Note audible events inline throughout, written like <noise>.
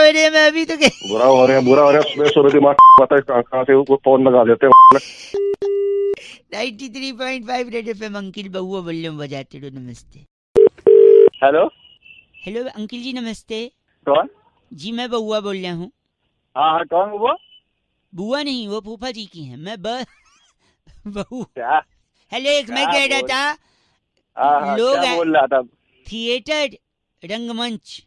मैं अभी तो बुरा हो रहा है बुरा हो रहा है सुबह सुबह दिमाग पता है कहाँ से वो फ़ोन लगा देते हैं? 93.5 रेड एफएम अंकिल बहुआ वॉल्यूम बजाते रहो नमस्ते। हेलो? हेलो अंकिल जी नमस्ते। कौन? जी मैं बहुआ बोल रहा हूँ। हाँ हाँ कौन वो? बुआ नहीं वो फूफा जी की हैं। मैं ब <laughs> बहू। हेलो एक मैं कह रहा था हाँ हाँ लोग बोल रहा था? थिएटर रंगमंच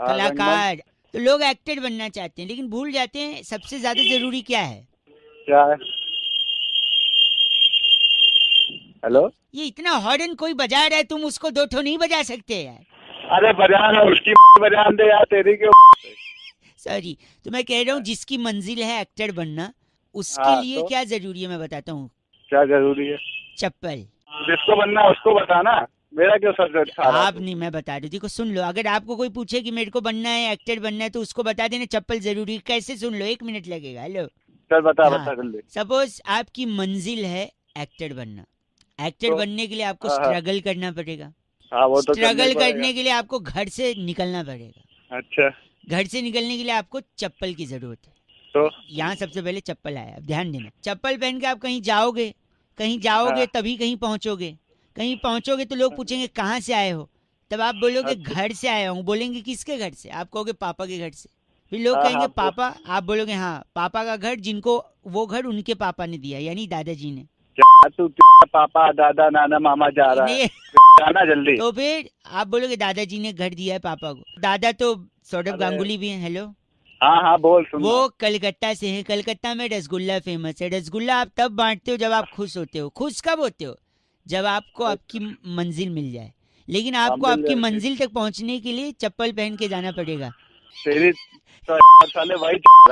हाँ, रंगमंच, कलाकार तो लोग एक्टर बनना चाहते हैं लेकिन भूल जाते हैं सबसे ज़्यादा ज़रूरी क्या है? क्या है? हेलो ये इतना हॉर्न कोई बजा रहा है तुम उसको दो ठो नहीं बजा सकते यार। अरे बजान है उसकी <laughs> बजान दे यार तेरी क्यों? सॉरी तो मैं कह रहा हूँ जिसकी मंजिल है एक्टर बनना उसके हाँ, लिए तो? क्या ज़रूरी है मैं बताता हूँ? क्या ज़रूरी है? चप्पल। जिसको बनना उसको बताना मेरा क्यों सर रहा है? आप नहीं मैं बता रही थी को सुन लो। अगर आपको कोई पूछे कि मेरे को बनना है एक्टर बनना है तो उसको बता देना चप्पल ज़रूरी कैसे सुन लो एक मिनट लगेगा। हेलो। चल बता हाँ। बता सपोज़ आपकी मंजिल है एक्टर बनना। एक्टर तो- बनने के लिए आपको हाँ, हाँ। स्ट्रगल करना पड़ेगा। हाँ वो तो स्ट्रगल करने के लिए आपको घर से निकलना पड़ेगा। अच्छा। घर से निकलने के लिए आपको चप्पल की ज़रूरत है। तो? यहाँ सबसे पहले चप्पल आया। ध्यान देना। चप्पल पहन के आप कहीं जाओगे कहीं जाओगे हाँ। तभी कहीं पहुंचोगे। कहीं पहुंचोगे तो लोग पूछेंगे कहाँ से आए हो? तब आप बोलोगे अच्छा। घर से आया हूँ। बोलेंगे किसके घर से? आप कहोगे पापा के घर से। फिर लोग हाँ, कहेंगे हाँ, पापा आप बोलोगे हाँ पापा का घर जिनको वो घर उनके पापा ने दिया यानी दादाजी ने। तू पापा दादा नाना मामा जा रहा है? जाना जल्दी। तो फिर आप बोलोगे दादाजी ने घर दिया है पापा को। दादा तो सौरभ। गांगुली भी हैं हेलो हाँ हाँ बोल सुन। वो कलकत्ता से है। कलकत्ता में रसगुल्ला फ़ेमस है। रसगुल्ला आप तब बांटते हो जब आप खुश होते हो। खुश कब होते हो? जब आपको आपकी मंजिल मिल जाए। लेकिन आपको हाँ, आपकी मंजिल तक पहुँचने के लिए चप्पल पहन के जाना पड़ेगा। तो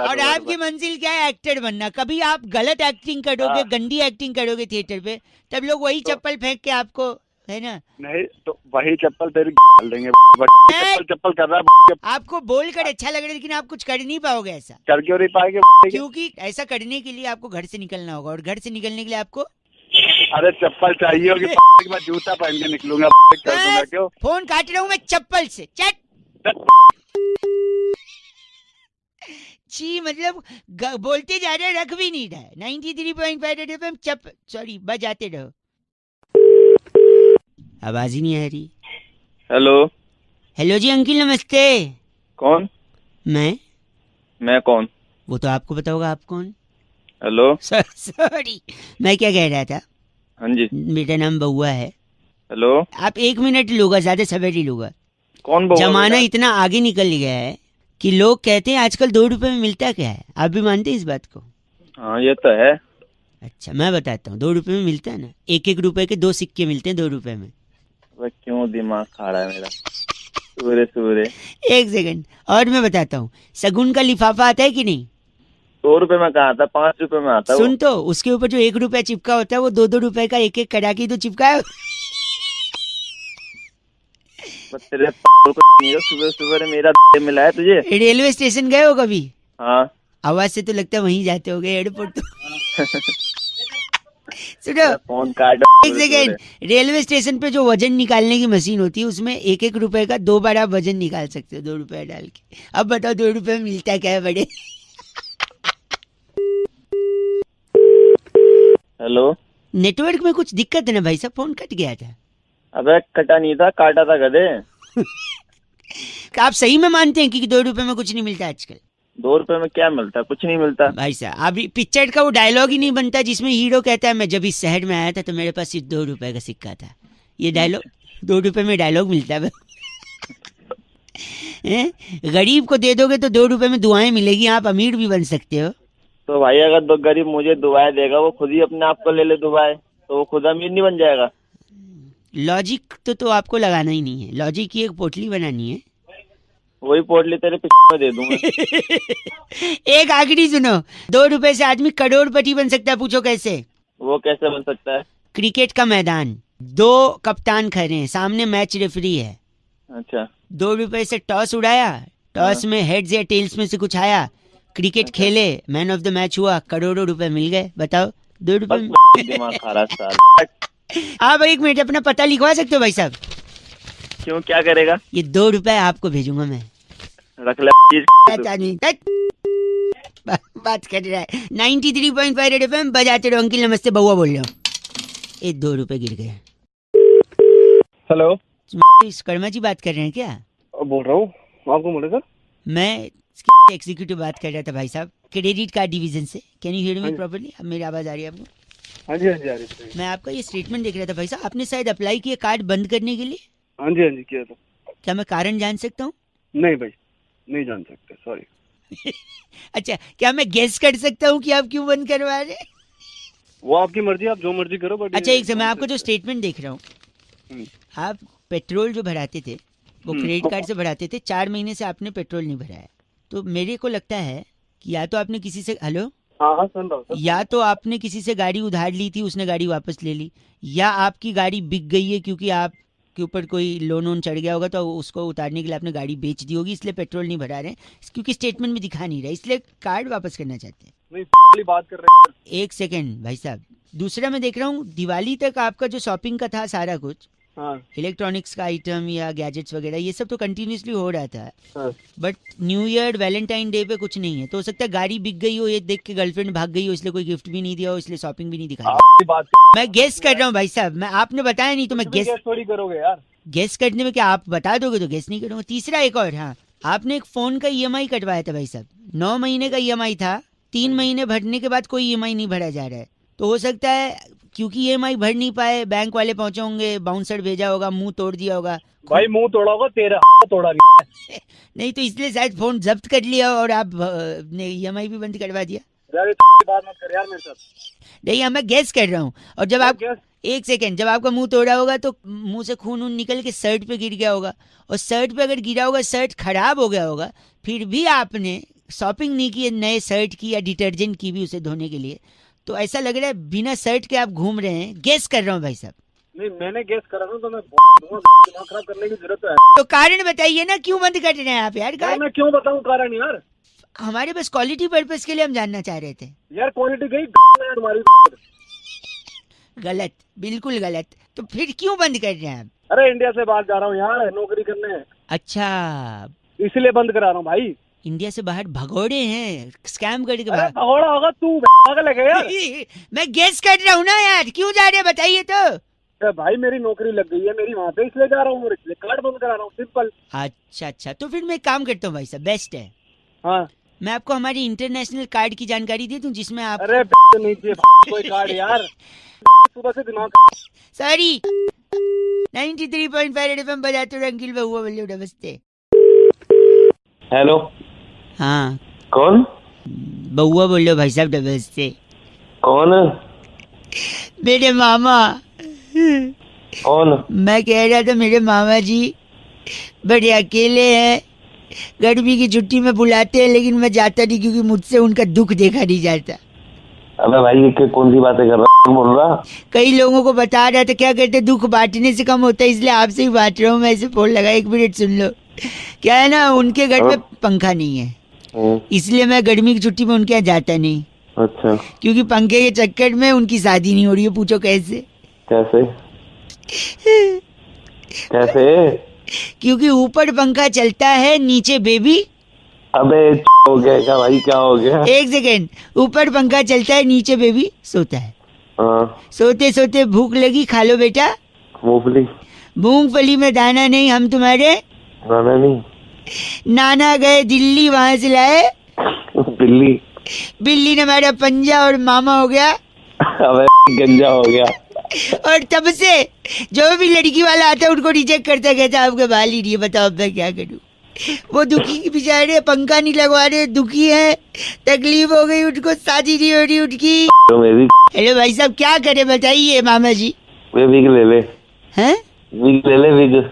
और आपकी मंजिल क्या है? एक्टर बनना। कभी आप गलत एक्टिंग करोगे हाँ। गंदी एक्टिंग करोगे थिएटर पे तब लोग वही तो- चप्पल फेंक के आपको है ना? नहीं तो वही चप्पल तेरी डाल देंगे। चप्पल चप्पल कर रहा है आपको बोल कर अच्छा लग रहा है लेकिन आप कुछ कर नहीं पाओगे ऐसा। कर क्यों नहीं पाएँगे? क्योंकि ऐसा करने के लिए आपको घर से निकलना होगा और घर से निकलने के लिए आपको अरे चप्पल चाहिए होगी <laughs> मैं जूता पहन के निकलूँगा क्यों? फ़ोन काट रहा हूँ मैं चप्पल से चट। जी मतलब ग- बोलते जा रहे रख भी नहीं रहा है। 93.5 रेड एफएम चप सॉरी बजाते रहो। आवाज़ ही नहीं आ रही। हेलो। हेलो जी अंकिल नमस्ते। कौन? मैं? मैं कौन? वो तो आपको पता होगा आप कौन? हेलो। सॉरी मैं क्या कह रहा था? हाँ जी। मेरा नाम बउआ है। हेलो। आप एक मिनट लूगा ज़्यादा समय नहीं लूगा। कौन जमाना इतना आगे निकल गया है कि लोग कहते हैं आजकल दो रुपए में मिलता क्या है? आप भी मानते हैं इस बात को? हाँ ये तो है। अच्छा मैं बताता हूँ दो रुपए में मिलता है ना? एक एक रुपए के दो सिक्के मिलते हैं दो रुपए में। क्यों दिमाग खा रहा है मेरा? सूरे सूरे एक सेकंड और मैं बताता हूँ सगुन का लिफाफा आता है कि नहीं? सौ रुपए में कहा था पाँच रुपए में आता सुन तो उसके ऊपर जो एक रुपया चिपका होता है वो दो दो रुपए का एक एक कड़ा की तो चिपका है तेरे सुबह सुबह मेरा मिला है तुझे। रेलवे स्टेशन गए हो कभी? हाँ। आवाज़ से तो लगता है वहीं जाते हो गए एयरपोर्ट तो। सुनो फ़ोन काट एक सेकेंड रेलवे स्टेशन पे जो वज़न निकालने की मशीन होती है उसमें एक एक रुपए का दो बार आप वज़न निकाल सकते हो दो रुपए डाल के। अब बताओ दो रुपए मिलता क्या है बड़े? हेलो। नेटवर्क में कुछ दिक्कत है ना भाई साहब? फ़ोन कट गया था। अबे कटा नहीं था काटा था गधे। <laughs> आप सही में मानते हैं कि दो रुपए में कुछ नहीं मिलता आजकल? दो रुपए में क्या मिलता? कुछ नहीं मिलता। भाई साहब अभी पिक्चर का वो डायलॉग ही नहीं बनता जिसमें हीरो कहता है मैं जब इस शहर में आया था तो मेरे पास सिर्फ़ दो रुपए का सिक्का था। ये डायलॉग दो रुपए में डायलॉग मिलता है? <laughs> गरीब को दे दोगे तो दो रुपए में दुआएँ मिलेगी आप अमीर भी बन सकते हो। तो भाई अगर दो गरीब मुझे दुआएँ देगा वो खुद ही अपने आप को ले ले दुआएँ तो वो खुद अमीर नहीं बन जाएगा। लॉजिक तो तो आपको लगाना ही नहीं है। लॉजिक की एक पोटली बनानी है। वही पोटली तेरे में दे दूँगा। <laughs> एक आखिरी सुनो। दो रुपए से आदमी करोड़पति बन सकता है पूछो कैसे? वो कैसे बन सकता है? क्रिकेट का मैदान। दो कप्तान खड़े हैं। सामने मैच रेफरी है। अच्छा। दो रुपए से टॉस उड़ाया। टॉस में हेड्स या टेल्स में से कुछ आया। क्रिकेट खेले मैन ऑफ़ द मैच हुआ करोड़ों रुपए मिल गए बताओ दो रुपए <laughs> आप एक मिनट अपना पता लिखवा सकते हो भाई साहब? क्यों क्या करेगा? ये दो रुपए आपको भेजूँगा मैं। रख। <laughs> बा- बात कर रहा है। 93.5 रेड एफएम बजाते रहो अंकिल नमस्ते बउआ बोल रहे हूँ। ये दो रुपए गिर गए। हेलो कर्मा जी बात कर रहे हैं क्या? बोल रहा हूँ आपको बोले सर मैं एग्जीक्यूटिव बात कर रहा था भाई साहब क्रेडिट कार्ड डिवीज़न से। Can you hear me. Properly अब मेरी आवाज़ आ रही है आपको? हाँ जी हाँ जी आ रही है मैं आपका ये स्टेटमेंट देख रहा था भाई साहब आपने शायद अप्लाई किया कार्ड बंद करने के लिए? हाँ जी हाँ जी किया था। क्या मैं कारण जान सकता हूँ? नहीं भाई नहीं जान सकते सॉरी <laughs> अच्छा क्या मैं गेस कर सकता हूँ कि आप क्यों बंद करवा रहे वो आपकी मर्ज़ी आप जो मर्ज़ी करो बट अच्छा एक समय आपको जो स्टेटमेंट देख रहा हूँ। हम्म। आप पेट्रोल जो भराते थे वो हम्म। क्रेडिट कार्ड से भराते थे चार महीने से आपने पेट्रोल नहीं भरा है तो मेरे को लगता है कि या तो आपने किसी से हेलो? हाँ हाँ सुन रहा हूँ या तो आपने किसी से गाड़ी उधार ली थी उसने गाड़ी वापस ले ली या आपकी गाड़ी बिक गई है क्योंकि आप के ऊपर कोई लोन वोन चढ़ गया होगा तो उसको उतारने के लिए आपने गाड़ी बेच दी होगी इसलिए पेट्रोल नहीं भरा रहे क्योंकि स्टेटमेंट में दिखा नहीं रहा इसलिए कार्ड वापस करना चाहते हैं। नहीं बात कर रहे हैं। एक सेकेंड भाई साहब। दूसरा मैं देख रहा हूँ दिवाली तक आपका जो शॉपिंग का था सारा कुछ इलेक्ट्रॉनिक्स का आइटम या गैजेट्स वगैरह ये सब तो कंटिन्यूसली हो रहा था हाँ। But new year Valentine day पे कुछ नहीं है। तो हो सकता है गाड़ी बिक गई हो ये देख के गर्लफ्रेंड भाग गई हो इसलिए कोई गिफ्ट भी नहीं दिया हो इसलिए शॉपिंग भी नहीं दिखाई मैं गेस कर रहा हूँ भाई साहब मैं आपने बताया नहीं तो मैं गेस थोड़ी करोगे यार। गेस करने में क्या आप बता दोगे तो गेस नहीं करूँगा। तीसरा एक और हाँ। आपने एक फ़ोन का ईएमआई कटवाया था भाई साहब। नौ महीने का ईएमआई था तीन महीने भरने के बाद कोई ईएमआई नहीं भरा जा रहा है। तो हो सकता है क्योंकि ईएमआई भर नहीं पाए बैंक वाले पहुँचे होंगे बाउंसर भेजा होगा मुँह तोड़ दिया होगा। भाई मुँह तोड़ा होगा तेरा <laughs> तोड़ा नहीं। <laughs> नहीं तो इसलिए शायद फ़ोन जब्त कर लिया और आप ने ईएमआई भी बंद करवा दिया। नहीं मैं गेस कर रहा हूँ। और जब आप एक सेकेंड जब आपका मुँह तोड़ा होगा तो मुँह से खून उन निकल के शर्ट पे गिर गया होगा। और शर्ट पे अगर गिरा होगा शर्ट खराब हो गया होगा फिर भी आपने शॉपिंग नहीं की नए शर्ट की या डिटर्जेंट की भी उसे धोने के लिए। तो ऐसा लग रहा है बिना शर्ट के आप घूम रहे हैं। गेस कर रहा हूँ भाई साहब। नहीं मैंने गेस करा ना तो मैं दिमाग खराब करने की ज़रूरत है। तो कारण बताइए ना क्यों बंद कर रहे हैं आप यार? मैं क्यों बताऊँ कारण यार? हमारे पास क्वालिटी पर्पज के लिए हम जानना चाह रहे थे। यार क्वालिटी गई तुम्हारी गलत बिल्कुल गलत। तो फिर क्यों बंद कर रहे हैं आप? अरे इंडिया से बाहर जा रहा हूँ यार नौकरी करने। अच्छा। इसलिए बंद करा रहा हूँ भाई। इंडिया से बाहर भगोड़े हैं स्कैम करके बाहर भगोड़ा होगा तू यार? <laughs> मैं गेस कर रहा हूँ ना यार क्यों जा रहे बताइए तो। भाई मेरी नौकरी लग गई है मेरी वहाँ पे इसलिए जा रहा हूँ इसलिए कार्ड बंद करा रहा हूँ सिंपल अच्छा अच्छा तो फिर मैं काम करता हूँ भाई साहब बेस्ट है। हाँ। मैं आपको हमारी इंटरनेशनल कार्ड की जानकारी दे दूँ जिसमें आप अरे <laughs> नहीं <laughs> कोई कार्ड यार। सुबह से दिमाग सॉरी 93.5 एफएम बजाते रहो अंकिल बहुआ बोलिए नमस्ते। हेलो हाँ। कौन? बहुआ बोलो भाई साहब नमस्ते कौन? मेरे मामा। कौन? मैं कह रहा था मेरे मामा जी बड़े अकेले हैं। गर्मी की छुट्टी में बुलाते हैं लेकिन मैं जाता नहीं क्योंकि मुझसे उनका दुख देखा नहीं जाता। अबे भाई ये कौन सी बातें कर रहा है? बोल रहा? कई लोगों को बता रहा था क्या कहते दुख बांटने से कम होता है इसलिए आपसे ही बांट रहा हूँ मैं ऐसे फ़ोन लगा एक मिनट सुन लो। क्या है ना उनके घर में पंखा नहीं है। इसलिए मैं गर्मी की छुट्टी में उनके यहाँ जाता नहीं। अच्छा। क्योंकि पंखे के चक्कर में उनकी शादी नहीं हो रही है पूछो कैसे? कैसे? कैसे? क्योंकि ऊपर पंखा चलता है नीचे बेबी अबे हो गया क्या भाई क्या हो गया? एक सेकेंड ऊपर पंखा चलता है नीचे बेबी सोता है। हाँ। सोते सोते भूख लगी खा लो बेटा। मूंगफली। मूंगफली में दाना नहीं हम तुम्हारे गाना नहीं। नाना गए दिल्ली वहाँ से लाए। बिल्ली बिल्ली ने हमारा पंजा और मामा हो गया। अबे गंजा हो गया। और तब से जो भी लड़की वाला आता है उनको रिजेक्ट करता कहता आपके बाल ही नहीं बताओ अब मैं क्या करूँ? वो दुखी की बेचारे पंखा नहीं लगवा रहे दुखी है। तकलीफ़ हो गई उनको शादी नहीं हो रही उनकी। तो हेलो भाई साहब क्या करे बताइए मामा जी वे विग ले ले। हैं? विग ले ले विग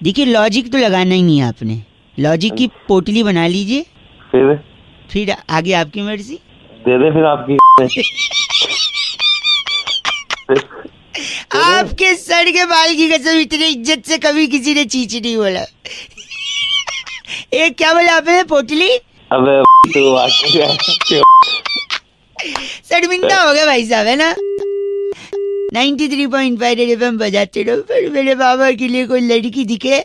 देखिए लॉजिक तो लगाना ही नहीं है आपने। लॉजिक की पोटली बना लीजिए। फिर? फिर आगे आपकी मर्ज़ी। दे दे फिर आपकी। <laughs> आपके सर के बाल की कसम इतनी इज़्ज़त से कभी किसी ने चीच नहीं बोला। <laughs> एक क्या बोला आपने पोटली? अबे तू शर्मिंदा हो गया भाई साहब है ना? 93.5 रेड एफएम बजाते रहो फिर मेरे बाबा के लिए कोई लड़की दिखे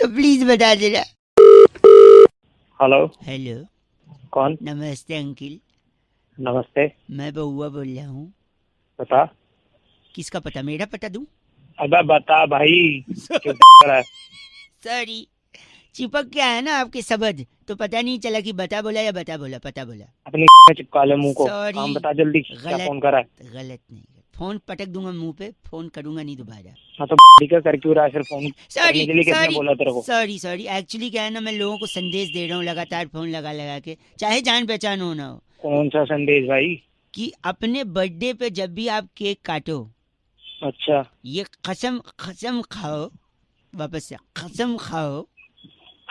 तो प्लीज़ बता देना। हेलो हेलो कौन? नमस्ते अंकिल। नमस्ते। मैं बउआ बोल रहा हूँ। बता। किसका पता? मेरा पता दू? अबे बता भाई सॉरी <laughs> चिपक क्या है ना आपके शब्द? तो पता नहीं चला कि बता बोला या बता बोला पता बोला। अपनी <laughs> चिपका ले मुँह को। बता जल्दी क्या गलत। फ़ोन करा है? गलत नहीं। फ़ोन पटक दूँगा मुँह पे फ़ोन करूँगा नहीं दोबारा। हाँ तो <laughs> है कर क्यों रहा है फ़ोन सॉरी बोला तेरे को? सॉरी सॉरी एक्चुअली क्या है ना मैं लोगों को संदेश दे रहा हूँ लगातार फ़ोन लगा लगा के। चाहे जान पहचान हो ना हो। कौन सा संदेश भाई? कि अपने बर्थडे पे जब भी आप केक काटो अच्छा। ये कसम कसम खाओ वापस से कसम खाओ।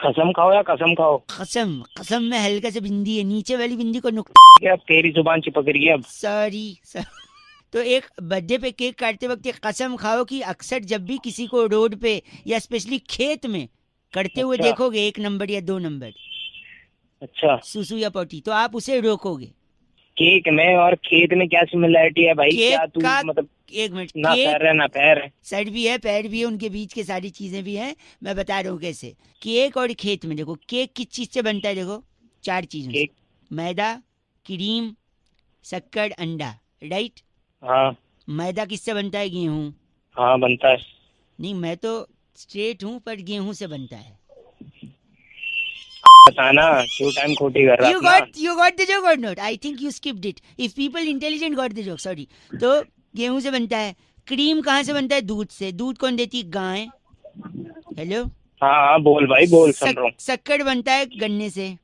कसम खाओ या कसम खाओ? कसम कसम में हल्का से बिंदी है नीचे वाली बिंदी को नुक तेरी ज़ुबान चिपक रही है अब? सॉरी तो एक बर्थडे पे केक काटते वक्त ये कसम खाओ कि अक्सर जब भी किसी को रोड पे या स्पेशली खेत में करते हुए अच्छा। देखोगे एक नंबर या दो नंबर। अच्छा। सुसु या पोटी तो आप उसे रोकोगे। केक में और खेत में क्या सिमिलरिटी है भाई? केक क्या तू का- मतलब एक मिनट ना पैर है ना पैर है? सर भी है पैर भी है उनके बीच के सारी चीज़ें भी हैं। मैं बता रहा हूँ कैसे। केक और खेत में देखो केक किस चीज़ से बनता है देखो? चार चीज़ों मैदा क्रीम शक्कर अंडा राइट? हाँ। मैदा किससे बनता है? गेहूँ। हाँ बनता है। नहीं मैं तो स्ट्रेट हूँ पर गेहूँ से बनता है। बताना टाइम खोटी कर रहा तो गेहूँ से बनता है। क्रीम कहाँ से बनता है? दूध से। दूध कौन देती? है गाय। हेलो हाँ हाँ बोल भाई बोल सुन रहा हूँ। शक्कर बनता है गन्ने से।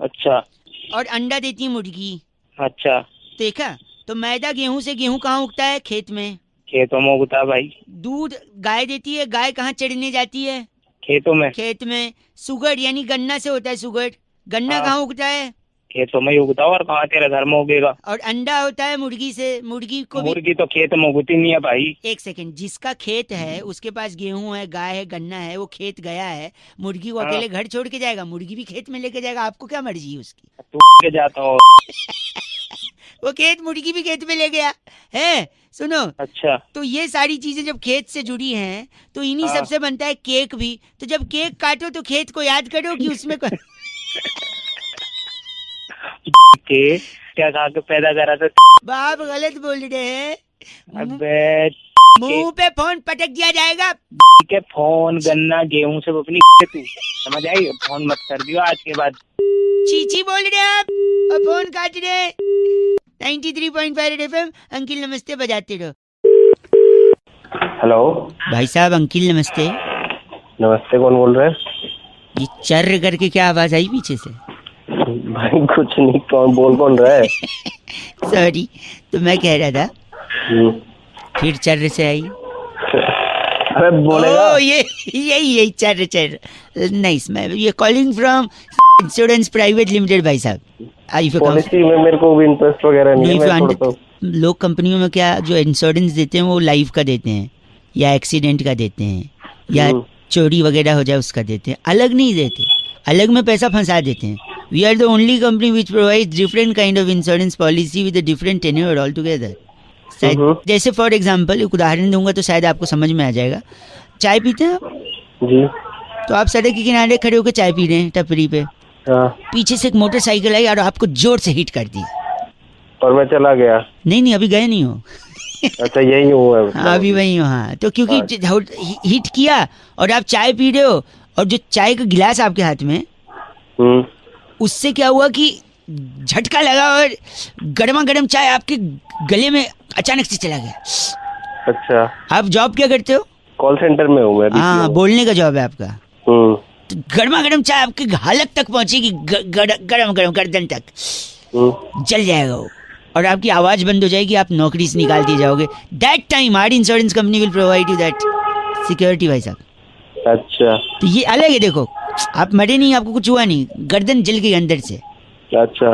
अच्छा। और अंडा देती है मुर्गी। अच्छा। देखा? तो मैदा गेहूँ से गेहूँ कहाँ उगता है खेत में? खेतों में उगता है भाई। दूध गाय देती है गाय कहाँ चढ़ने जाती है? खेतों में। खेत में। सुगर यानी गन्ना से होता है सुगर गन्ना हाँ। कहाँ उगता है? खेतों में उगता और कहाँ तेरे घर में उगेगा? और अंडा होता है मुर्गी से। मुर्गी को भी मुर्गी तो खेत में उगती नहीं है भाई। एक सेकंड। जिसका खेत है उसके पास गेहूँ है गाय है गन्ना है वो खेत गया है। मुर्गी को हाँ। अकेले घर छोड़ के जाएगा? मुर्गी भी खेत में लेके जाएगा? आपको क्या मर्ज़ी है उसकी? तू जाता हो। <laughs> वो खेत मुर्गी भी खेत में ले गया। है? सुनो। अच्छा। तो ये सारी चीज़ें जब खेत से जुड़ी हैं तो इन्हीं हाँ। सबसे बनता है केक भी। तो जब केक काटो तो खेत को याद करो कि उसमें को... के क्या खा के पैदा करा था? बाप गलत बोल रहे हैं। अबे मुँह पे फ़ोन पटक दिया जाएगा। के फ़ोन गन्ना गेहूँ सब अपनी तू। समझ आई? फ़ोन मत कर दियो आज के बाद। चीची बोल रहे हैं आप। और फ़ोन काट रहे हैं 93.5 एफएम अंकिल नमस्ते बजाते रहो। हेलो। भाई साहब अंकिल नमस्ते। नमस्ते कौन बोल रहे हैं? ये चर्र करके क्या आवाज़ आई पीछे से? भाई कुछ नहीं कौन बोल कौन रहा है? <laughs> सॉरी तो मैं कह रहा था हम्म, फिर चर्र से आई। बोलेगा। ओ ये यही यही चर्र चर्र नाइस मैं ये calling from insurance private limited भाई साहब। आई फॉर पॉलिसी में मेरे को भी इंटरेस्ट वगैरह नहीं है तो लोग कंपनियों में क्या जो इंश्योरेंस देते हैं वो लाइफ का देते हैं या एक्सीडेंट का देते हैं या हम्म। चोरी वगैरह हो जाए उसका देते हैं। अलग नहीं देते। अलग में पैसा फंसा देते हैं। We are the only company which provide different kind of insurance policy with different tenure all together hmm. जैसे फॉर एग्ज़ाम्पल एक उदाहरण दूँगा तो शायद आपको समझ में आ जाएगा। चाय पीते हैं आप? जी। तो आप सड़क के किनारे खड़े होकर चाय पी रहे हैं टपरी पे। हाँ। पीछे से एक मोटरसाइकिल आई और आपको ज़ोर से हिट कर दी। और मैं चला गया। नहीं नहीं अभी गए नहीं हो। अच्छा यही हूँ हाँ अभी वही हो हाँ। तो क्योंकि हिट किया और आप चाय पी रहे हो और जो चाय का गिलास आपके हाथ में हम्म, उससे क्या हुआ कि झटका लगा और गर्मा गर्म चाय आपके गले में अचानक से चला गया। अच्छा। आप जॉब क्या करते हो? कॉल सेंटर में हूँ हाँ बोलने का जॉब है आपका। हम्म, तो गर्मा गर्म चाय आपके हालत तक पहुंचेगी गरम गरम गर्दन तक। हम्म, जल जाएगा वो। और आपकी आवाज़ बंद हो जाएगी आप नौकरी से निकाल दिए जाओगे। That time our insurance company will provide you that security भाई साहब। अच्छा। तो ये अलग है देखो। आप मरे नहीं आपको कुछ हुआ नहीं। गर्दन जल गई अंदर से। अच्छा।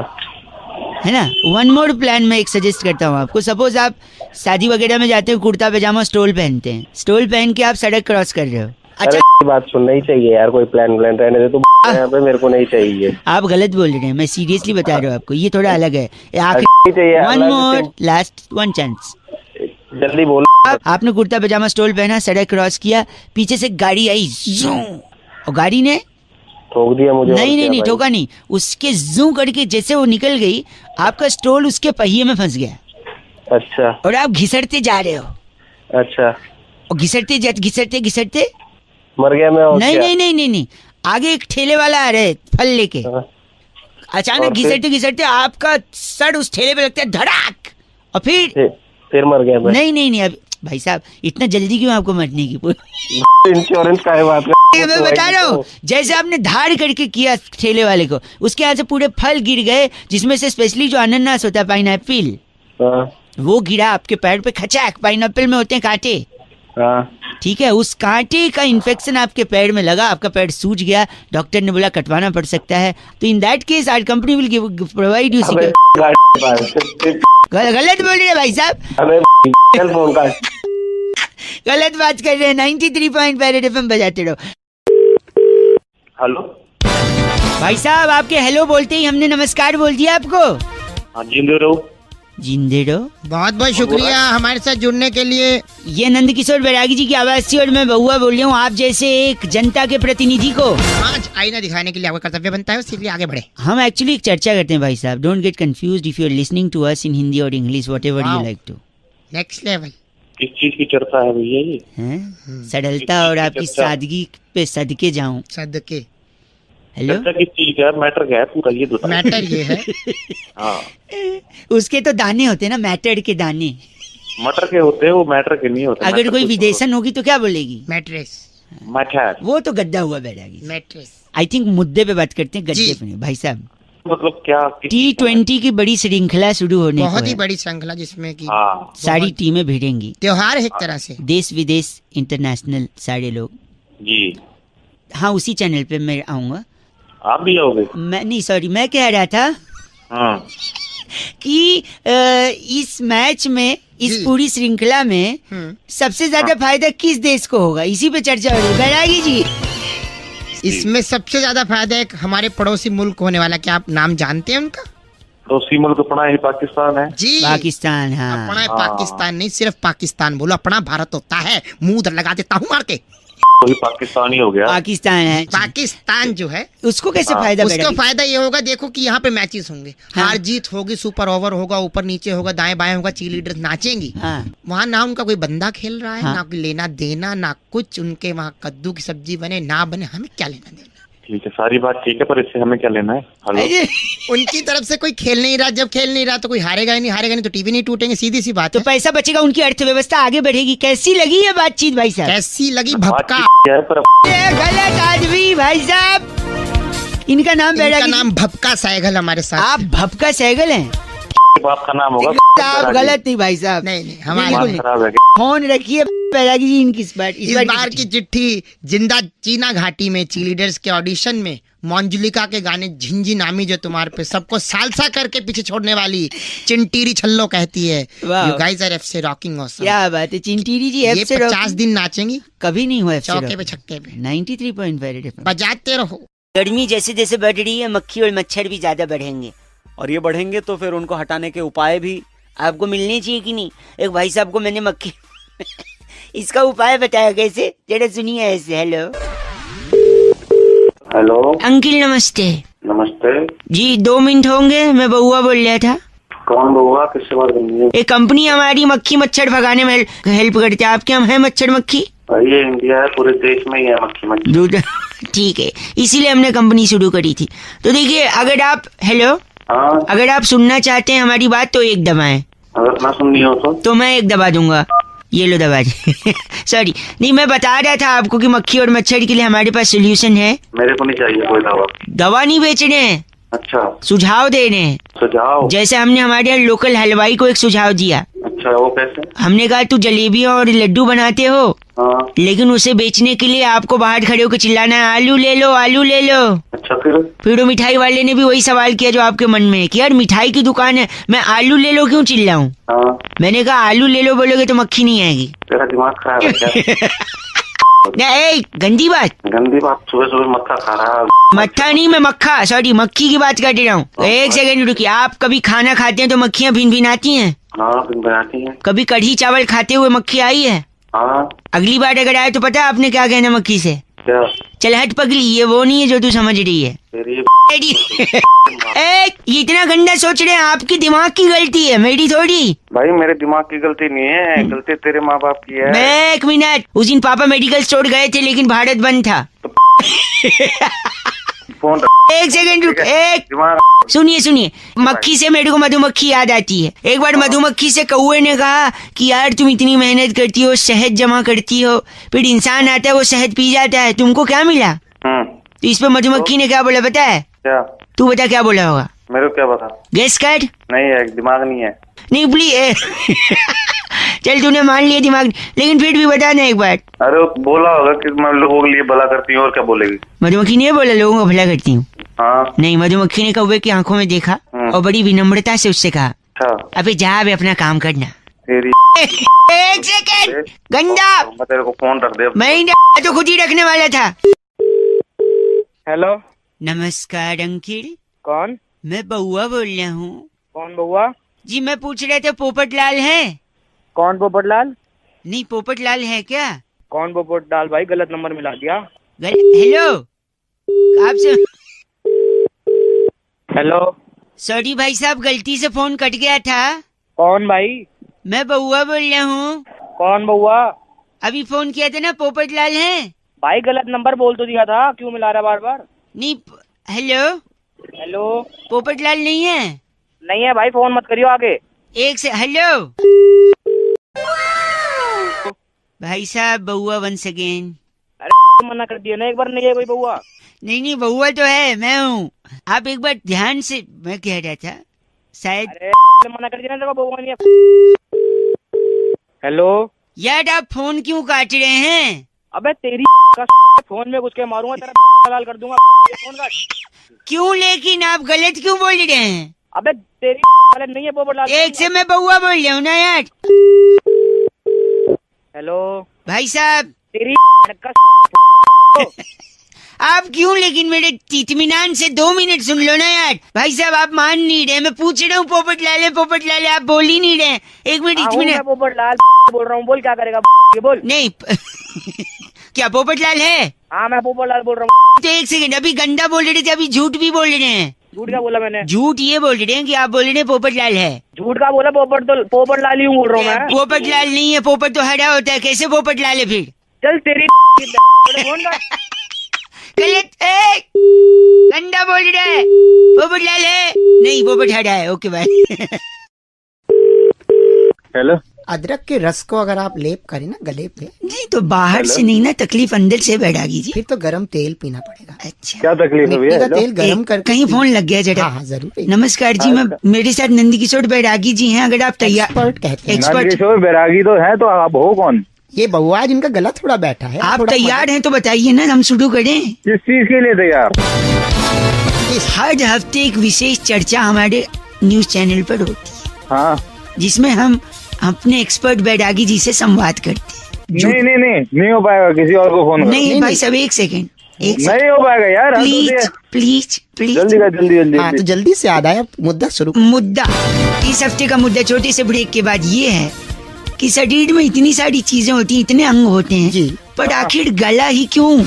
है ना? वन मोर प्लान मैं एक सजेस्ट करता हूँ आपको। सपोज़ आप शादी वगैरह में जाते हो कुर्ता पैजामा स्टोल पहनते हैं। स्टोल पहन के आप सड़क क्रॉस कर रहे हो। अच्छा। ये बात सुनना ही चाहिए यार कोई प्लान व्लान रहने दे तो <laughs> यहाँ पे मेरे को नहीं चाहिए। आप गलत बोल रहे हैं मैं सीरियसली बता रहा हूँ आपको। ये थोड़ा अलग है। One more last one chance जल्दी बोल। आपने कुर्ता पैजामा स्टोल पहना सड़क क्रॉस किया पीछे से गाड़ी आई और गाड़ी ने ठोक दिया मुझे नहीं नहीं नहीं ठोका नहीं। उसके जू करके जैसे वो निकल गई आपका स्टोल उसके पहिए में फंस गया। अच्छा। और आप घिसटते जा रहे हो। अच्छा। और घिसटते घिसटते घिसटते मर गया मैं नहीं नहीं नहीं नहीं नहीं। आगे एक ठेले वाला आ रहे फल लेके। हाँ, अचानक? घिसटते घिसटते आपका सर उस ठेले पे लगता है धड़ाक। और फिर? फिर फिर मर गया मैं। नहीं नहीं नहीं अब भाई साहब इतना जल्दी क्यों आपको मरने की इंश्योरेंस का है बात मैं बता रहा हूँ जैसे आपने धार करके किया ठेले वाले को उसके यहाँ से पूरे फल गिर गए जिसमें से स्पेशली जो अनन्नास होता है पाइन एप्पल वो गिरा आपके पैर पे खचाक पाइन में होते हैं कांटे। हाँ ठीक है उस कांटे का इन्फेक्शन आपके पैर में लगा आपका पैर सूज गया डॉक्टर ने बोला कटवाना पड़ सकता है। तो in that case our company will give provide you गलत बोल रहे हैं भाई साहब। गलत बात कर रहे हैं 93.5 थ्री पॉइंट बजाते रहो। हेलो? भाई साहब आपके हेलो बोलते ही हमने नमस्कार बोल दिया आपको। हाँ रहो जिंदे रहो बहुत बहुत शुक्रिया हमारे साथ जुड़ने के लिए। ये नंद किशोर बैरागी जी की आवाज़ थी और मैं बहुआ बोल रही हूँ आप जैसे एक जनता के प्रतिनिधि को। आज आईना दिखाने के लिए आपका कर्तव्य बनता है इसलिए आगे बढ़े। हम एक्चुअली एक चर्चा करते हैं भाई साहब। Don't get confuse if you are listening to us in Hindi और English whatever you like to next level किस चीज़ की चर्चा है भैया ये? हैं? सरलता और आपकी सादगी पे सदके जाऊँ। सदके। हेलो चर्चा किस चीज़ का मैटर क्या है? पूरा ये बताओ मैटर ये है। <laughs> हाँ। उसके तो दाने होते ना मैटर के दाने। मटर के होते हैं वो मैटर के नहीं होते। अगर कोई विदेशन होगी तो क्या बोलेगी? मैट्रेस मैटर वो तो गद्दा हुआ बैरागी मैट्रेस आई थिंक मुद्दे पे बात करते हैं गद्दे पे भाई साहब मतलब क्या टी ट्वेंटी की बड़ी श्रृंखला शुरू होने बहुत ही बड़ी श्रृंखला जिसमें कि हाँ। सारी टीमें भिड़ेंगी। त्योहार है एक तरह से। देश विदेश इंटरनेशनल सारे लोग। जी। हाँ उसी चैनल पे मैं आऊँगा। आप भी आओगे मैं नहीं सॉरी मैं कह रहा था हाँ। कि इस मैच में इस पूरी श्रृंखला में हम्म, सबसे ज़्यादा फ़ायदा किस देश को होगा? इसी पे चर्चा हो रही है बैरागी जी। इसमें सबसे ज़्यादा फ़ायदा एक हमारे पड़ोसी मुल्क होने वाला क्या आप नाम जानते हैं उनका? पड़ोसी मुल्क अपना ही पाकिस्तान है। जी। पाकिस्तान हाँ। अपना हाँ। पाकिस्तान नहीं सिर्फ़ पाकिस्तान बोलो अपना भारत होता है। मुँह उधर लगा देता हूँ मार के। वही पाकिस्तानी हो गया। पाकिस्तान है। पाकिस्तान जो है उसको कैसे हाँ, फ़ायदा उसका फ़ायदा ये होगा देखो कि यहाँ पे मैचेस होंगे। हाँ। हार जीत होगी सुपर ओवर होगा ऊपर नीचे होगा दाएँ बाएँ होगा ची लीडर नाचेंगी। हाँ। वहाँ ना उनका कोई बंदा खेल रहा है हाँ। ना कोई लेना देना ना कुछ उनके वहाँ कद्दू की सब्ज़ी बने ना बने हमें क्या लेना देना? ठीक है सारी बात ठीक है पर इससे हमें क्या लेना है? हेलो उनकी तरफ़ से कोई खेल नहीं रहा जब खेल नहीं रहा तो कोई हारेगा ही नहीं हारेगा नहीं तो टीवी नहीं टूटेंगे सीधी सी बात तो है। पैसा बचेगा उनकी अर्थव्यवस्था आगे बढ़ेगी। कैसी लगी ये बातचीत भाई साहब? कैसी लगी भपका? पर गलत आदमी भाई साहब। इनका नाम इनका नाम भपका सैगल हमारे साथ आप भपका सैगल हैं? बाप का नाम होगा। <laughs> आप गलत नहीं भाई साहब। नहीं नहीं हमारे। खराब है फ़ोन रखिए बैरागी जी इनकी इस बार इस बार की चिट्ठी ज़िंदा चीना घाटी में ची लीडर्स के ऑडिशन में मोंजुलिका के गाने झिंझी नामी जो तुम्हारे पे सबको सालसा करके पीछे छोड़ने वाली चिंटीरी छल्लो कहती है। You guys are F so rocking awesome क्या बात है चिंटीरी जी एफ़ से पचास दिन नाचेंगी? कभी नहीं हुआ चौके पे छक्के पे। नाइन्टी थ्री पॉइंट फाइव बजाते रहो। गर्मी जैसे जैसे बढ़ रही है मक्खी और मच्छर भी ज़्यादा बढ़ेंगे। और ये बढ़ेंगे तो फिर उनको हटाने के उपाय भी आपको मिलने चाहिए कि नहीं? एक भाई साहब को मैंने मक्खी <laughs> इसका उपाय बताया कैसे? जरा सुनिए ऐसे हेलो हेलो अंकिल नमस्ते। नमस्ते। जी दो मिनट होंगे मैं बउआ बोल रहा था। कौन बउआ किससे बात करनी है? एक कंपनी हमारी मक्खी मच्छर भगाने में हेल्प करती है। आपके यहाँ है मच्छर मक्खी? ये इंडिया है पूरे देश में ही है मक्खी मच्छी दूध <laughs> ठीक है इसीलिए हमने कंपनी शुरू करी थी। तो देखिए अगर आप हेलो हाँ। अगर आप सुनना चाहते हैं हमारी बात तो एक दबाएँ अगर ना सुननी हो तो? तो मैं एक दबा दूँगा। ये लो दबा सॉरी <laughs> नहीं मैं बता रहा था आपको कि मक्खी और मच्छर के लिए हमारे पास सोल्यूशन है। मेरे को नहीं चाहिए कोई दवा। दवा नहीं बेचने हैं। अच्छा। सुझाव दे रहे हैं। सुझाव? जैसे हमने हमारे यहाँ लोकल हलवाई को एक सुझाव दिया। अच्छा वो कैसे? हमने कहा तू जलेबी और लड्डू बनाते हो हाँ। लेकिन उसे बेचने के लिए आपको बाहर खड़े होकर चिल्लाना है आलू ले लो आलू ले लो। अच्छा फिर? फिर वो मिठाई वाले ने भी वही सवाल किया जो आपके मन में है कि यार मिठाई की दुकान है मैं आलू ले लो क्यों चिल्लाऊं? हाँ। मैंने कहा आलू ले लो बोलोगे तो मक्खी नहीं आएगी। तेरा दिमाग खराब है क्या? <laughs> ए गंदी बात। गंदी बात सुबह सुबह मक्खा खा रहा है। मक्खा नहीं मैं मक्खा सॉरी मक्खी की बात कर रहा हूँ। एक सेकंड रुकी आप कभी खाना खाते हैं तो मक्खियाँ भिन भिन आती हैं हाँ है। कभी कढ़ी चावल खाते हुए मक्खी आई है? हाँ। अगली बार अगर आए तो पता है आपने क्या कहना मक्खी से? क्या? चल हट पगली ये वो नहीं है जो तू समझ रही है। <laughs> ए, ये इतना गंदा सोच रहे हैं आपकी दिमाग की गलती है मेरी थोड़ी। भाई मेरे दिमाग की गलती नहीं है गलती तेरे माँ बाप की है। मैं एक मिनट उस दिन पापा मेडिकल स्टोर गए थे लेकिन भारत बंद था। <laughs> फ़ोन एक सेकंड रुक एक सुनिए सुनिए मक्खी से मेरे को मधुमक्खी याद आती है। एक बार मधुमक्खी से कौए ने कहा कि यार तुम इतनी मेहनत करती हो शहद जमा करती हो फिर इंसान आता है वो शहद पी जाता है तुमको क्या मिला? हम्म। तो इस पे मधुमक्खी ने क्या बोला पता है क्या? तू बता क्या बोला होगा? मेरे को क्या पता? गेस कर। नहीं है दिमाग नहीं है। नहीं प्लीज़ चल तूने मान लिया दिमाग। लेकिन फिर भी बता ना एक बार। अरे बोला होगा कि मैं लोगों के लिए भला करती हूँ और क्या बोलेगी? मधुमक्खी ने बोला लोगों को भला करती हूँ? हाँ। नहीं मधुमक्खी ने कौवे की आँखों में देखा? हम्म। और बड़ी विनम्रता से उससे कहा। अभी जा अबे अपना काम करना। एक सेकंड गंदा। मैं तेरे को फ़ोन रख दे। मैं तो खुद ही रखने वाला था। हेलो। नमस्कार अंकिल। कौन? मैं बउआ बोल रहा हूँ। कौन बउआ जी मैं पूछ रहा था पोपट लाल है? कौन पोपट लाल नहीं पोपट लाल है क्या? कौन पोपट लाल भाई गलत नंबर मिला दिया। गल- हेलो? आपसे हेलो? सॉरी भाई साहब गलती से फ़ोन कट गया था। कौन भाई? मैं बउआ बोल रहा हूँ। कौन बउआ अभी फ़ोन किया था ना पोपट लाल है? भाई गलत नंबर बोल तो दिया था क्यों मिला रहा बार बार नहीं हेलो हेलो पोपट लाल नहीं है? नहीं है भाई फ़ोन मत करियो आगे। एक से हेलो भाई साहब बउआ वंस अगेन अरे मना कर दिया ना एक बार नहीं है कोई बउआ नहीं नहीं बउआ तो है मैं हूँ। आप एक बार ध्यान से मैं कह रहा था शायद अरे मना कर दिया ना बउआ नहीं है। हेलो यार आप फ़ोन क्यों काट रहे हैं? अबे तेरी <laughs> का <laughs> फ़ोन में घुस के मारूँगा तेरा <laughs> लाल कर दूँगा। फ़ोन काट क्यों लेकिन आप गलत क्यों बोल रहे हैं? अबे तेरी गलत नहीं है लाल एक से मैं बउआ बोल रहा हूँ ना यार। हेलो? भाई साहब। तेरी का आप क्यों लेकिन मेरे इत्मीनान से दो मिनट सुन लो ना यार। भाई साहब आप मान नहीं रहे मैं पूछ रहा हूँ पोपट लाले पोपट लाले आप बोल ही नहीं रहे। एक मिनट हाँ, मैं इत्मीनान पोपट लाल बोल रहा हूँ बोल क्या करेगा बोल। नहीं क्या पोपट लाल है? हाँ मैं पोपट लाल बोल रहा हूँ। तो एक सेकंड अभी गंदा बोल रहे थे अभी झूठ भी बोल रहे हैं। झूठ क्या बोला मैंने? झूठ ये बोल रहे हैं कि आप बोल रहे हैं पोपट लाल है। झूठ का बोला पोपट तो पोपट लाल ही बोल रहा हूँ मैं। पोपट लाल नहीं है पोपट तो हरा होता है। कैसे पोपट लाल है फिर? चल तेरी <laughs> गंदा बोल रहा है। पोपट लाल है? नहीं पोपट हरा है ओके बाय। हेलो अदरक के रस को अगर आप लेप करें ना गले पे। नहीं तो बाहर से नहीं ना तकलीफ़ अंदर से बैठा कीजिए फिर तो गरम तेल पीना पड़ेगा। अच्छा। क्या तकलीफ़ है भैया? तेल गरम करके कहीं फ़ोन लग गया जरा। हाँ हाँ ज़रूर नमस्कार जी मैं मेरे साथ नंदी किशोर बैरागी जी हैं अगर आप तैयार एक्सपर्ट कहते हैं। एक्सपर्ट किशोर बैरागी तो है तो आप हो कौन? ये बउआ जिनका गला थोड़ा बैठा है आप तैयार हैं तो बताइए ना हम शुरू करें। किस चीज़ के लिए तैयार? हर हफ़्ते एक विशेष चर्चा हमारे न्यूज़ चैनल पर होती है। हाँ। जिसमें हम अपने एक्सपर्ट बैडागी जी से संवाद करते हैं। नहीं नहीं नहीं नहीं हो पाएगा किसी और को फ़ोन नहीं नहीं, भाई सब एक सेकेंड एक सेकंड नहीं हो पाएगा यार प्लीज़ प्लीज़ प्लीज़ जल्दी कर जल्दी जल्दी हाँ तो जल्दी। से याद आया मुद्दा शुरू। मुद्दा। इस हफ़्ते का मुद्दा छोटे से ब्रेक के बाद ये है कि शरीर में इतनी सारी चीज़ें होती हैं इतने अंग होते हैं जी। पर आखिर गला ही क्यों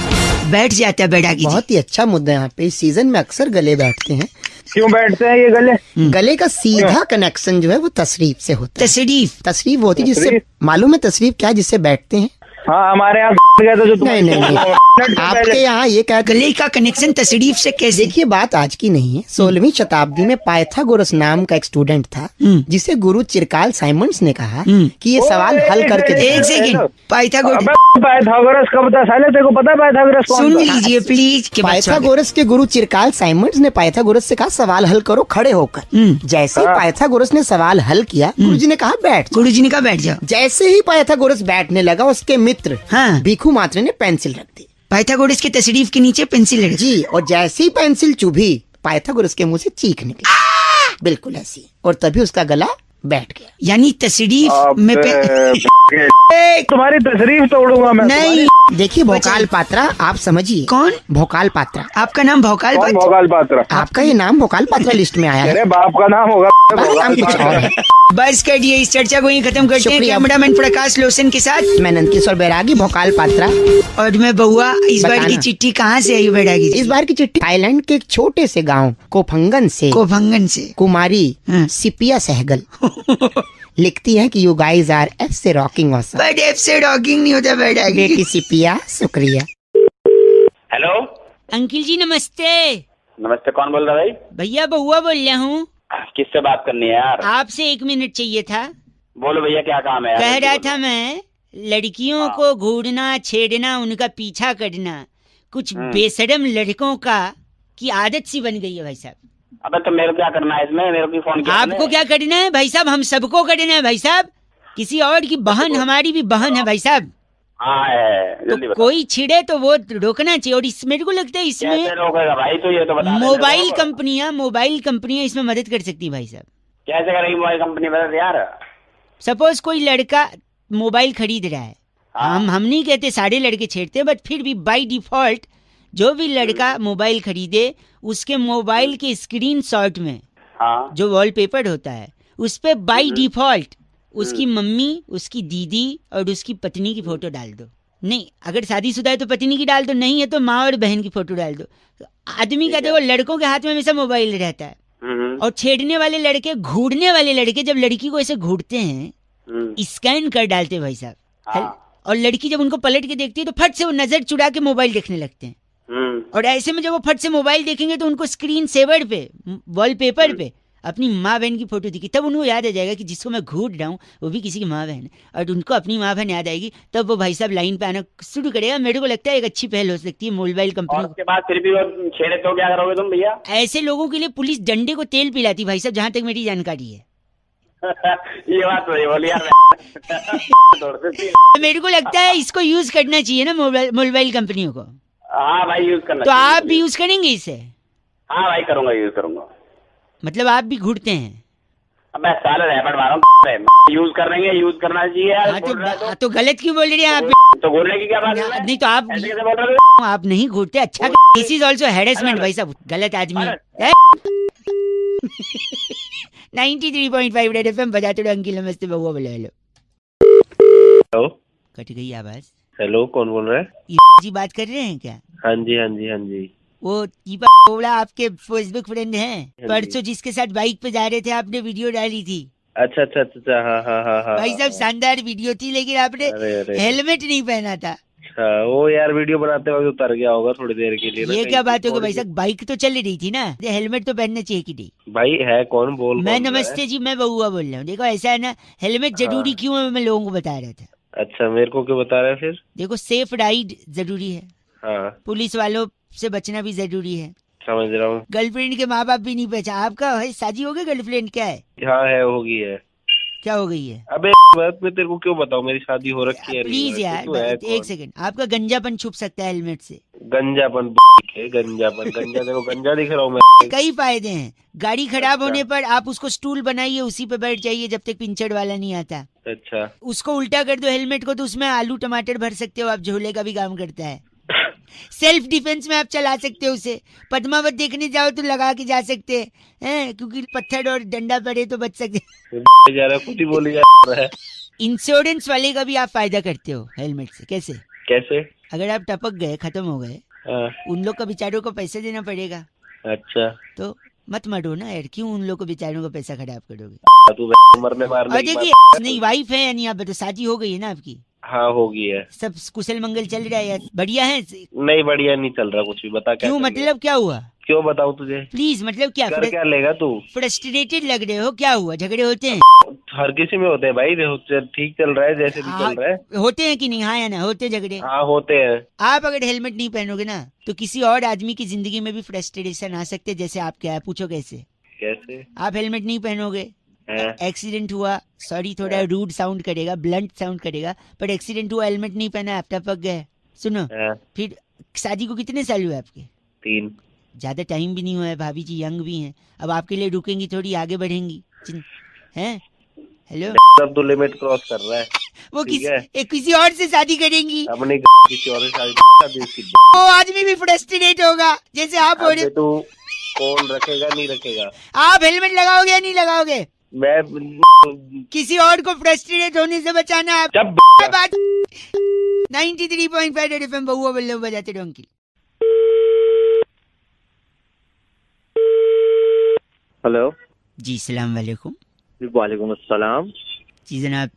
बैठ जाता है जी? बहुत ही अच्छा मुद्दा है यहाँ पे। इस सीज़न में अक्सर गले बैठते हैं। क्यों बैठते हैं ये गले? गले का सीधा कनेक्शन जो है वो तशरीफ़ से होता है। तशरीफ़। तशरीफ़ होती है जिससे मालूम है तशरीफ़ क्या है जिससे बैठते हैं? हाँ हमारे यहाँ गया था जो नहीं नहीं नहीं। <laughs> आपके यहाँ ये कहते गले का कनेक्शन तशरीफ़ से कैसे देखिए बात आज की नहीं है। सोलहवीं शताब्दी में पाइथागोरस नाम का एक स्टूडेंट था हम्म। जिसे गुरु चिरकाल साइमंड्स ने कहा हम्म। कि ये सवाल हल करके एक सेकंड पाइथागोरस अबे पाइथागोरस कब था साले तेरे को पता है पाइथागोरस कौन सुन लीजिए प्लीज़ के बाद के गुरु चिरकाल साइमंड्स ने पाइथागोरस से कहा सवाल हल करो खड़े होकर। हम्म। जैसे ही पाइथागोरस ने सवाल हल किया गुरु जी ने कहा बैठ जाओ। गुरु जी ने कहा बैठ जाओ जैसे ही पाइथागोरस बैठने लगा उसके मित्र हाँ। भिखू मात्र ने पेंसिल रख दी। पाइथागोरस के तशरीफ़ के नीचे पेंसिल रख। जी और जैसे ही पेंसिल चुभी पाइथागोरस के मुँह से चीख निकली। बिल्कुल ऐसी। और तभी उसका गला बैठ गया। यानी तशरीफ़ में पे... <laughs> तुम्हारी तशरीफ़ तोड़ूँगा मैं नहीं। देखिए भोकाल पात्रा आप समझिए। कौन? भोकाल पात्रा। आपका नाम भोकाल बात भोगाल पात्र? आपका ये नाम भोकाल पात्रा लिस्ट में आया है। बाप का नाम होगा। नाम कुछ और है। बस करिए इस चर्चा को ही खत्म करते हैं। कैमरामैन प्रकाश लोसन के साथ। मैं नंदकिशोर बैरागी भोकाल पात्रा। और मैं बहुआ इस बार की चिट्ठी कहाँ से आई बैठागी इस बार की चिट्ठी थाईलैंड के एक छोटे से गाँव कोफंगन से। कोफंगन से। कुमारी हाँ। सिपिया सहगल। <laughs> <laughs> लिखती है कि you guys are F so rocking awesome but F so docking नहीं होता बैठागी बेटी सिपिया शुक्रिया। हेलो अंकिल जी नमस्ते। नमस्ते कौन बोल रहा है भाई? भैया बहुआ बोल रहा हूँ। किससे बात करनी है यार? आपसे एक मिनट चाहिए था। बोलो भैया क्या काम है यार? कह रहा था मैं लड़कियों हाँ। को घूरना छेड़ना उनका पीछा करना कुछ हम्म। बेशरम लड़कों का की आदत सी बन गई है भाई साहब। अबे तो मेरे को क्या करना है इसमें? मेरे को फ़ोन किया आपको? क्या करना है भाई साहब? हम सबको करना है भाई साहब। किसी और की बहन हमारी भी बहन है भाई साहब। हाँ तो कोई छिड़े तो वो रोकना चाहिए। और इस मेरे को लगता है इसमें भाई? तो ये तो बता मोबाइल। कंपनियाँ मोबाइल कंपनियाँ इसमें मदद कर सकती है भाई साहब। कैसे करेगी मोबाइल कंपनी मदद यार? सपोज़ कोई लड़का मोबाइल खरीद रहा है। हाँ। हम हम नहीं कहते सारे लड़के छेड़ते बट फिर भी बाय डिफ़ॉल्ट जो भी लड़का मोबाइल खरीदे उसके मोबाइल के स्क्रीन शॉट में हाँ। जो वॉलपेपर होता है उस पर बाय हम्म। डिफ़ॉल्ट उसकी मम्मी उसकी दीदी और उसकी पत्नी की फ़ोटो डाल दो। नहीं अगर शादीशुदा है तो पत्नी की डाल दो नहीं है तो माँ और बहन की फ़ोटो डाल दो। आदमी का। देखो लड़कों के हाथ में हमेशा मोबाइल रहता है। हम्म, और छेड़ने वाले लड़के घूरने वाले लड़के जब लड़की को ऐसे घूरते हैं हम्म, स्कैन कर डालते हैं भाई साहब। हाँ, और लड़की जब उनको पलट के देखती है तो फट से वो नज़र चुरा के मोबाइल देखने लगते हैं। हम्म, और ऐसे में जब वो फट से मोबाइल देखेंगे तो उनको स्क्रीन सेवर पे वॉलपेपर पे अपनी माँ बहन की फ़ोटो दिखी तब उनको याद आ जाएगा कि जिसको मैं घूट रहा हूँ वो भी किसी की माँ बहन है। और उनको अपनी माँ बहन याद आएगी तब वो भाई साहब लाइन पे आना शुरू करेगा। मेरे को लगता है एक अच्छी पहल हो सकती है मोबाइल कंपनी उसके बाद फिर भी वो छेड़े तो क्या करोगे तुम भैया? ऐसे लोगों के लिए पुलिस डंडे को तेल पिलाती भाई साहब जहाँ तक मेरी जानकारी है। <laughs> ये बात तो बोली यार। <laughs> <laughs> मेरे को लगता है इसको यूज़ करना चाहिए ना मोबाइल कंपनियों को। हाँ भाई यूज़ करना तो आप भी यूज़ करेंगे इसे? हाँ भाई करूँगा यूज़ करूँगा। मतलब आप भी घुटते हैं? मैं साले रैपट मार रहा हूँ यूज़ करेंगे यूज़ करना चाहिए यार हाँ तो, रहा है हाँ, तो गलत क्यों बोल रहे हैं आप? तो तो बोलने की क्या बात है? नहीं तो आप कैसे बोल रहे हो? आप नहीं घूरते अच्छा दिस इज़ ऑल्सो हेरेसमेंट भाई साहब गलत आदमी। Ninety three point five red F M बजाते रहो अंकिल नमस्ते बउआ बोले हेलो। कट गई आवाज़। हेलो कौन बोल रहा है? जी बात कर रहे हैं क्या? हाँ जी हाँ जी हाँ जी। वो दीपा बोला आपके फेसबुक फ्रेंड हैं। परसों जिसके साथ बाइक पे जा रहे थे आपने वीडियो डाली थी। अच्छा अच्छा अच्छा अच्छा हाँ हाँ हाँ हाँ। भाई साहब शानदार वीडियो थी लेकिन आपने हेलमेट नहीं पहना था। अच्छा वो यार वीडियो बनाते वक्त उतर गया होगा थोड़ी देर के लिए ये क्या बात होगी भाई साहब बाइक तो चल रही थी ना। हेलमेट तो पहनना चाहिए कि नहीं? भाई है कौन? बोल मैं कौन नमस्ते जी मैं बउआ बोल रहा हूँ। देखो ऐसा है ना हेलमेट ज़रूरी हाँ। क्यों है मैं लोगों को बता रहा था। अच्छा मेरे को क्यों बता रहे हैं फिर? देखो सेफ़ राइड ज़रूरी है। हाँ। पुलिस वालों से बचना भी ज़रूरी है। समझ रहा हूँ। गर्लफ्रेंड के माँ बाप भी नहीं पहचान आपका भाई शादी हो गई गर्लफ्रेंड क्या है? हाँ है होगी है। क्या हो गई है? अबे बात में तेरे को क्यों बताऊँ? मेरी शादी हो रखी है प्लीज़ यार एक? सेकंड आपका गंजापन छुप सकता है हेलमेट से। गंजापन गंजापन। गंजा देखो गंजा दिख रहा हूँ मैं। <laughs> कई फ़ायदे हैं। गाड़ी खराब अच्छा। होने पर आप उसको स्टूल बनाइए उसी पे बैठ जाइए जब तक पिंचड़ वाला नहीं आता। अच्छा। उसको उल्टा कर दो हेलमेट को तो उसमें आलू टमाटर भर सकते हो आप झोले का भी काम करता है। सेल्फ डिफेंस में आप चला सकते हो उसे। पद्मावत देखने जाओ तो लगा के जा सकते हैं। हैं? क्योंकि पत्थर और डंडा पड़े तो बच सकते जा रहा कुछ ही बोली जा रहा है। इंश्योरेंस वाले का भी आप फ़ायदा करते हो हेलमेट से। कैसे? कैसे? अगर आप टपक गए खत्म हो गए हाँ, उन लोग का बेचारों को पैसे देना पड़ेगा। अच्छा। तो मत मरो ना यार क्यों उन लोग को बेचारों को पैसा खराब करोगे? तू मरने मारने और देखिए नहीं वाइफ है यानी आप बताओ शादी हो गई है ना आपकी? हाँ होगी है। सब कुशल मंगल चल रहा है यार। बढ़िया है? नहीं बढ़िया नहीं चल रहा कुछ भी बता क्या क्यों? मतलब क्या हुआ? क्यों बताऊँ तुझे? प्लीज़ मतलब क्या? कर क्या लेगा तू? फ्रस्ट्रेटेड लग रहे हो? क्या हुआ? झगड़े होते हैं? हर किसी में होते हैं भाई ठीक चल रहा है जैसे भी हाँ, चल रहा है। होते हैं कि नहीं? हाँ या ना होते हैं झगड़े। हाँ होते हैं। आप अगर हेलमेट नहीं पहनोगे ना तो किसी और आदमी की ज़िंदगी में भी फ्रस्ट्रेशन आ सकते जैसे आप क्या है? पूछो कैसे? कैसे? आप हेलमेट नहीं पहनोगे? हैं? एक्सीडेंट हुआ सॉरी थोड़ा रूड साउंड करेगा ब्लंट साउंड करेगा पर एक्सीडेंट हुआ हेलमेट नहीं पहना आप टपक गए। सुनो फिर शादी को कितने साल हुए आपके? तीन। ज़्यादा टाइम भी नहीं हुआ है भाभी जी यंग भी हैं। अब आपके लिए रुकेंगी थोड़ी आगे बढ़ेंगी। हैं? हेलो अब तो लिमिट क्रॉस कर रहा है। वो किस है। एक किसी और से शादी करेंगी? अपनी किसी और से शादी वो आदमी भी फ्रस्ट्रेट होगा। जैसे आप अबे रहे तू कौन रखेगा नहीं रखेगा? आप हेलमेट लगाओगे या नहीं लगाओगे? मैं किसी और को फ्रस्ट्रेट होने से बचाना आप। जब बात 93.5 रेड एफएम बहुआ बल्लभ बजाते अंकिल हेलो। जी सलाम वालेकुम। वालेकुम अस्सलाम। जी जनाब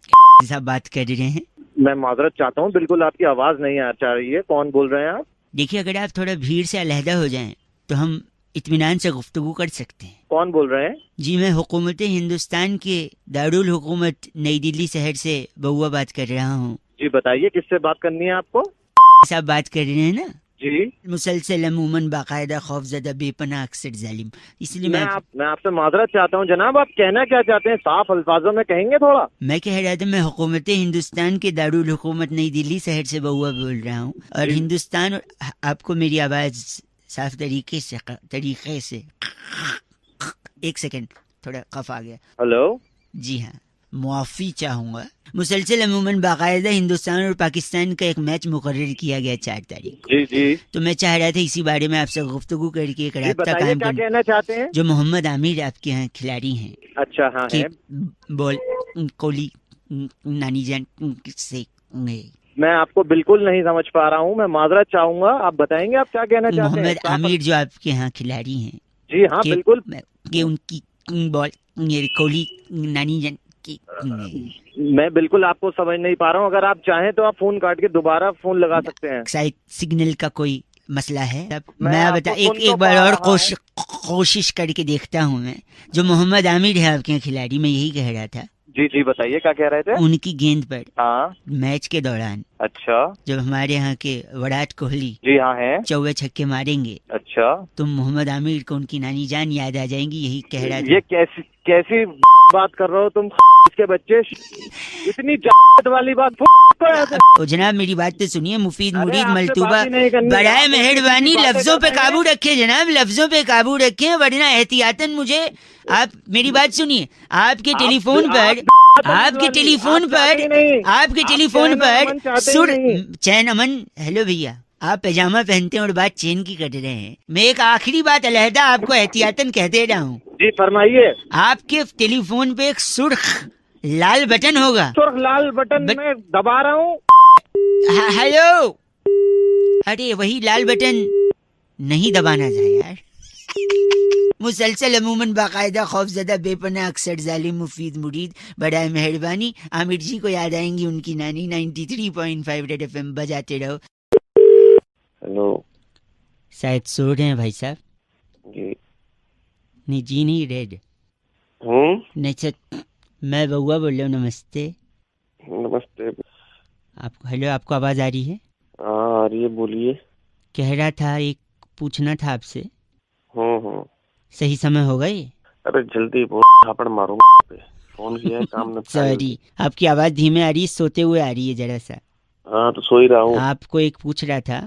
साहब बात कर रहे हैं? मैं माजरत चाहता हूँ बिल्कुल आपकी आवाज़ नहीं आ चाह रही है। कौन बोल रहे हैं आप? देखिए अगर आप थोड़ा भीड़ से अलहदा हो जाएँ तो हम इत्मीनान से गुफ्तु कर सकते हैं। कौन बोल रहे हैं? जी मैं हुकूमत हिंदुस्तान के दारुल हुकूमत नई दिल्ली शहर से बउआ बात कर रहा हूँ। जी बताइए किससे बात करनी है आपको? साहब बात कर रहे हैं ना? जी। मुसलसल अमूमन बाकायदा खौफजदा बेपना अक्सर जालिम। इसलिए मैं मैं आप मैं आपसे माजरत चाहता हूँ। जनाब आप कहना क्या चाहते हैं? साफ़ अल्फाजों में कहेंगे थोड़ा? मैं कह रहा था मैं हुकूमत हिंदुस्तान के दारुल हुकूमत नई दिल्ली शहर से बउआ बोल रहा हूँ। और हिंदुस्तान आपको मेरी आवाज़ साफ़ तरीके से तरीके से एक सेकेंड थोड़ा कफ आ गया। हेलो? जी हाँ मुआफ़ी चाहूँगा। मुसलसल अमूमन बाकायदा हिंदुस्तान और पाकिस्तान का एक मैच मुकर किया गया चार तारीख को। जी जी। तो मैं चाह रहा था इसी बारे में आपसे गुफ्तगू करके एक रास्ता कायम क्या कर कहना चाहते हैं? जो मोहम्मद आमिर आपके यहाँ खिलाड़ी हैं। अच्छा हाँ है। बॉल कोहली नानी जान से मैं आपको बिल्कुल नहीं समझ पा रहा हूँ मैं माजरा चाहूँगा आप बताएँगे आप क्या कहना चाहते हैं? मोहम्मद आमिर जो आपके यहाँ खिलाड़ी हैं जी हाँ कि- बिल्कुल। कि उनकी बॉल ये कोहली नानी जन की मैं बिल्कुल आपको समझ नहीं पा रहा हूँ अगर आप चाहें तो आप फ़ोन काट के दोबारा फ़ोन लगा सकते हैं। शायद सिग्नल का कोई मसला है? मैं मैं बता एक तो एक बार और कोशिश कोशिश करके देखता हूँ मैं। जो मोहम्मद आमिर है आपके खिलाड़ी मैं यही कह रहा था। जी जी बताइए क्या कह रहे थे? उनकी गेंद पर। हाँ। मैच के दौरान। अच्छा। जब हमारे यहाँ के विराट कोहली जी हाँ है। चौवे छक्के मारेंगे अच्छा। तो मोहम्मद आमिर को उनकी नानी जान याद आ जाएँगी यही कह रहा ये कैसी कैसी बात कर रहे हो तुम <laughs> इसके बच्चे। इतनी वाली बात <laughs> ओ जनाब मेरी बात तो सुनिए मुफीद मुरीद मलतूबा। आप मेहरबानी लफ्जों पे काबू रखे जनाब लफ्जों पे काबू रखे वरना एहतियातन मुझे आप मेरी बात सुनिए। आपके टेलीफोन पर आपके टेलीफोन पर आपके टेलीफोन पर सुर चैन अमन हेलो भैया। आप पैजामा पहनते हैं और बात चेन की कर रहे हैं। मैं एक आखिरी बात अलहदा आपको एहतियातन कह दे रहा। हूँ जी फरमाइए। आपके टेलीफोन पे एक सुर्ख लाल बटन होगा। सुर्ख लाल बटन बट- में दबा रहा हूँ। हेलो। अरे वही लाल बटन नहीं दबाना था यार। मुसलसल अमूमन बाकायदा खौफजदा बेपना अक्सर जालिम मुफीद मुरीद बड़ा मेहरबानी। आमिर जी को याद आएँगी उनकी नानी 93.5 रेड एफएम बजाते रहो। हेलो। शायद सो रहे हैं भाई साहब। जी। नहीं जी नहीं रेड। हम्म? नहीं सर मैं बउआ बोल रहा हूँ नमस्ते। नमस्ते। आपको हेलो आपको आवाज़ आ रही है? हाँ आ रही है बोलिए। कह रहा था एक पूछना था आपसे। हम्म हम्म। सही समय होगा ये अरे जल्दी बोल झापड़ मारूँगा फ़ोन किया है काम सॉरी आपकी आवाज़ धीमे आ रही है सोते हुए आ रही है जरा सा। हाँ तो सो ही रहा हूँ। आपको एक पूछ रहा था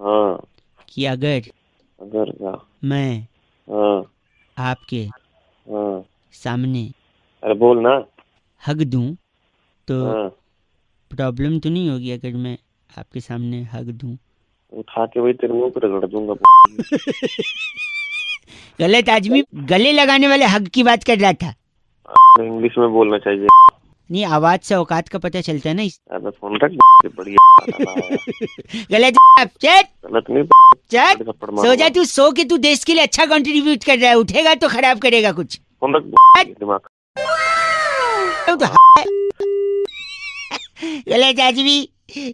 हाँ। कि अगर अगर क्या? मैं हाँ। आपके हाँ। सामने अरे बोल ना। हक दूँ तो हाँ। प्रॉब्लम तो नहीं होगी अगर मैं आपके सामने हक दूँ? उठा के वही तेरे मुँह पे रगड़ दूँगा। <laughs> गलत आदमी गले लगाने वाले हक की बात कर रहा था। <laughs> इंग्लिश में बोलना चाहिए। नहीं आवाज़ से औकात का पता चलता है ना इस फ़ोन रख बढ़िया गलत चट। गलत नहीं चट। सो जा तू सो के तू देश के लिए अच्छा कंट्रीब्यूट कर रहा है। उठेगा तो खराब करेगा कुछ। फ़ोन रख <laughs> दिमाग? तो <laughs> गलत आदमी।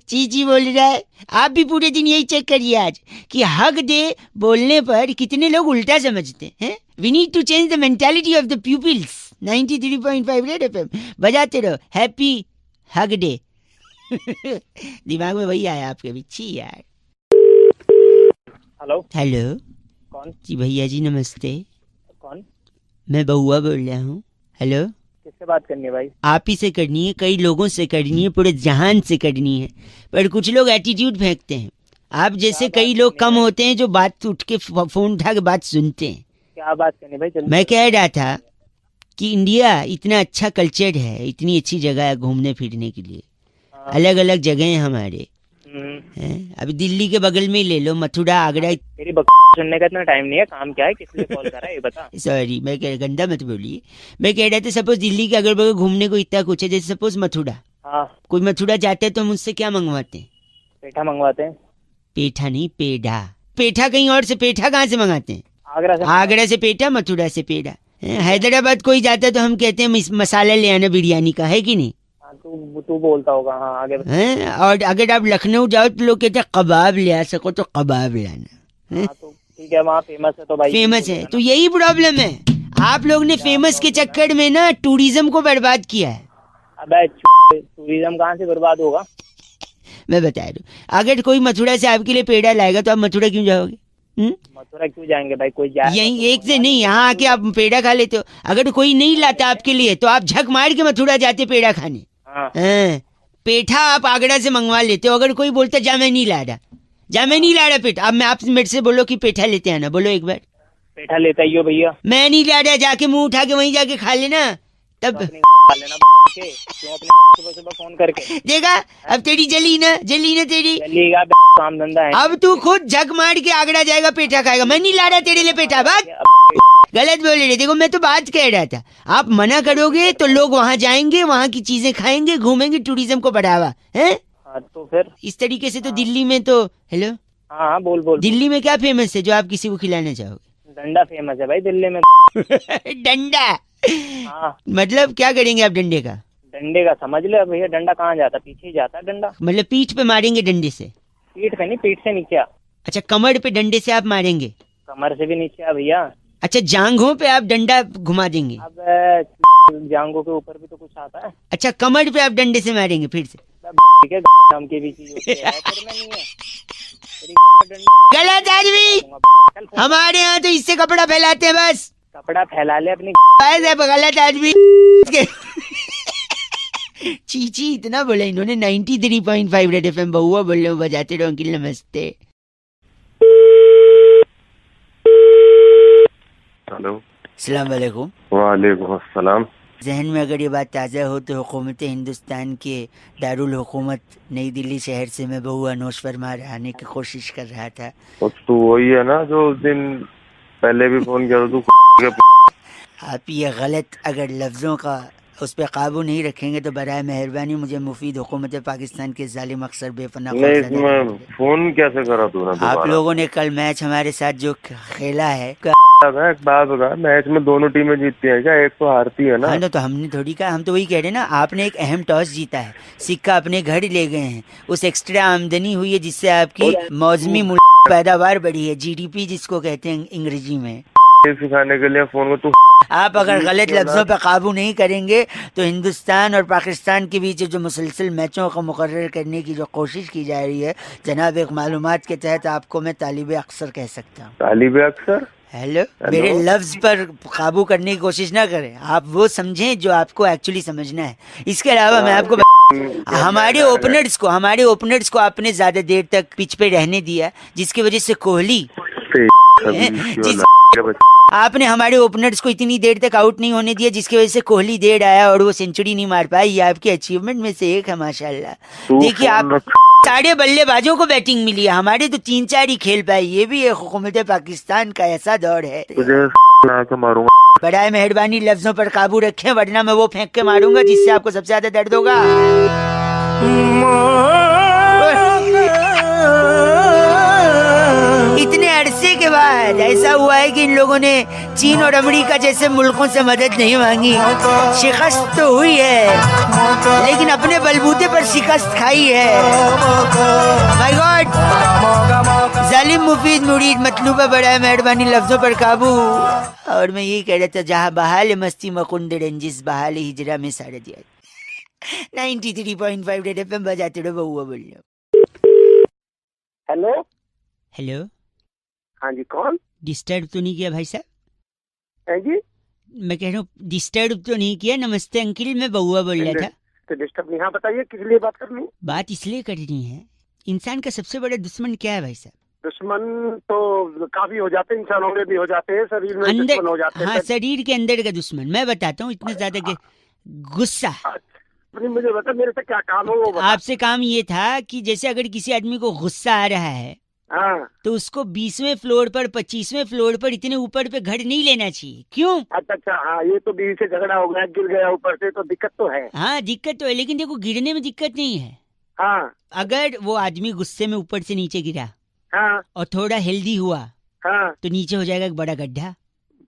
चीची बोल रहा है। आप भी पूरे दिन यही चेक करिए आज कि हक दे बोलने पर कितने लोग उल्टा समझते हैं we need to change the mentality of the peoples 93.5 red FM बजाते रहो. हैप्पी हक डे दिमाग में वही आया आपके भी छी यार. हेलो हेलो कौन? जी भैया जी नमस्ते. कौन? मैं बउआ बोल रहा हूँ. हेलो किससे बात करनी है भाई? आप ही से करनी है कई लोगों से करनी है पूरे जहान से करनी है. पर कुछ लोग एटीट्यूड फेंकते हैं. आप जैसे कई लोग कम होते हैं जो बात उठ के फ़ोन उठा के बात सुनते हैं. क्या बात करनी भाई? मैं कह रहा था कि इंडिया इतना अच्छा कल्चर है इतनी अच्छी जगह है घूमने फिरने के लिए। हाँ। अलग अलग जगह है हमारे। हम्म, हैं? अभी दिल्ली के बगल में ही ले लो मथुरा आगरा। तेरी सुनने का इतना टाइम नहीं है काम क्या है किस लिए कॉल करा है ये बता। <laughs> सॉरी मैं कह गंदा मत बोलिए। मैं कह रहा था सपोज़ दिल्ली के अगल बगल घूमने को इतना कुछ है जैसे सपोज़ मथुरा। हाँ। कोई मथुरा जाते हैं तो हम उससे क्या मंगवाते हैं? पेठा मंगवाते हैं। पेठा नहीं पेढ़ा पेठा कहीं और से पेठा कहाँ से मंगाते हैं? आगरा से आगरा से पेठा मथुरा से पेड़ा? हैदराबाद कोई जाता है तो हम कहते हैं मसाला ले आना बिरयानी का है कि नहीं? हाँ, तू तू बोलता होगा हाँ आगे। हैं? और अगर आप लखनऊ जाओ तो लोग कहते हैं कबाब ले आ सको तो कबाब लाना हाँ? तो ठीक है वहाँ फ़ेमस है तो भाई। फ़ेमस है तो यही प्रॉब्लम है। आप लोग ने फ़ेमस के चक्कर में ना टूरिज़्म को बर्बाद किया है। अबे टूरिज़्म कहाँ से बर्बाद होगा? मैं बता हूँ अगर कोई मथुरा से आपके लिए पेड़ा लाएगा तो आप मथुरा क्यों जाओगे? मथुरा क्यों जाएँगे भाई? कोई जाए यही एक से नहीं यहाँ आके आप पेड़ा खा लेते हो। अगर कोई नहीं लाता आपके लिए तो आप झक मार के मथुरा जाते पेड़ा खाने। हाँ। पेठा आप आगरा से मंगवा लेते हो। अगर कोई बोलता जा मैं नहीं ला रहा। जा मैं नहीं ला रहा पेठा। अब मैं आप मेरे से बोलो कि पेठा लेते आना। बोलो एक बार। पेठा लेता ही हो भैया। मैं नहीं ला रहा जाके मुँह उठा के वहीं जाके खा लेना। तब खा लेना। के क्यों अपने <laughs> सुबह सुबह फ़ोन करके? देखा अब तेरी जली ना जली ना तेरी। काम धंधा है। अब तू खुद झक मार के आगरा जाएगा पेटा खाएगा। मैं नहीं ला रहा तेरे लिए पेटा भाग। <laughs> गलत बोल रहे देखो मैं तो बात कह रहा था। आप मना करोगे तो लोग वहाँ जाएँगे वहाँ की चीज़ें खाएँगे घूमेंगे टूरिज़्म को बढ़ावा है? हाँ तो फिर? इस तरीके से तो दिल्ली में तो हेलो? हाँ हाँ बोल बोल। दिल्ली में क्या फ़ेमस है जो आप किसी को खिलाना चाहोगे? डंडा फ़ेमस है भाई दिल्ली में। <laughs> डंडा? हाँ। मतलब क्या करेंगे आप डंडे का? डंडे का समझ ले भैया डंडा कहाँ जाता? पीछे ही जाता है डंडा। मतलब पीठ पे मारेंगे डंडे से? पीठ पे नहीं पीठ से नीचे। अच्छा कमर पे डंडे से आप मारेंगे? कमर से भी नीचे भैया। अच्छा जांघों पे आप डंडा घुमा देंगे? अब जांघों के ऊपर भी तो कुछ आता है। अच्छा कमर पे आप डंडे से मारेंगे फिर से? ठीक है। गलत आदमी। हमारे यहाँ तो इससे कपड़ा फैलाते हैं बस। कपड़ा फैला ले अपनी गलत आदमी। चीची इतना बोला इन्होंने 93.5 रेड एफएम बहुआ बोल रहे हो बजाते रहो अंकिल नमस्ते। हेलो। सलाम वालेकुम। वालेकुम अस्सलाम। जहन में अगर ये बात ताज़ा हो तो हुकूमत हिंदुस्तान के दारुल हुकूमत नई दिल्ली शहर से मैं बहु अनोश वर्मा आने की कोशिश कर रहा था। तो वही है ना जो उस दिन पहले भी फ़ोन किया <laughs> आप ये गलत अगर लफ्ज़ों का उस पर काबू नहीं रखेंगे तो बरए मेहरबानी मुझे मुफीद हुकूमत पाकिस्तान के जालिम अक्सर बेपना फ़ोन कैसे करा तूने आप लोगों ने कल मैच हमारे साथ जो खेला है एक बात बता मैच में दोनों टीमें जीतती हैं क्या? एक तो हारती है ना? हाँ तो हमने थोड़ी कहा हम तो वही कह रहे हैं ना आपने एक अहम टॉस जीता है। सिक्का अपने घर ले गए हैं। उस एक्स्ट्रा आमदनी हुई है जिससे आपकी मुल- पैदावार बढ़ी है जीडीपी जिसको कहते हैं अंग्रेज़ी में। सिखाने के लिए फ़ोन को तू आप अगर गलत लफ्जों पर काबू नहीं करेंगे तो हिंदुस्तान और पाकिस्तान के बीच जो मुसलसल मैचों को मुकर्र करने की जो कोशिश की जा रही है जनाब एक मालूम के तहत आपको मैं तालिब अक्सर कह सकता हूँ। तालिब अक्सर? हेलो? मेरे लफ्ज पर काबू करने की कोशिश ना करें। आप वो समझें जो आपको एक्चुअली समझना है। इसके अलावा मैं आपको हमारे ओपनर्स को हमारे ओपनर्स को आपने ज़्यादा देर तक पिच पे रहने दिया जिसकी वजह से कोहली जिस- आपने हमारे ओपनर्स को इतनी देर तक आउट नहीं होने दिया जिसकी वजह से कोहली देर आया और वो सेंचुरी नहीं मार पाया ये आपकी अचीवमेंट में से एक है माशाल्लाह। देखिए आप सारे बल्लेबाजों को बैटिंग मिली है। हमारे तो तीन चार ही खेल पाए। ये भी एक हुकूमत पाकिस्तान का ऐसा दौर है। मारूँगा। बड़ाए मेहरबानी लफ्जों पर काबू रखें वरना मैं वो फेंक के मारूँगा जिससे आपको सबसे ज़्यादा दर्द होगा। इतने अरसे के बाद ऐसा हुआ है कि इन लोगों ने चीन और अमेरिका जैसे मुल्कों से मदद नहीं मांगी। शिकस्त तो हुई है लेकिन अपने बलबूते पर शिकस्त खाई है। माय गॉड जालिम मुफीद मुरीद मतलूबा बड़ा मेहरबानी लफ्जों पर काबू। और मैं यही कह रहा था जहाँ बहाल मस्ती मकुंद रंजिस बहाल हिजरा में सारा दिया। 93.5 रेड एफएम बजाते रहो बहुआ बोल रहे हेलो हेलो हाँ जी कौन? डिस्टर्ब तो नहीं किया भाई साहब? जी? मैं कह रहा हूँ डिस्टर्ब तो नहीं किया नमस्ते अंकिल मैं बउआ बोल रहा था। तो डिस्टर्ब नहीं हाँ बताइए किस लिए बात करनी? बात इसलिए करनी है इंसान का सबसे बड़ा दुश्मन क्या है भाई साहब? दुश्मन तो काफ़ी हो जाते हैं इंसानों में भी हो जाते हैं शरीर में दुश्मन हो जाते हाँ। शरीर के अंदर का दुश्मन मैं बताता हूँ इतना ज़्यादा गुस्सा। मुझे बता मेरे से क्या काम हो आपसे काम ये था कि जैसे अगर किसी आदमी को गुस्सा आ रहा है हाँ। तो उसको बीसवें फ्लोर पर पच्चीसवें फ्लोर पर इतने ऊपर पे घर नहीं लेना चाहिए। क्यों? अच्छा अच्छा हाँ ये तो बीवी से झगड़ा हो गया गिर गया ऊपर से तो दिक्कत तो है। हाँ दिक्कत तो है लेकिन देखो गिरने में दिक्कत नहीं है। हाँ। अगर वो आदमी गुस्से में ऊपर से नीचे गिरा हाँ। और थोड़ा हेल्दी हुआ हाँ। तो नीचे हो जाएगा एक बड़ा गड्ढा।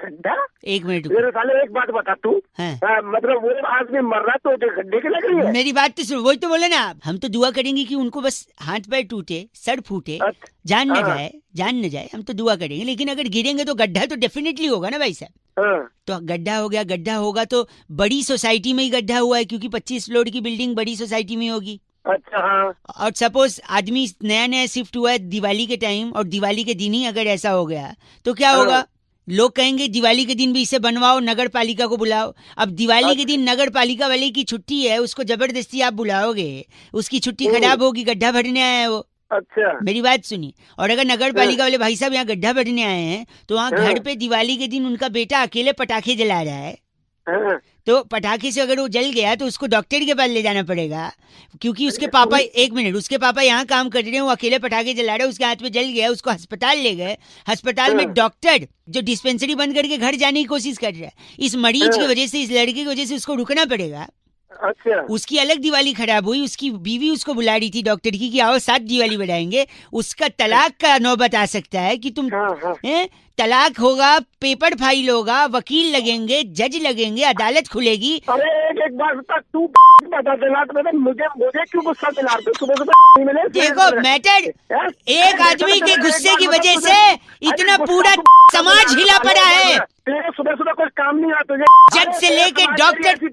गड्ढा? एक मिनट मेरे साले एक बात बता तू? हाँ। मतलब वो आदमी मर रहा तो गड्ढे की लग रही है? मेरी बात तो सुनो वही तो बोले ना आप। हम तो दुआ करेंगे कि उनको बस हाथ पैर टूटे सर फूटे अच्छा, जान न हाँ। जाए जान न जाए हम तो दुआ करेंगे। लेकिन अगर गिरेंगे तो गड्ढा तो डेफिनेटली होगा ना भाई साहब। हाँ, तो गड्ढा हो गया गड्ढा होगा तो बड़ी सोसाइटी में ही गड्ढा हुआ है क्योंकि 25 फ्लोर की बिल्डिंग बड़ी सोसाइटी में होगी। अच्छा हाँ। और सपोज़ आदमी नया नया शिफ्ट हुआ है दिवाली के टाइम और दिवाली के दिन ही अगर ऐसा हो गया तो क्या हाँ। होगा? लोग कहेंगे दिवाली के दिन भी इसे बनवाओ नगर पालिका को बुलाओ। अब दिवाली के दिन नगर पालिका वाले की छुट्टी है उसको ज़बरदस्ती आप बुलाओगे। उसकी छुट्टी। खराब होगी गड्ढा भरने आया है वो। अच्छा। मेरी बात सुनी और अगर नगर पालिका वाले भाई साहब यहाँ गड्ढा भरने आए हैं तो वहाँ हाँ। घर पे दिवाली के दिन उनका बेटा अकेले पटाखे जला रहा है। हाँ, तो पटाखे से अगर वो जल गया तो उसको डॉक्टर के पास ले जाना पड़ेगा क्योंकि उसके पापा एक मिनट उसके पापा यहाँ काम कर रहे हैं वो अकेले पटाखे जला रहे हैं उसके हाथ में जल गया उसको अस्पताल ले गए अस्पताल में हाँ। डॉक्टर जो डिस्पेंसरी बंद करके घर जाने की कोशिश कर रहा है इस मरीज़ की हाँ। वजह से इस लड़के की वजह से उसको रुकना पड़ेगा अच्छा उसकी अलग दिवाली खराब हुई उसकी बीवी उसको बुला रही थी डॉक्टर की कि आओ साथ दिवाली बढ़ाएँगे उसका तलाक का नौबत आ सकता है कि तुम हाँ हाँ हैं? तलाक होगा पेपर फ़ाइल होगा वकील लगेंगे जज लगेंगे अदालत खुलेगी। अरे एक एक बार बता तू <laughs> बता देना तो मुझे मुझे क्यों गुस्सा दिला रहे? सुबह सुबह <laughs> नहीं मिले? देखो <laughs> मैटर एक आदमी के गुस्से की वजह तुझे- से इतना पूरा समाज हिला पड़ा है। तेरे सुबह सुबह कोई काम नहीं आता जज से लेके डॉक्टर-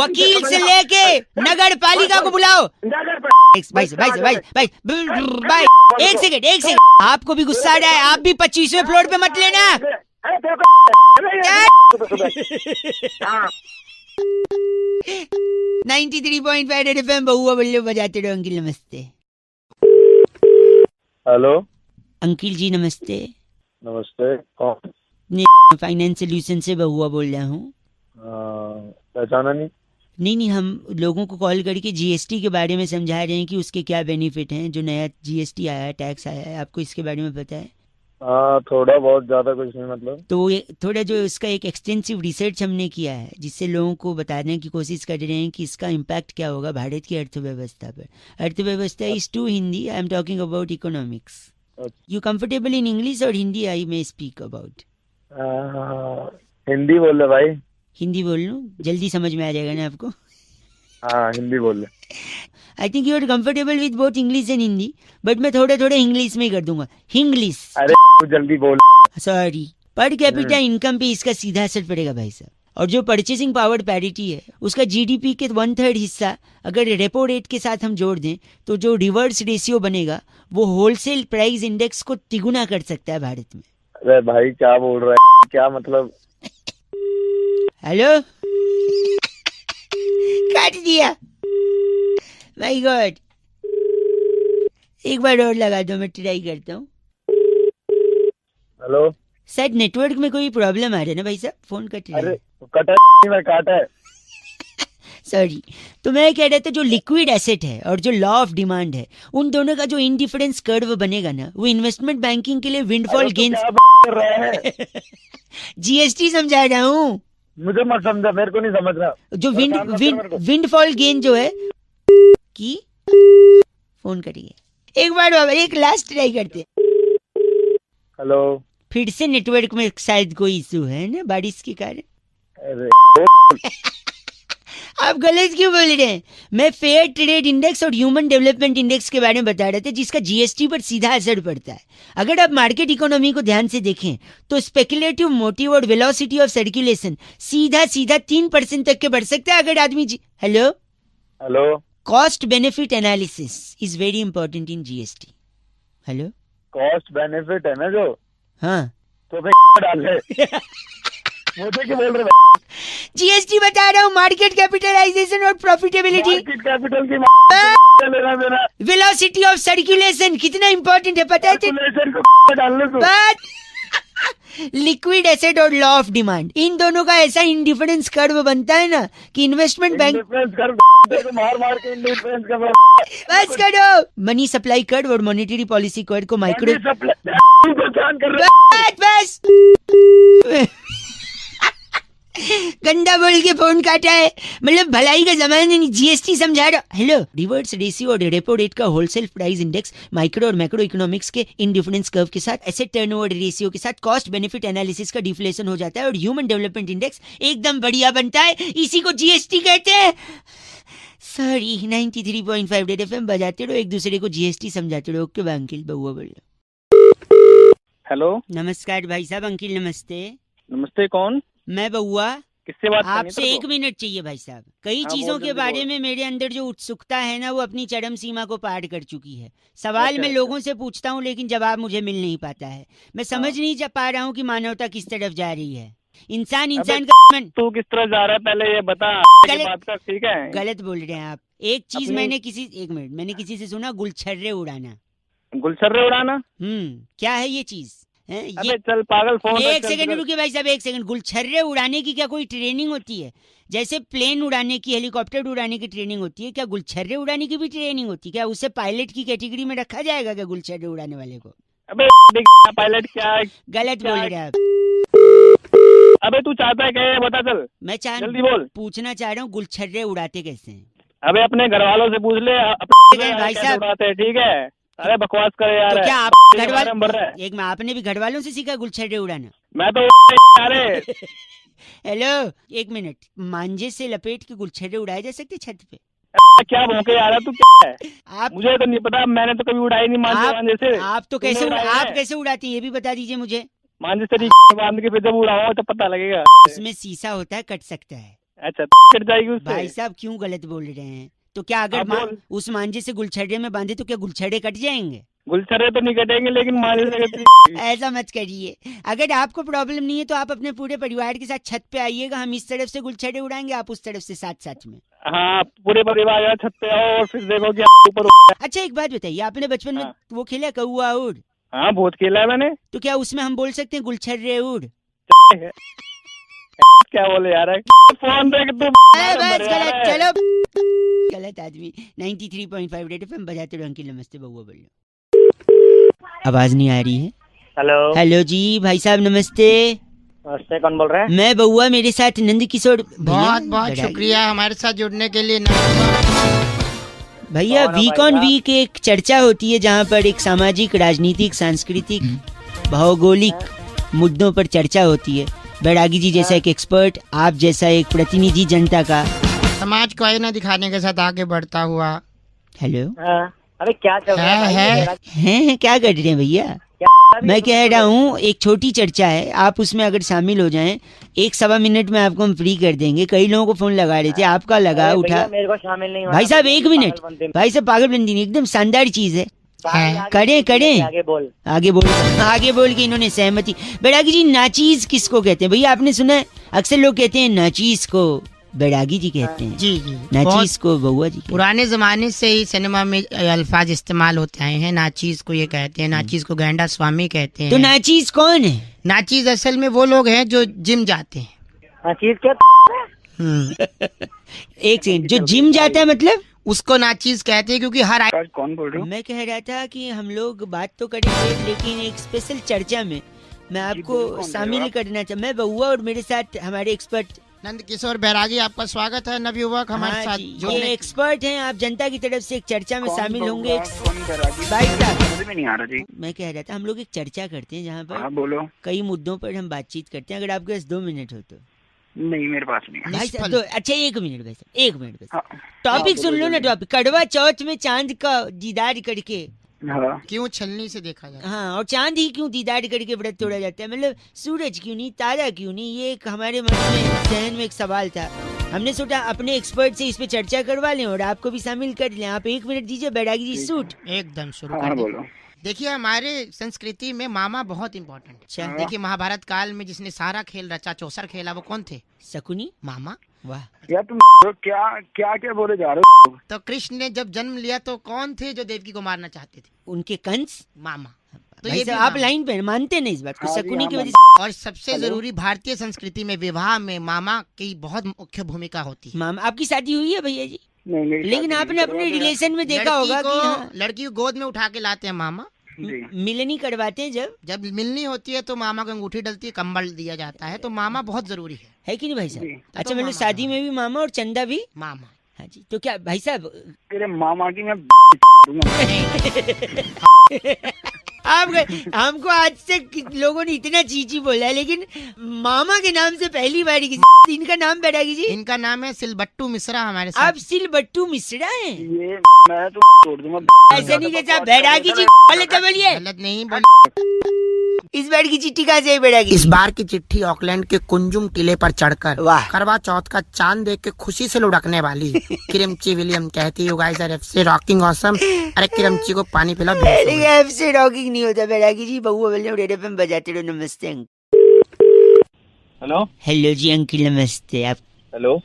वकील से लेके नगर पालिका को बुलाओ। भाई भाई भाई भाई एक सेकंड एक सेकंड आपको भी गुस्सा आ रहा है आप भी पच्चीसवें फ्लोर पे मत लेना। सुबह हाँ 93.5 रेड एफएम बहुआ बल्ले बजाते रहो अंकिल नमस्ते। हेलो। अंकिल जी नमस्ते। नमस्ते कौन? फाइनेंस सोल्यूशन से बहुआ बोल रहा हूँ। हाँ, पहचाना नहीं? नहीं नहीं हम लोगों को कॉल करके जीएसटी के बारे में समझा रहे हैं कि उसके क्या बेनिफिट हैं जो नया जीएसटी आया है टैक्स आया है आपको इसके बारे में पता है? हाँ थोड़ा बहुत ज़्यादा कुछ नहीं मतलब। तो ये थोड़ा जो इसका एक एक्सटेंसिव रिसर्च हमने किया है जिससे लोगों को बताने की कोशिश कर रहे हैं कि इसका इम्पैक्ट क्या होगा भारत की अर्थव्यवस्था पर। अर्थव्यवस्था is to Hindi I am talking about economics. You comfortable in English और Hindi I may speak about Hindi बोल रहे भाई। हिंदी बोल लूँ? जल्दी समझ में आ जाएगा ना आपको? हाँ हिंदी बोल रहे I think you are comfortable with both English and Hindi but मैं थोड़ा थोड़ा इंग्लिश में ही कर दूँगा। हिंग्लिश अरे तू जल्दी बोल। सॉरी पर कैपिटा इनकम पे इसका सीधा असर पड़ेगा भाई साहब। और जो परचेसिंग पावर पैरिटी है उसका जीडीपी के वन थर्ड हिस्सा अगर रेपो रेट के साथ हम जोड़ दें तो जो रिवर्स रेशियो बनेगा वो होलसेल प्राइस इंडेक्स को तिगुना कर सकता है भारत में। अरे भाई क्या बोल रहा है? क्या मतलब? हेलो काट दिया। माय गॉड एक बार और लगा दो मैं ट्राई करता हूँ। हेलो शायद नेटवर्क में कोई प्रॉब्लम आ रहा है ना भाई साहब? फ़ोन कट रहा है। कटा मैं काटा है। <laughs> सॉरी तो मैं कह रहा था जो लिक्विड एसेट है और जो लॉ ऑफ़ डिमांड है उन दोनों का जो इनडिफरेंस कर्व बनेगा ना वो इन्वेस्टमेंट बैंकिंग के लिए विंडफॉल गेन है? जीएसटी समझा रहा हूँ। मुझे मत समझा मेरे को नहीं समझ रहा जो विंड विंड। विंडफॉल गेन जो है की फ़ोन करिए। एक बार बाबा एक लास्ट ट्राई करते हेलो। फिर से नेटवर्क में शायद कोई इशू है ना बारिश के कारण? अरे। <laughs> आप गलत क्यों बोल रहे हैं? मैं फेयर ट्रेड इंडेक्स और ह्यूमन डेवलपमेंट इंडेक्स के बारे में बता रहे थे जिसका जीएसटी पर सीधा असर पड़ता है। अगर आप मार्केट इकोनॉमी को ध्यान से देखें तो स्पेकुलेटिव मोटिव और वेलोसिटी ऑफ़ सर्कुलेशन सीधा सीधा तीन परसेंट तक के बढ़ सकता है अगर आदमी जी। Hello hello cost benefit analysis is very important in GST hello cost benefit है ना जो? हाँ। तो <laughs> डाल <laughs> मुझे क्या बोल रहे हैं? जीएसटी बता रहा हूँ मार्केट कैपिटलाइजेशन और प्रॉफिटेबिलिटी कैपिटल की वेलोसिटी ऑफ़ सर्कुलेशन कितना इंपॉर्टेंट है पता है <laughs> लिक्विड एसेट और लॉ ऑफ़ डिमांड इन दोनों का ऐसा इंडिफरेंस कर्व बनता है ना कि इन्वेस्टमेंट बैंक डिफरेंस कर बस करो। मनी सप्लाई कर्व और मॉनेटरी पॉलिसी कर्व को माइक्रो <laughs> बस। गंदा बोल के फ़ोन काटा है। मतलब भलाई का जमाना नहीं जीएसटी समझा रहा। हेलो रिवर्स रेशियो और रेपो रेट का होलसेल प्राइस इंडेक्स माइक्रो और मैक्रो इकोनॉमिक्स के इंडिफरेंस कर्व के साथ एसेट टर्नओवर रेशियो के साथ कॉस्ट बेनिफिट एनालिसिस का डिफ्लेशन हो जाता है और ह्यूमन डेवलपमेंट इंडेक्स एकदम बढ़िया बनता है। इसी को जीएसटी कहते हैं। सॉरी 93.5 रेड एफएम बजाते रहो एक दूसरे को जीएसटी समझाते रहो। ओके अंकिल बउआ बोलो हेलो नमस्कार भाई साहब अंकिल नमस्ते। नमस्ते कौन? मैं बउआ किससे बात आपसे एक मिनट चाहिए भाई साहब। कई हाँ, चीज़ों के बारे में मेरे अंदर जो उत्सुकता है ना वो अपनी चरम सीमा को पार कर चुकी है। सवाल अच्छा, मैं अच्छा। लोगों से पूछता हूँ लेकिन जवाब मुझे मिल नहीं पाता है। मैं समझ हाँ। नहीं जा पा रहा हूँ कि मानवता किस तरफ़ जा रही है। इंसान इंसान का तू किस तरह जा रहा है? पहले ये बता गलत- बात कर ठीक है? गलत बोल रहे हैं आप। एक चीज़ मैंने किसी एक मिनट मैंने किसी से सुना गुलछर्रे उड़ाना। गुलछर्रे उड़ाना? हम्म क्या है ये चीज़? अबे चल पागल फ़ोन एक सेकंड रुकिए भाई साहब एक सेकंड गुलछर्रे उड़ाने की क्या कोई ट्रेनिंग होती है? जैसे प्लेन उड़ाने की हेलीकॉप्टर उड़ाने की ट्रेनिंग होती है क्या गुलछर्रे उड़ाने की भी ट्रेनिंग होती है? क्या उसे पायलट की कैटेगरी में रखा जाएगा क्या गुलछर्रे उड़ाने वाले को? अबे पायलट क्या गलत बोल? रहे आप। अबे तू चाहता है क्या? बता चल। मैं चाह जल्दी बोल। पूछना चाह रहा हूँ गुलछर्रे उड़ाते कैसे हैं? अबे अपने घर वालों से पूछ ले अपने भाई साहब। हैं ठीक है? अरे बकवास करे यार। तो क्या आप तेरे घर में बढ़ रहा वाले है। एक मैं आपने भी घर वालों से सीखा गुलछर्रे उड़ाना। मैं तो अरे <laughs> हेलो एक मिनट। मांझे से लपेट के गुलछर्रे उड़ाए जा सकते छत पे? क्या भौंके आ रहा तू क्या है? आप मुझे तो नहीं पता मैंने तो कभी उड़ाई नहीं मांझे मांझे से। आप तो कैसे आप कैसे उड़ाते हैं ये भी बता दीजिए मुझे। मांझे से <laughs> बाँध के फिर जब उड़ाऊँगा तो पता लगेगा। उसमें शीशा होता है कट सकता है। अच्छा कट जाएगी भाई साहब क्यों गलत बोल रहे हैं? तो क्या अगर मा- उस मांझे से गुलछड़े में बांधे तो क्या गुलछड़े कट जाएँगे? गुलछर्रे तो नहीं कटेंगे लेकिन मांझे ऐसा मत करिए। अगर आपको प्रॉब्लम नहीं है तो आप अपने पूरे परिवार के साथ छत पे आइएगा हम इस तरफ़ से गुलछड़े उड़ाएँगे आप उस तरफ़ से साथ साथ में। हाँ पूरे परिवार छत पे आओ और फिर देखो कि ऊपर अच्छा एक बात बताइए आपने बचपन में हाँ। वो खेला कौआ उड़? हाँ बहुत खेला है मैंने। तो क्या उसमें हम बोल सकते हैं गुलछर्रे उड़? क्या बोले यार? फ़ोन देख तू बस गलत चलो। गलत आदमी। 93.5 रेड एफएम बजाते रहो अंकिल नमस्ते बउआ बोलो आवाज़ नहीं आ रही है। हेलो। हेलो जी भाई साहब नमस्ते। नमस्ते कौन बोल रहे हैं? मैं बउआ मेरे साथ नंद किशोर। बहुत बहुत शुक्रिया हमारे साथ जुड़ने के लिए भैया वीक ऑन वीक एक चर्चा होती है जहाँ पर एक सामाजिक राजनीतिक सांस्कृतिक भौगोलिक मुद्दों पर चर्चा होती है। बैरागी जी जैसा एक एक्सपर्ट आप जैसा एक प्रतिनिधि जनता का। समाज को आईना दिखाने के साथ आगे बढ़ता हुआ। हेलो हाँ, अरे क्या चल रहा है, है है। हैं हैं, क्या कर रहे हैं भैया? मैं कह रहा हूँ एक छोटी चर्चा है आप उसमें अगर शामिल हो जाएँ एक सवा मिनट में आपको हम फ्री कर देंगे। कई लोगों को फ़ोन लगा रहे थे आपका लगा उठा। मेरे को शामिल नहीं भाई साहब एक मिनट। भाई साहब पागलबंदी नहीं एकदम शानदार चीज़ है। आगे करें, करें। आगे बोल। आगे बोल आगे बोल के इन्होंने सहमति। बैरागी जी नाचीज किसको कहते हैं? भैया आपने सुना है? अक्सर लोग कहते हैं नाचीज को बैरागी जी कहते हैं। जी जी। नाचीज को बउआ जी पुराने जमाने से ही सिनेमा में अल्फाज इस्तेमाल होते आए हैं। नाचीज को ये कहते हैं नाचीज को गैंडा स्वामी कहते हैं। तो नाचीज कौन है? नाचीज असल में वो लोग हैं जो जिम जाते हैं। हाँ चीज़ क्या <laughs> हम्म, <laughs> एक सेकंड जो जिम जाता है मतलब? उसको नाचीज कहते हैं क्योंकि हर आज कौन बोल रहे हो? मैं कह रहा था कि हम लोग बात तो करेंगे लेकिन एक स्पेशल चर्चा में मैं आपको शामिल करना चाह मैं बउआ और मेरे साथ हमारे एक्सपर्ट नंद किशोर बैरागी आपका स्वागत है नवयुवक हमारे हाँ साथ जी, ये एक्सपर्ट हैं आप जनता की तरफ़ से एक चर्चा में शामिल होंगे। एक भाई में नहीं आ रहा जी। मैं कह रहा था हम लोग एक चर्चा करते हैं जहाँ पर हाँ बोलो। कई मुद्दों पर हम बातचीत करते हैं अगर आपके पास दो मिनट हो तो। नहीं मेरे पास नहीं भाई साहब तो अच्छा एक मिनट भाई साहब एक मिनट हाँ, टॉपिक हाँ, सुन लो ना टॉपिक कड़वा चौथ में चाँद का दीदार करके। हाँ। क्यों छलनी से देखा जाए? हाँ और चाँद ही क्यों दीदार करके व्रत तोड़ा जाता है? मतलब सूरज क्यों नहीं तारा क्यों नहीं? ये एक हमारे मन में जहन में एक सवाल था। हमने सोचा अपने एक्सपर्ट से इस पे चर्चा करवा लें और आपको भी शामिल कर लें। आप एक मिनट दीजिए बैरागी जी सूट। एकदम शुरू हाँ कर दें। बोलो। देखिए हमारे संस्कृति में मामा बहुत इम्पोर्टेंट अच्छा। देखिए महाभारत काल में जिसने सारा खेल रचा चौसर खेला वो कौन थे? शकुनी? मामा। वाह। यार तुम तो क्या क्या क्या बोले जा रहे हो? तो कृष्ण ने जब जन्म लिया तो कौन थे जो देवकी को मारना चाहते थे? उनके कंस? मामा। तो ये आप लाइन पे मानते नहीं इस बात को। हाँ शकुनी हाँ, की वजह से और सबसे ज़रूरी भारतीय संस्कृति में विवाह में मामा की बहुत मुख्य भूमिका होती है। मामा आपकी शादी हुई है भैया जी? नहीं नहीं लेकिन आपने अपने रिलेशन में देखा होगा को कि हाँ, लड़की को गोद में उठा के लाते हैं मामा। मिलनी करवाते हैं जब। जब मिलनी होती है तो मामा को अंगूठी डलती है कंबल दिया जाता है तो मामा बहुत ज़रूरी है। है कि नहीं भाई साहब? तो अच्छा मतलब शादी में भी मामा और चंदा भी? मामा। हाँ जी तो क्या भाई साहब? मामा की मैं <laughs> <laughs> आप हमको आज से लोगों ने इतना चीची बोला है लेकिन मामा के नाम से पहली बार इनका नाम बैरागी जी इनका नाम है सिलबट्टू मिश्रा हमारे आप साथ। आप सिलबट्टू मिश्रा है? ये मैं तो तोड़ दूँगा ऐसे नहीं जैसा बैरागी जी बोले तो बोलिए। गलत नहीं बोल इस बार की चिट्ठी कहाँ से है बैरागी इस बार की चिट्ठी ऑकलैंड के कुंजुम टीले पर चढ़कर करवा चौथ का चाँद देख के खुशी से लुढ़कने वाली। <laughs> किरमची विलियम कहती you guys are FC rocking awesome अरे किरमची को पानी पिला लेकिन ऐप से रॉकिंग नहीं होता बैरागी जी बहुआ बोले रेड एफएम बजाते रहो नमस्ते हेलो हेलो जी अंकिल नमस्ते आप हेलो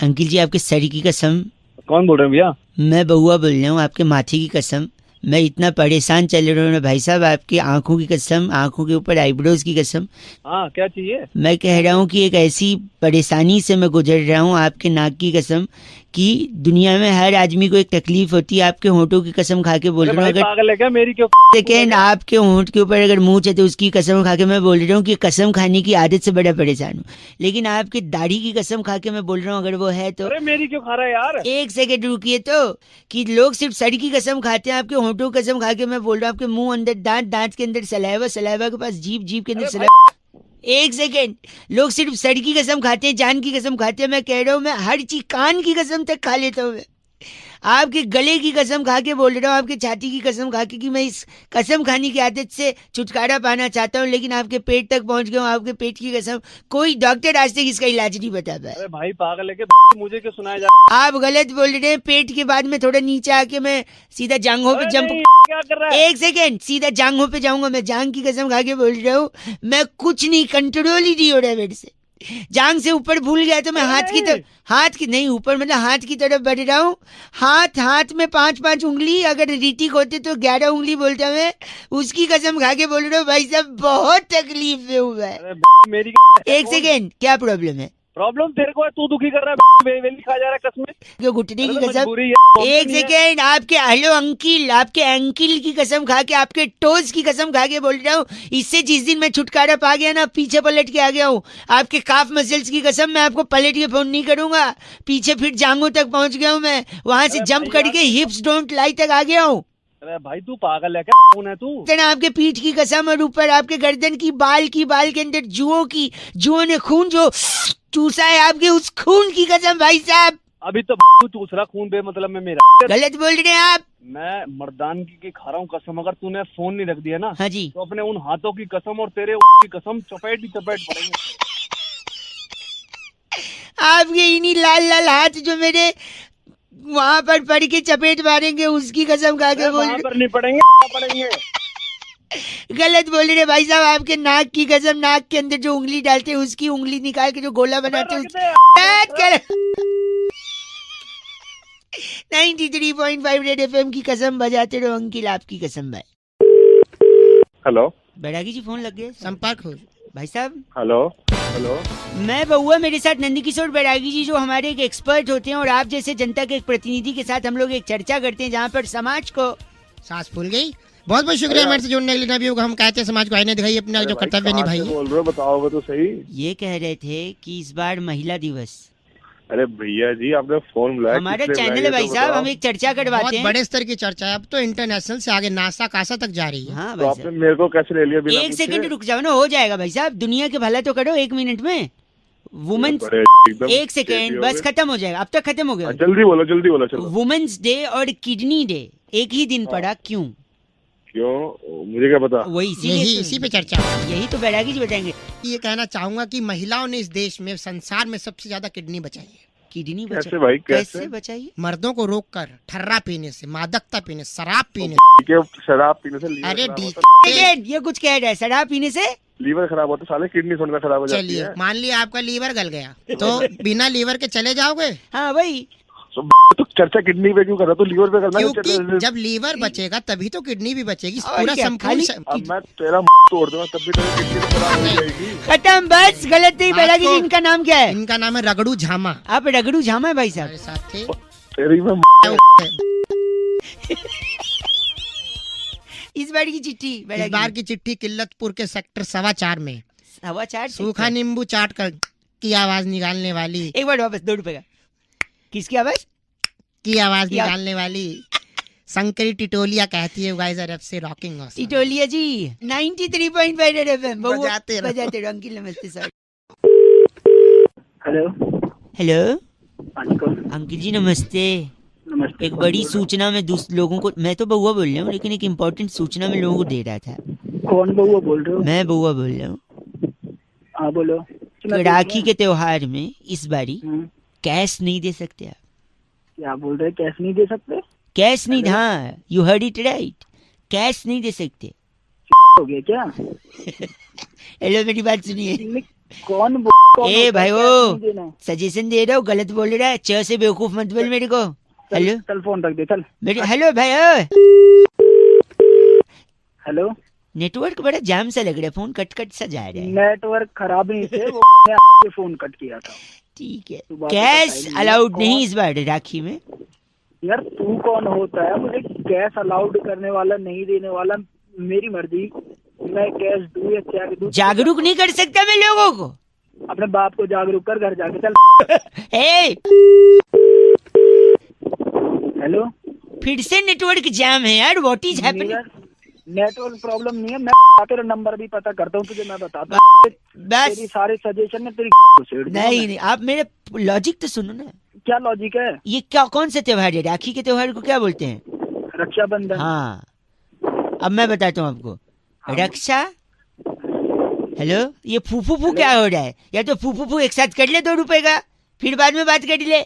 अंकिल जी आपके सर की कसम। कौन बोल रहे हैं भैया? मैं बउआ बोल रहा हूँ आपके माथे की कसम। मैं इतना परेशान चल रहा हूँ ना भाई साहब आपकी आँखों की कसम आँखों के ऊपर आईब्रोज की कसम। हाँ क्या चाहिए? मैं कह रहा हूँ कि एक ऐसी परेशानी से मैं गुजर रहा हूँ आपके नाक की कसम। कि दुनिया में हर आदमी को एक तकलीफ़ होती है आपके होठों की कसम खा के बोल रहा हूँ अगर पागल है क्या मेरी क्यों सेकेंड आपके होंठ के ऊपर अगर मुँह है तो उसकी कसम खा के मैं बोल रहा हूँ कि कसम खाने की आदत से बड़ा परेशान हूँ। लेकिन आपके दाढ़ी की कसम खा के मैं बोल रहा हूँ अगर वो है तो अरे मेरी क्यों खा रहा है यार? एक सेकंड रुकिए तो कि लोग सिर्फ़ सर की कसम खाते हैं आपके होंठों की कसम खा के मैं बोल रहा हूँ आपके मुँह अंदर दांत दांत के अंदर सलाइवा सलाइवा के पास जीभ जीप के अंदर सलाइवा। एक सेकेंड। लोग सिर्फ़ सड़की कसम खाते हैं, जान की कसम खाते हैं, मैं कह रहा हूँ, मैं हर चीज़, कान की कसम तक खा लेता हूँ मैं। आपके गले की कसम खा के बोल रहा हूँ आपके छाती की कसम खा के कि मैं इस कसम खाने की आदत से छुटकारा पाना चाहता हूँ लेकिन आपके पेट तक पहुँच गया हूँ आपके पेट की कसम कोई डॉक्टर आज तक इसका इलाज नहीं बता पाया। भाई पागल है <laughs> मुझे क्यों सुनाया जा आप गलत बोल रहे हैं पेट के बाद में थोड़ा नीचे आके मैं सीधा जांघों पे जंप क्या कर रहा है? एक सेकेंड सीधा जांघों पे जाऊँगा मैं जांग की कसम खा के बोल रहा हूँ मैं कुछ नहीं कंट्रोल ही नहीं हो रहा है मेरे से। जांग से ऊपर भूल गया तो मैं हाथ की तरफ़ हाथ की नहीं ऊपर मतलब हाथ की तरफ़ बढ़ रहा हूँ। हाथ हाथ में पाँच पाँच उंगली अगर रीतिक होते तो ग्यारह उंगली बोलता मैं। उसकी कसम खा के बोल रहा हूँ भाई साहब बहुत तकलीफ़ में हुआ है मेरी एक सेकेंड क्या प्रॉब्लम है? प्रॉब्लम तेरे को है तू दुखी कर रहा है <laughs> वेली खा जा रहा है कसमें क्यों घुटने की तो कसम एक सेकेंड आपके हेलो अंकिल आपके अंकिल की कसम खा के आपके टोज की कसम खा के बोल रहा हूँ इससे जिस दिन मैं छुटकारा पा गया ना पीछे पलट के आ गया हूँ। आपके काफ मसल्स की कसम मैं आपको पलट के फ़ोन नहीं करूँगा। पीछे फिर जांगों तक पहुँच गया हूँ मैं वहाँ से जंप करके हिप्स डोंट लाई तक आ गया हूँ। अरे भाई तू पागल है क्या कौन है तू? इतना आपके पीठ की कसम और ऊपर आपके गर्दन की बाल की बाल के अंदर जुओं की जुओं ने खून जो चूसा है आपके उस खून की कसम भाई साहब। अभी तो दूसरा खून बे मतलब में मेरा <laughs> गलत बोल रहे हैं आप। मैं मर्दानगी की खा रहा हूँ कसम अगर तूने फ़ोन नहीं रख दिया ना हाँ जी। तो अपने उन हाथों की कसम और तेरे <laughs> की कसम चपेट ही चपेट पड़ेंगे। आपके इन्हीं लाल लाल हाथ जो मेरे वहाँ पर पड़ के चपेट मारेंगे उसकी कसम खा के बोल पर नहीं पड़ेंगे <laughs> पड़ेंगे गलत बोल रहे भाई साहब आपके नाक की कसम नाक के अंदर जो उंगली डालते हैं उसकी उंगली निकाल के जो गोला बनाते हैं दे। बात कर। 93.5 रेड एफएम की कसम बजाते रहो अंकिल आपकी कसम भाई। हेलो बैरागी जी फ़ोन लग गए संपर्क हो। भाई साहब। हेलो हेलो मैं बउआ मेरे साथ नंदकिशोर बैरागी जी जो हमारे एक एक्सपर्ट होते हैं और आप जैसे जनता के एक प्रतिनिधि के साथ हम लोग एक चर्चा करते हैं जहाँ पर समाज को सांस फूल गई। बहुत बहुत शुक्रिया हमारे से जुड़ने के लिए। नबी होगा हम कहते हैं समाज को आईने दिखाई अपना जो कर्तव्य निभाइए। बोल रहे हो बताओ तो सही। ये कह रहे थे कि इस बार महिला दिवस। अरे भैया जी आपने फ़ोन बुलाया हमारा चैनल है भाई तो साहब हम एक चर्चा करवाते हैं। बड़े स्तर की चर्चा है अब तो इंटरनेशनल से आगे नासा कासा तक जा रही है। हाँ तो आपने मेरे को कैसे ले लिया बिना एक सेकंड रुक जाओ ना हो जाएगा भाई साहब। दुनिया के भला तो करो एक मिनट में। वुमेन्स एक सेकेंड बस खत्म हो जाएगा। अब तक खत्म हो हाँ, गया जल्दी बोलो जल्दी बोलो वुमेन्स डे और किडनी डे एक ही दिन पड़ा क्यों? क्यों? मुझे क्या पता? वही इसीलिए यही इसी पे चर्चा यही तो बैरागी जी बताएँगे। ये कहना चाहूँगा कि महिलाओं ने इस देश में संसार में सबसे ज़्यादा किडनी बचाई है। किडनी कैसे भाई, कैसे? कैसे? बचाइए मर्दों को रोक कर ठर्रा पीने से मादकता पीने शराब पीने ठीक है शराब पीने से अरे ये कुछ कह रहा है शराब पीने से? लीवर खराब होता है, साले किडनी सुनकर खराब हो जाती है। मान लिया आपका लीवर गल गया। <laughs> तो बिना लीवर के चले जाओगे? हाँ भाई तो चर्चा किडनी पे क्यों कर रहा तू लीवर पे करना है क्योंकि जब लीवर बचेगा तभी तो किडनी भी बचेगी। पूरा संपूर्ण मैं तेरा तोड़ दूँगा तब भी तेरी किडनी तो खराब हो जाएगी। खत्म बस गलत नहीं बैठा कि इनका नाम क्या है? इनका नाम है रगड़ू झामा। आप रगड़ू झामा है भाई साहब? तेरी मैं इस बार की चिट्ठी इस बार की चिट्ठी किल्लतपुर के सेक्टर सवा चार में। सवा चार सूखा नींबू चाट कर की आवाज़ निकालने वाली। एक बार वापस दो रुपए का। किसकी आवाज़? की आवाज़ निकालने वाली। शंकरी टिटोलिया कहती है गाइस आर से rocking Titoliya ji 93.5 red FM बजाते रहो। बजाते रहो अंकिल नमस्ते सर हेलो। हेलो। हाँ जी अंकिल जी नमस्ते। नमस्ते। एक बड़ी सूचना में लोगों को मैं तो बउआ बोल रहा हूँ लेकिन एक इम्पोर्टेंट सूचना में लोगों को दे रहा था। कौन बउआ बोल रहे हो? मैं बउआ बोल रहा हूँ। हाँ बोलो। तो राखी के त्योहार में इस बारी हम्म, कैश नहीं दे सकते आप। क्या बोल रहे कैश नहीं दे सकते? कैश नहीं हाँ you heard it right cash नहीं दे सकते। <laughs> हो गया क्या? हेलो मेरी बात सुनिए। कौन ए भाई है? सजेशन दे रहा हूँ गलत बोल रहा है। च से बेवकूफ़ मत बोल मेरे को। हेलो चल फ़ोन रख दे चल। मेरे हेलो भाई हेलो नेटवर्क बड़ा जाम सा लग रहा है फ़ोन कट कट सा जा रहा है। नेटवर्क खराब नहीं थे वो <laughs> ने आपके फ़ोन कट किया था। ठीक है। तू कैश अलाउड नहीं इस बार राखी में? यार तू कौन होता है? मुझे कैश अलाउड करने वाला नहीं देने वाला मेरी मर्ज़ी। मैं कैश दूँ या क्या दूँ? जागरूक नहीं कर सकता मैं लोगों को। अपने बाप को जागरूक कर घर जाके चल। <laughs> हेलो? फिर से नेटवर्क जाम है यार what is happening network problem नहीं है। मैं तेरा नंबर भी पता करता हूँ तुझे मैं बताता हूँ। तेरी सारे सजेशन में तेरी नहीं नहीं आप मेरे लॉजिक तो सुनो ना। क्या लॉजिक है? ये क्या कौन सा त्योहार है? राखी के त्योहार को क्या बोलते हैं? रक्षाबंधन। हाँ। अब मैं बताता हूँ आपको। हाँ। रक्षा? हेलो ये फूफू फू क्या हो रहा है? या तो फूफू फू एक साथ कर ले दो रुपए का फिर बाद में बात कर ले।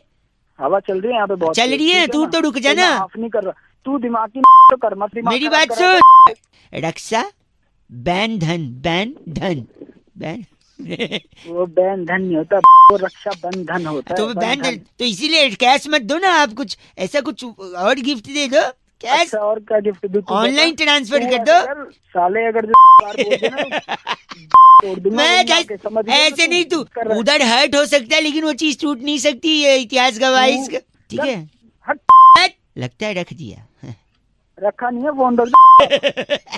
हवा चल रही है यहाँ पे बहुत चल रही है, तू तो रुक जा मैं ना। माफ़ नहीं कर रहा। तू दिमाग की <laughs> तो कर मत दिमाग मेरी बात सुन। रक्षा बैन धन बैन धन बैन। <laughs> वो बैन धन नहीं होता वो रक्षा बंधन होता तो है तो बैन धन तो इसीलिए कैश मत दो ना आप कुछ। ऐसा कुछ और गिफ्ट दे दो। कैश अच्छा और क्या गिफ्ट दूँ तू? ऑनलाइन ट्रांसफ़र कर दो। साले अगर जो <laughs> दूँगा मैं ऐसे नहीं तू। उधर हर्ट हो सकता है लेकिन वो चीज़ टूट नहीं सकती ये इतिहास गवाह तू- ठीक है? लगता है रख दिया। रखा नहीं है दे। <laughs>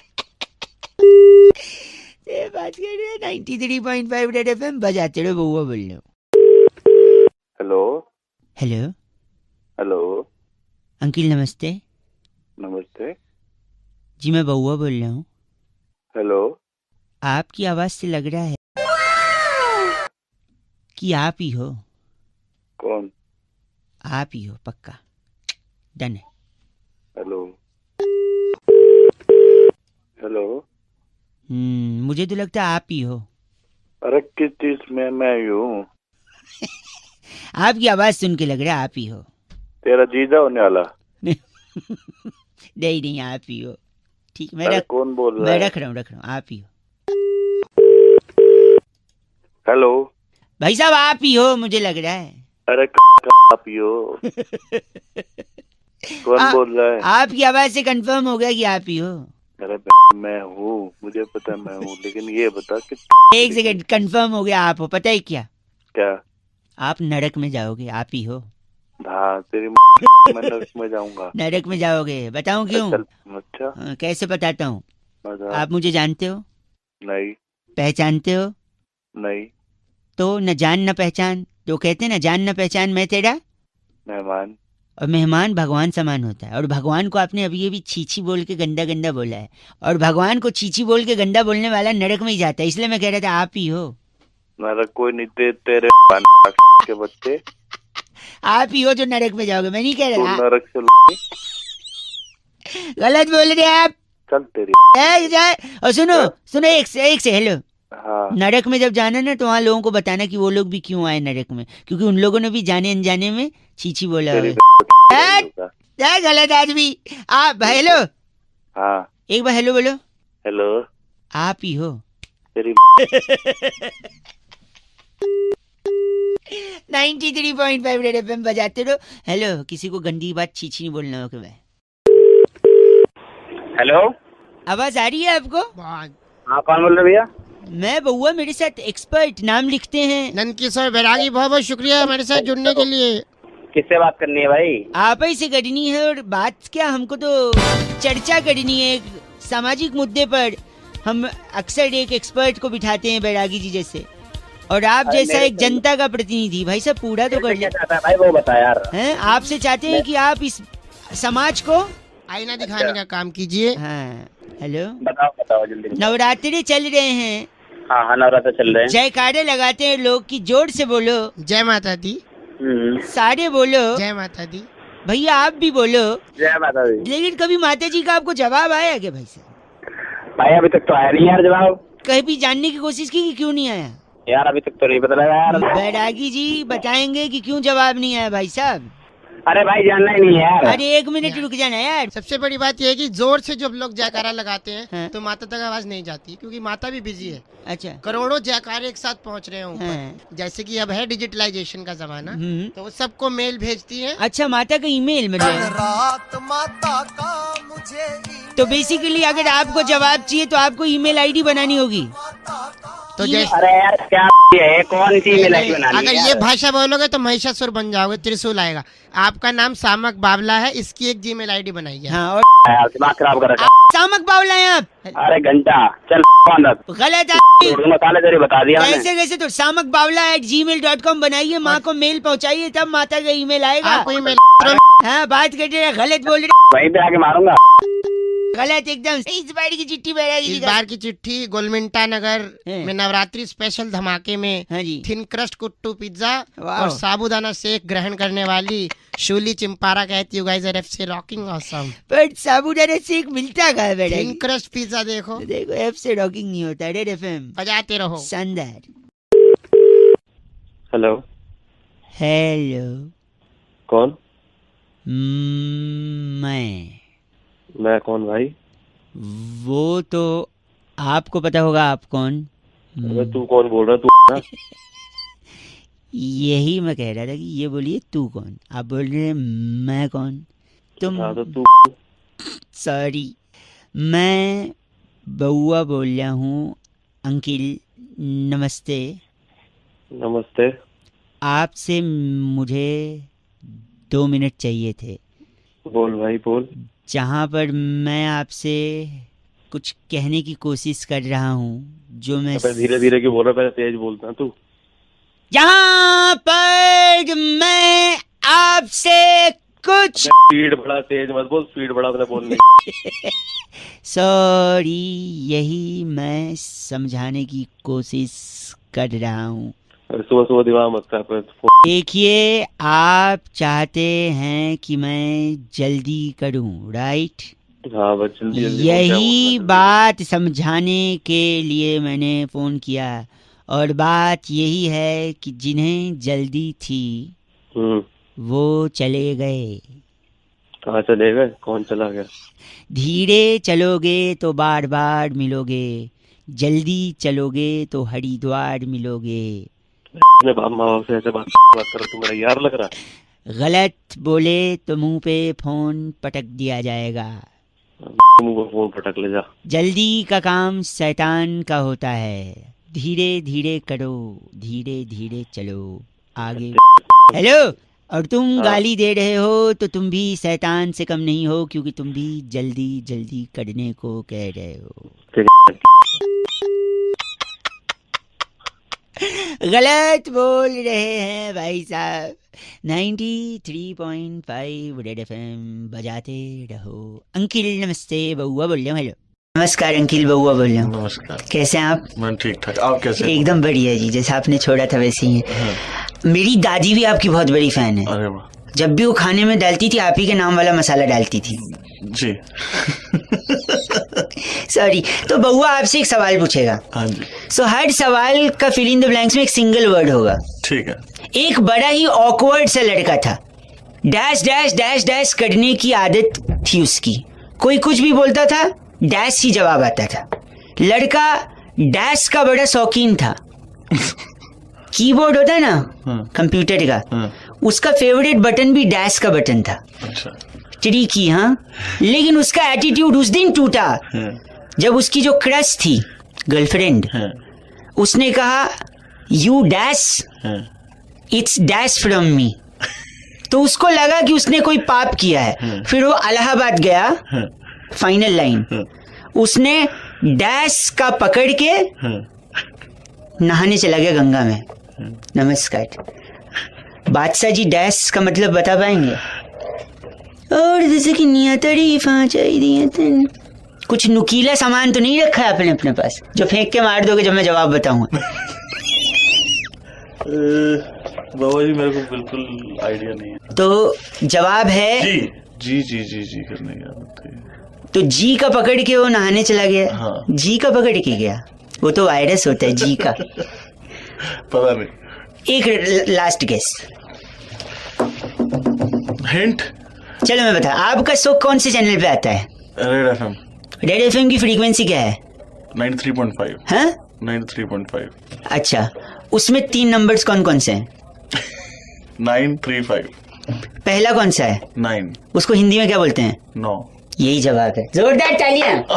ये बात कर रहे हैं 93.5 रेड एफएम बजाते रहो बउआ बोल रहे हो हेलो। हेलो। हेलो। अंकिल नमस्ते। नमस्ते। जी मैं बउआ बोल रहा हूँ। हेलो। आपकी आवाज़ से लग रहा है कि आप ही हो। कौन? आप ही हो पक्का। डन है हेलो हेलो मुझे तो लगता है आप ही हो। अरे किस चीज़ में मैं ही हूँ? <laughs> आपकी आवाज़ सुन के लग रहा है आप ही हो। तेरा जीजा होने वाला। <laughs> नहीं नहीं आप ही हो। ठीक मैं रख कौन बोल रहा मैं रख रहा हूँ रख रहा हूँ आप ही हो। हेलो भाई साहब आप ही हो मुझे लग रहा है। अरे <laughs> आप ही हो। कौन आ- बोल रहा है? आपकी आवाज़ से कंफर्म हो गया कि आप ही हो। अरे मैं हूँ मुझे पता है मैं हूँ लेकिन ये बता कि एक सेकंड कंफर्म हो गया आप हो पता है क्या? क्या? आप नरक में जाओगे आप ही हो। हाँ तेरी <laughs> मैं नर्क में जाऊँगा। नरक में जाओगे बताऊँ क्यों? अच्छा। हाँ, कैसे बताता हूँ? आप मुझे जानते हो? नहीं। पहचानते हो? नहीं। तो न जान न पहचान तो कहते हैं ना जान न पहचान मैं तेरा? मेहमान। और मेहमान भगवान समान होता है। और भगवान को आपने अभी अभी छीछी बोल के गंदा गंदा बोला है। और भगवान को छीछी बोल के गंदा बोलने वाला नरक में ही जाता है। इसलिए मैं कह रहा था आप ही हो। मेरा कोई नहीं ते, तेरे <laughs> के बच्चे। आप ही हो जो नरक में जाओगे। मैं नहीं कह तू रहा नरक से गलत बोल रहे आप। चल तेरी। ए, और सुनो सुनो एक से एक से हेलो। हाँ। नरक में जब जाना ना तो वहाँ लोगों को बताना कि वो लोग भी क्यों आए नरक में। क्योंकि उन लोगों ने भी जाने अनजाने में छीछी बोला। क्या गलत आदमी। आप हेलो। हाँ। एक बार हेलो बोलो। हेलो। आप ही हो। तेरी 93.5 रेड एफएम बजाते रहो। हेलो किसी को गंदी बात छीछी नहीं बोलना ओके भाई। हेलो। आवाज़ आ रही है आपको? हाँ। कौन बोल रहे भैया? मैं बउआ मेरे साथ एक्सपर्ट नाम लिखते हैं। नंद किशोर बैरागी बहुत बहुत शुक्रिया हमारे साथ जुड़ने के लिए। किससे बात करनी है भाई? आप ही से करनी है और बात क्या हमको तो चर्चा करनी है एक सामाजिक मुद्दे पर। हम अक्सर एक एक्सपर्ट को बिठाते हैं बैरागी जी जैसे। और आप जैसा एक जनता का प्रतिनिधि भाई साहब पूरा तो कर लिया है भाई वो बता यार। हैं आपसे चाहते हैं कि आप इस समाज को आईना दिखाने का काम कीजिए। हाँ हेलो। बताओ बताओ जल्दी नवरात्रि चल रहे हैं। हाँ हाँ नवरात्र चल रहे हैं। जयकारे लगाते हैं लोग की ज़ोर से बोलो। जय माता दी। हम्म, सारे बोलो। जय माता दी। भैया आप भी बोलो। जय माता दी। लेकिन कभी माता जी का आपको जवाब आया क्या भाई साहब? भाई अभी तक तो आया नहीं यार जवाब। कहीं भी जानने की कोशिश की कि क्यों नहीं आया? यार अभी तक तो नहीं पता लगा यार। बैरागी जी बताएँगे कि क्यों जवाब नहीं आया भाई साहब? अरे भाई जानना ही नहीं है यार। अरे एक मिनट रुक जाना यार। सबसे बड़ी बात यह है कि ज़ोर से जब लोग जयकारा लगाते हैं हाँ। तो माता तक आवाज़ नहीं जाती क्योंकि माता भी बिज़ी है। अच्छा। करोड़ों जयकारे एक साथ पहुँच रहे हैं ऊपर। हाँ। जैसे कि अब है डिजिटलाइजेशन का जमाना हम्म। तो वो सबको मेल भेजती है। अच्छा माता का ईमेल मतलब तो बेसिकली अगर आपको जवाब चाहिए तो आपको ईमेल आईडी बनानी होगी। तो ये- जैसे अरे यार क्या है? कौन सी अगर ये भाषा बोलोगे तो महिषासुर बन जाओगे त्रिशूल आएगा। आपका नाम सामक बावला है इसकी एक जीमेल आईडी बनाई है। हाँ और दिमाग खराब कर रखा सामक बावला है आप। अरे घंटा चल गलत तेरे बता दिया कैसे कैसे? तो Samak Bawla at Gmail dot com बनाइए माँ को मेल पहुँचाइए तब माता का ई मेल आएगा हाँ बात कर रहे हैं, गलत बोल रहे वहीं पे आके मारूँगा। गलत एकदम इस बार की चिट्ठी इस बार की चिट्ठी गोलमिंटा नगर में नवरात्रि स्पेशल धमाके में हाँ जी। थिन क्रस्ट कुट्टू पिज्जा और साबूदाना शेक ग्रहण करने वाली शूली चिंपारा कहती यू गाइस आर एफ़ से रॉकिंग ऑसम पर साबुदाना से एक मिलता कहा है थिन क्रस्ट पिज्जा देखो। देखो एफ़ से रॉकिंग नहीं होता रेड एफ़ एम बजाते रहो। शानदार। हेलो हेलो कौन? Hmm, मैं। मैं कौन भाई? वो तो आपको पता होगा आप कौन। तू कौन बोल रहा तू ना? <laughs> यही मैं कह रहा था कि ये बोलिए तू कौन? आप बोल रहे हैं मैं कौन? तुम हाँ तो तू। सॉरी मैं बउआ बोल रहा हूँ अंकिल नमस्ते। नमस्ते। आपसे मुझे दो मिनट चाहिए थे। बोल भाई बोल। जहाँ पर मैं आपसे कुछ कहने की कोशिश कर रहा हूँ जो मैं धीरे धीरे क्यों बोल? रहा पहले तेज बोलता तू। जहाँ पर मैं आपसे कुछ स्पीड बढ़ा तेज मत बोल स्पीड बढ़ा अपने बोलने की। <laughs> सॉरी यही मैं समझाने की कोशिश कर रहा हूँ। सुबह सुबह दिमाग मत कर देखिए आप चाहते हैं कि मैं जल्दी करूँ राइट हाँ बस जल्दी जल्दी यही बात समझाने के लिए मैंने फ़ोन किया। और बात यही है कि जिन्हें जल्दी थी हम्म। वो चले गए। कहाँ चले गए? कौन चला गया? धीरे चलोगे तो बार बार मिलोगे जल्दी चलोगे तो हरिद्वार मिलोगे। अपने बाप से ऐसे बात बात कर तू मेरा यार लग रहा गलत बोले तो मुँह पे फ़ोन पटक दिया जाएगा। मुँह फ़ोन पटक ले जा। जल्दी का काम शैतान का होता है। धीरे धीरे करो धीरे धीरे चलो आगे। हेलो और तुम हाँ। गाली दे रहे हो तो तुम भी शैतान से कम नहीं हो क्योंकि तुम भी जल्दी जल्दी करने को कह रहे है। <laughs> गलत बोल रहे हैं भाई साहब। 93.5 रेड एफएम बजाते रहो। अंकिल नमस्ते बउआ बोल रहे हूँ हेलो नमस्कार अंकिल बउआ बोल रहे हूँ। नमस्कार। कैसे हैं आप? मैं ठीक ठाक आप कैसे हैं? एकदम बढ़िया जी जैसे आपने छोड़ा था वैसे ही है। मेरी दादी भी आपकी बहुत बड़ी फ़ैन है। अरे वाह। जब भी वो खाने में डालती थी आप ही के नाम वाला मसाला डालती थी। जी। <laughs> सॉरी तो बउआ आपसे एक सवाल पूछेगा। हाँ जी। सो हर सवाल का फिल इन द ब्लैंक्स में एक सिंगल वर्ड होगा। ठीक है। एक बड़ा ही ऑकवर्ड सा लड़का था। डैश डैश डैश डैश करने की आदत थी उसकी। कोई कुछ भी बोलता था डैश ही जवाब आता था। लड़का डैश का बड़ा शौकीन था। <laughs> कीबोर्ड होता है ना हाँ। कंप्यूटर का। हाँ। उसका फेवरेट बटन भी डैश का बटन था। अच्छा। ट्री की हाँ? लेकिन उसका एटीट्यूड उस दिन टूटा। हाँ। जब उसकी जो क्रश थी गर्लफ्रेंड हाँ। उसने कहा यू डैश हाँ। इट्स डैश फ्रॉम मी तो उसको लगा कि उसने कोई पाप किया है। फिर वो अलाहाबाद गया। हाँ। फाइनल लाइन हाँ। उसने डैश का पकड़ के हाँ। नहाने चला गया गंगा में। नमस्कार। बादशाह जी डैश का मतलब बता पाएँगे? और जैसे कि चाहिए कुछ नुकीला सामान तो नहीं रखा है आपने अपने पास? जो फेंक के मार दोगे जब मैं जवाब बताऊँगा <laughs> बाबा जी मेरे को बिल्कुल आइडिया नहीं है। तो जवाब है जी जी जी जी जी करने की तो जी का पकड़ के वो नहाने चला गया? हाँ। जी का पकड़ के गया? वो तो वायरस होता है जी का। <laughs> पता नहीं। एक लास्ट गेस। हिंट? चलो मैं बता आपका शो कौन से चैनल पे आता है? Red F M red F की फ्रीक्वेंसी क्या है? Ninety three point five. हाँ? Ninety three point five. अच्छा उसमें तीन नंबर्स कौन कौन से हैं? Nine three five. पहला कौन सा है? नाइन। उसको हिंदी में क्या बोलते हैं? नौ। यही जवाब है। जोरदार तालियाँ। <laughs>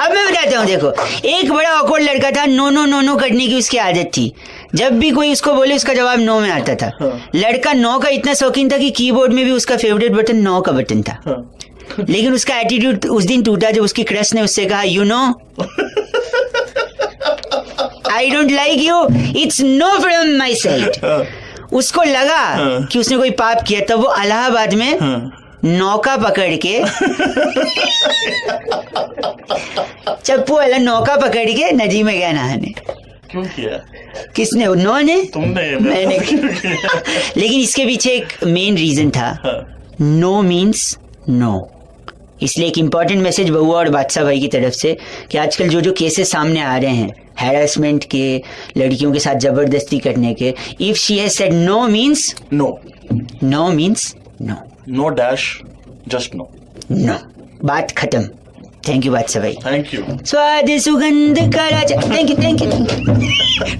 अब मैं बताता हूँ देखो एक बड़ा ऑकवर्ड लड़का था नो नो नो नो करने की उसकी आदत थी। जब भी कोई उसको बोले उसका जवाब नो में आता था। लड़का नो का इतना शौकीन था कि कीबोर्ड में भी उसका फेवरेट बटन नो का बटन था। हाँ। लेकिन उसका एटीट्यूड उस दिन टूटा जब उसकी क्रश ने उससे कहा you know I don't like you it's no from my side उसको लगा कि उसने कोई पाप किया तब वो अलाहाबाद में हाँ। नौका पकड़ के <laughs> चप्पू वाला नौका पकड़ के नदी में गया नहाने। क्यों किया? किसने? नो ने तुमने मैंने <laughs> लेकिन इसके पीछे एक मेन रीजन था। नो मीन्स नो इसलिए एक इंपॉर्टेंट मैसेज बउआ और बादशाह भाई की तरफ़ से कि आजकल जो जो केसेस सामने आ रहे हैं हैरेसमेंट के लड़कियों के साथ ज़बरदस्ती करने के if she has said no means no no means no no dash just no no बात खत्म। थैंक यू बादशाह भाई थैंक यू स्वाद सुगंध का राजा। Thank you thank you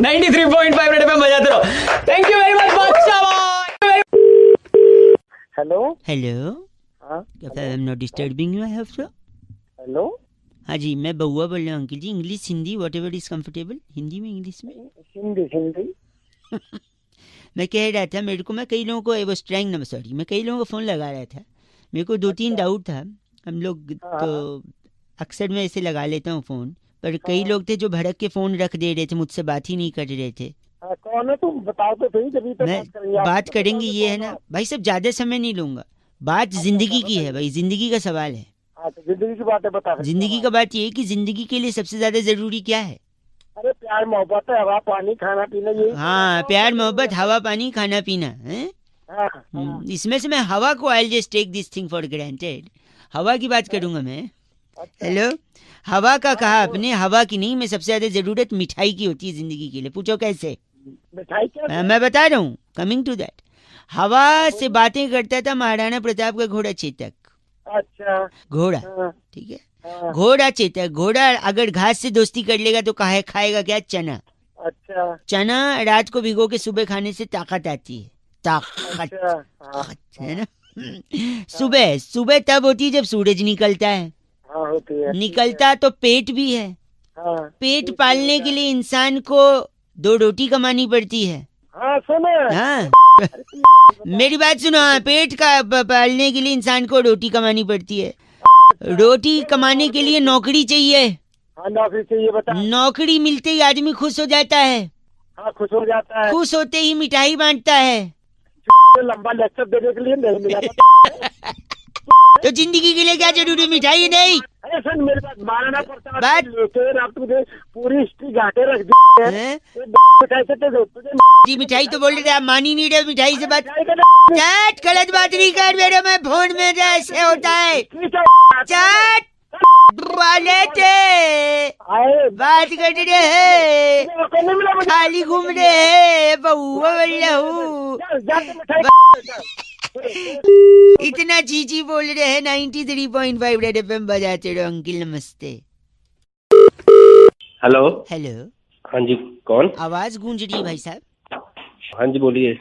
93.5 red FM बजाते रहो। थैंक यू वेरी मच बादशाह भाई हेलो हेलो हाँ I am not disturbing you I hope so hello हाँ जी मैं बउआ बोल रहा हूँ uncle ji. English Hindi whatever is comfortable Hindi में इंग्लिश में? हिंदी हिंदी <laughs> मैं कह रहा था मेरे को मैं कई लोगों को वो स्ट्रैंग नंबर सॉरी मैं कई लोगों को फ़ोन लगा रहा था। मेरे को दो तीन डाउट था। हम लोग तो अक्सर मैं ऐसे लगा लेता हूँ फ़ोन पर कई लोग थे जो भड़क के फ़ोन रख दे रहे थे मुझसे बात ही नहीं कर रहे थे। हाँ, कौन है तुम? बताओ तो सही जब मैं बात करेंगे आप। बात करेंगे ये है ना। भाई सब ज़्यादा समय नहीं लूँगा। बात ज़िंदगी की है भाई ज़िंदगी का सवाल है। हाँ तो ज़िंदगी की बात है। बता ज़िंदगी का बात ये है कि ज़िंदगी के लिए सबसे ज़्यादा ज़रूरी क्या है? अरे प्यार मोहब्बत है हवा पानी खाना पीना यही हाँ प्यार मोहब्बत हवा पानी खाना पीना है? हाँ, हाँ। इसमें से मैं हवा को I just take this thing for granted हवा की बात करूँगा मैं। हेलो हवा का कहा आपने? हवा की नहीं मैं सबसे ज़्यादा ज़रूरत मिठाई की होती है ज़िंदगी के लिए। पूछो कैसे? मिठाई क्या हाँ, मैं बता रहा हूँ। कमिंग टू दैट हवा से बातें करता था महाराणा प्रताप का घोड़ा चेतक। अच्छा। घोड़ा हाँ, ठीक है? हाँ, घोड़ा चेतक घोड़ा अगर घास से दोस्ती कर लेगा तो कहा खाएगा क्या? चना। अच्छा। चना रात को भिगो के सुबह खाने से ताकत आती है। ताकत अच्छा। हाँ, है ना? सुबह सुबह तब होती है जब सूरज निकलता है। हाँ होती है निकलता तो पेट भी है। हाँ पेट पालने के लिए इंसान को दो रोटी कमानी पड़ती है। हाँ सुनो। हाँ। मेरी बात सुनो हाँ पेट का पालने के लिए इंसान को रोटी कमानी पड़ती है। रोटी कमाने के लिए नौकरी चाहिए। हाँ नौकरी चाहिए बता नौकरी मिलते ही आदमी खुश हो जाता है। हाँ खुश हो जाता है। खुश होते ही मिठाई बांटता है। लंबा लेक्चर देने के लिए नहीं मिला। <laughs> तो ज़िंदगी के लिए क्या ज़रूरी मिठाई नहीं। अरे सुन मेरे पास अब तुझे पूरी हिस्ट्री घाटे रख दी जी मिठाई तो बोल रहे थे आप मान ही नहीं रहे मिठाई से बात चैट गलत बात नहीं कर मेरे में फ़ोन में ऐसे होता है। चैट वाले थे बात कर रहे हैं। खाली घूम रहे हैं बहुआ बोल रहा हूँ इतना चीची बोल रहे हैं 93.5 रेड एफएम बजाते रहो अंकिल नमस्ते। हेलो हेलो हाँ जी कौन? आवाज़ गूंज रही है भाई साहब। हाँ जी बोलिए।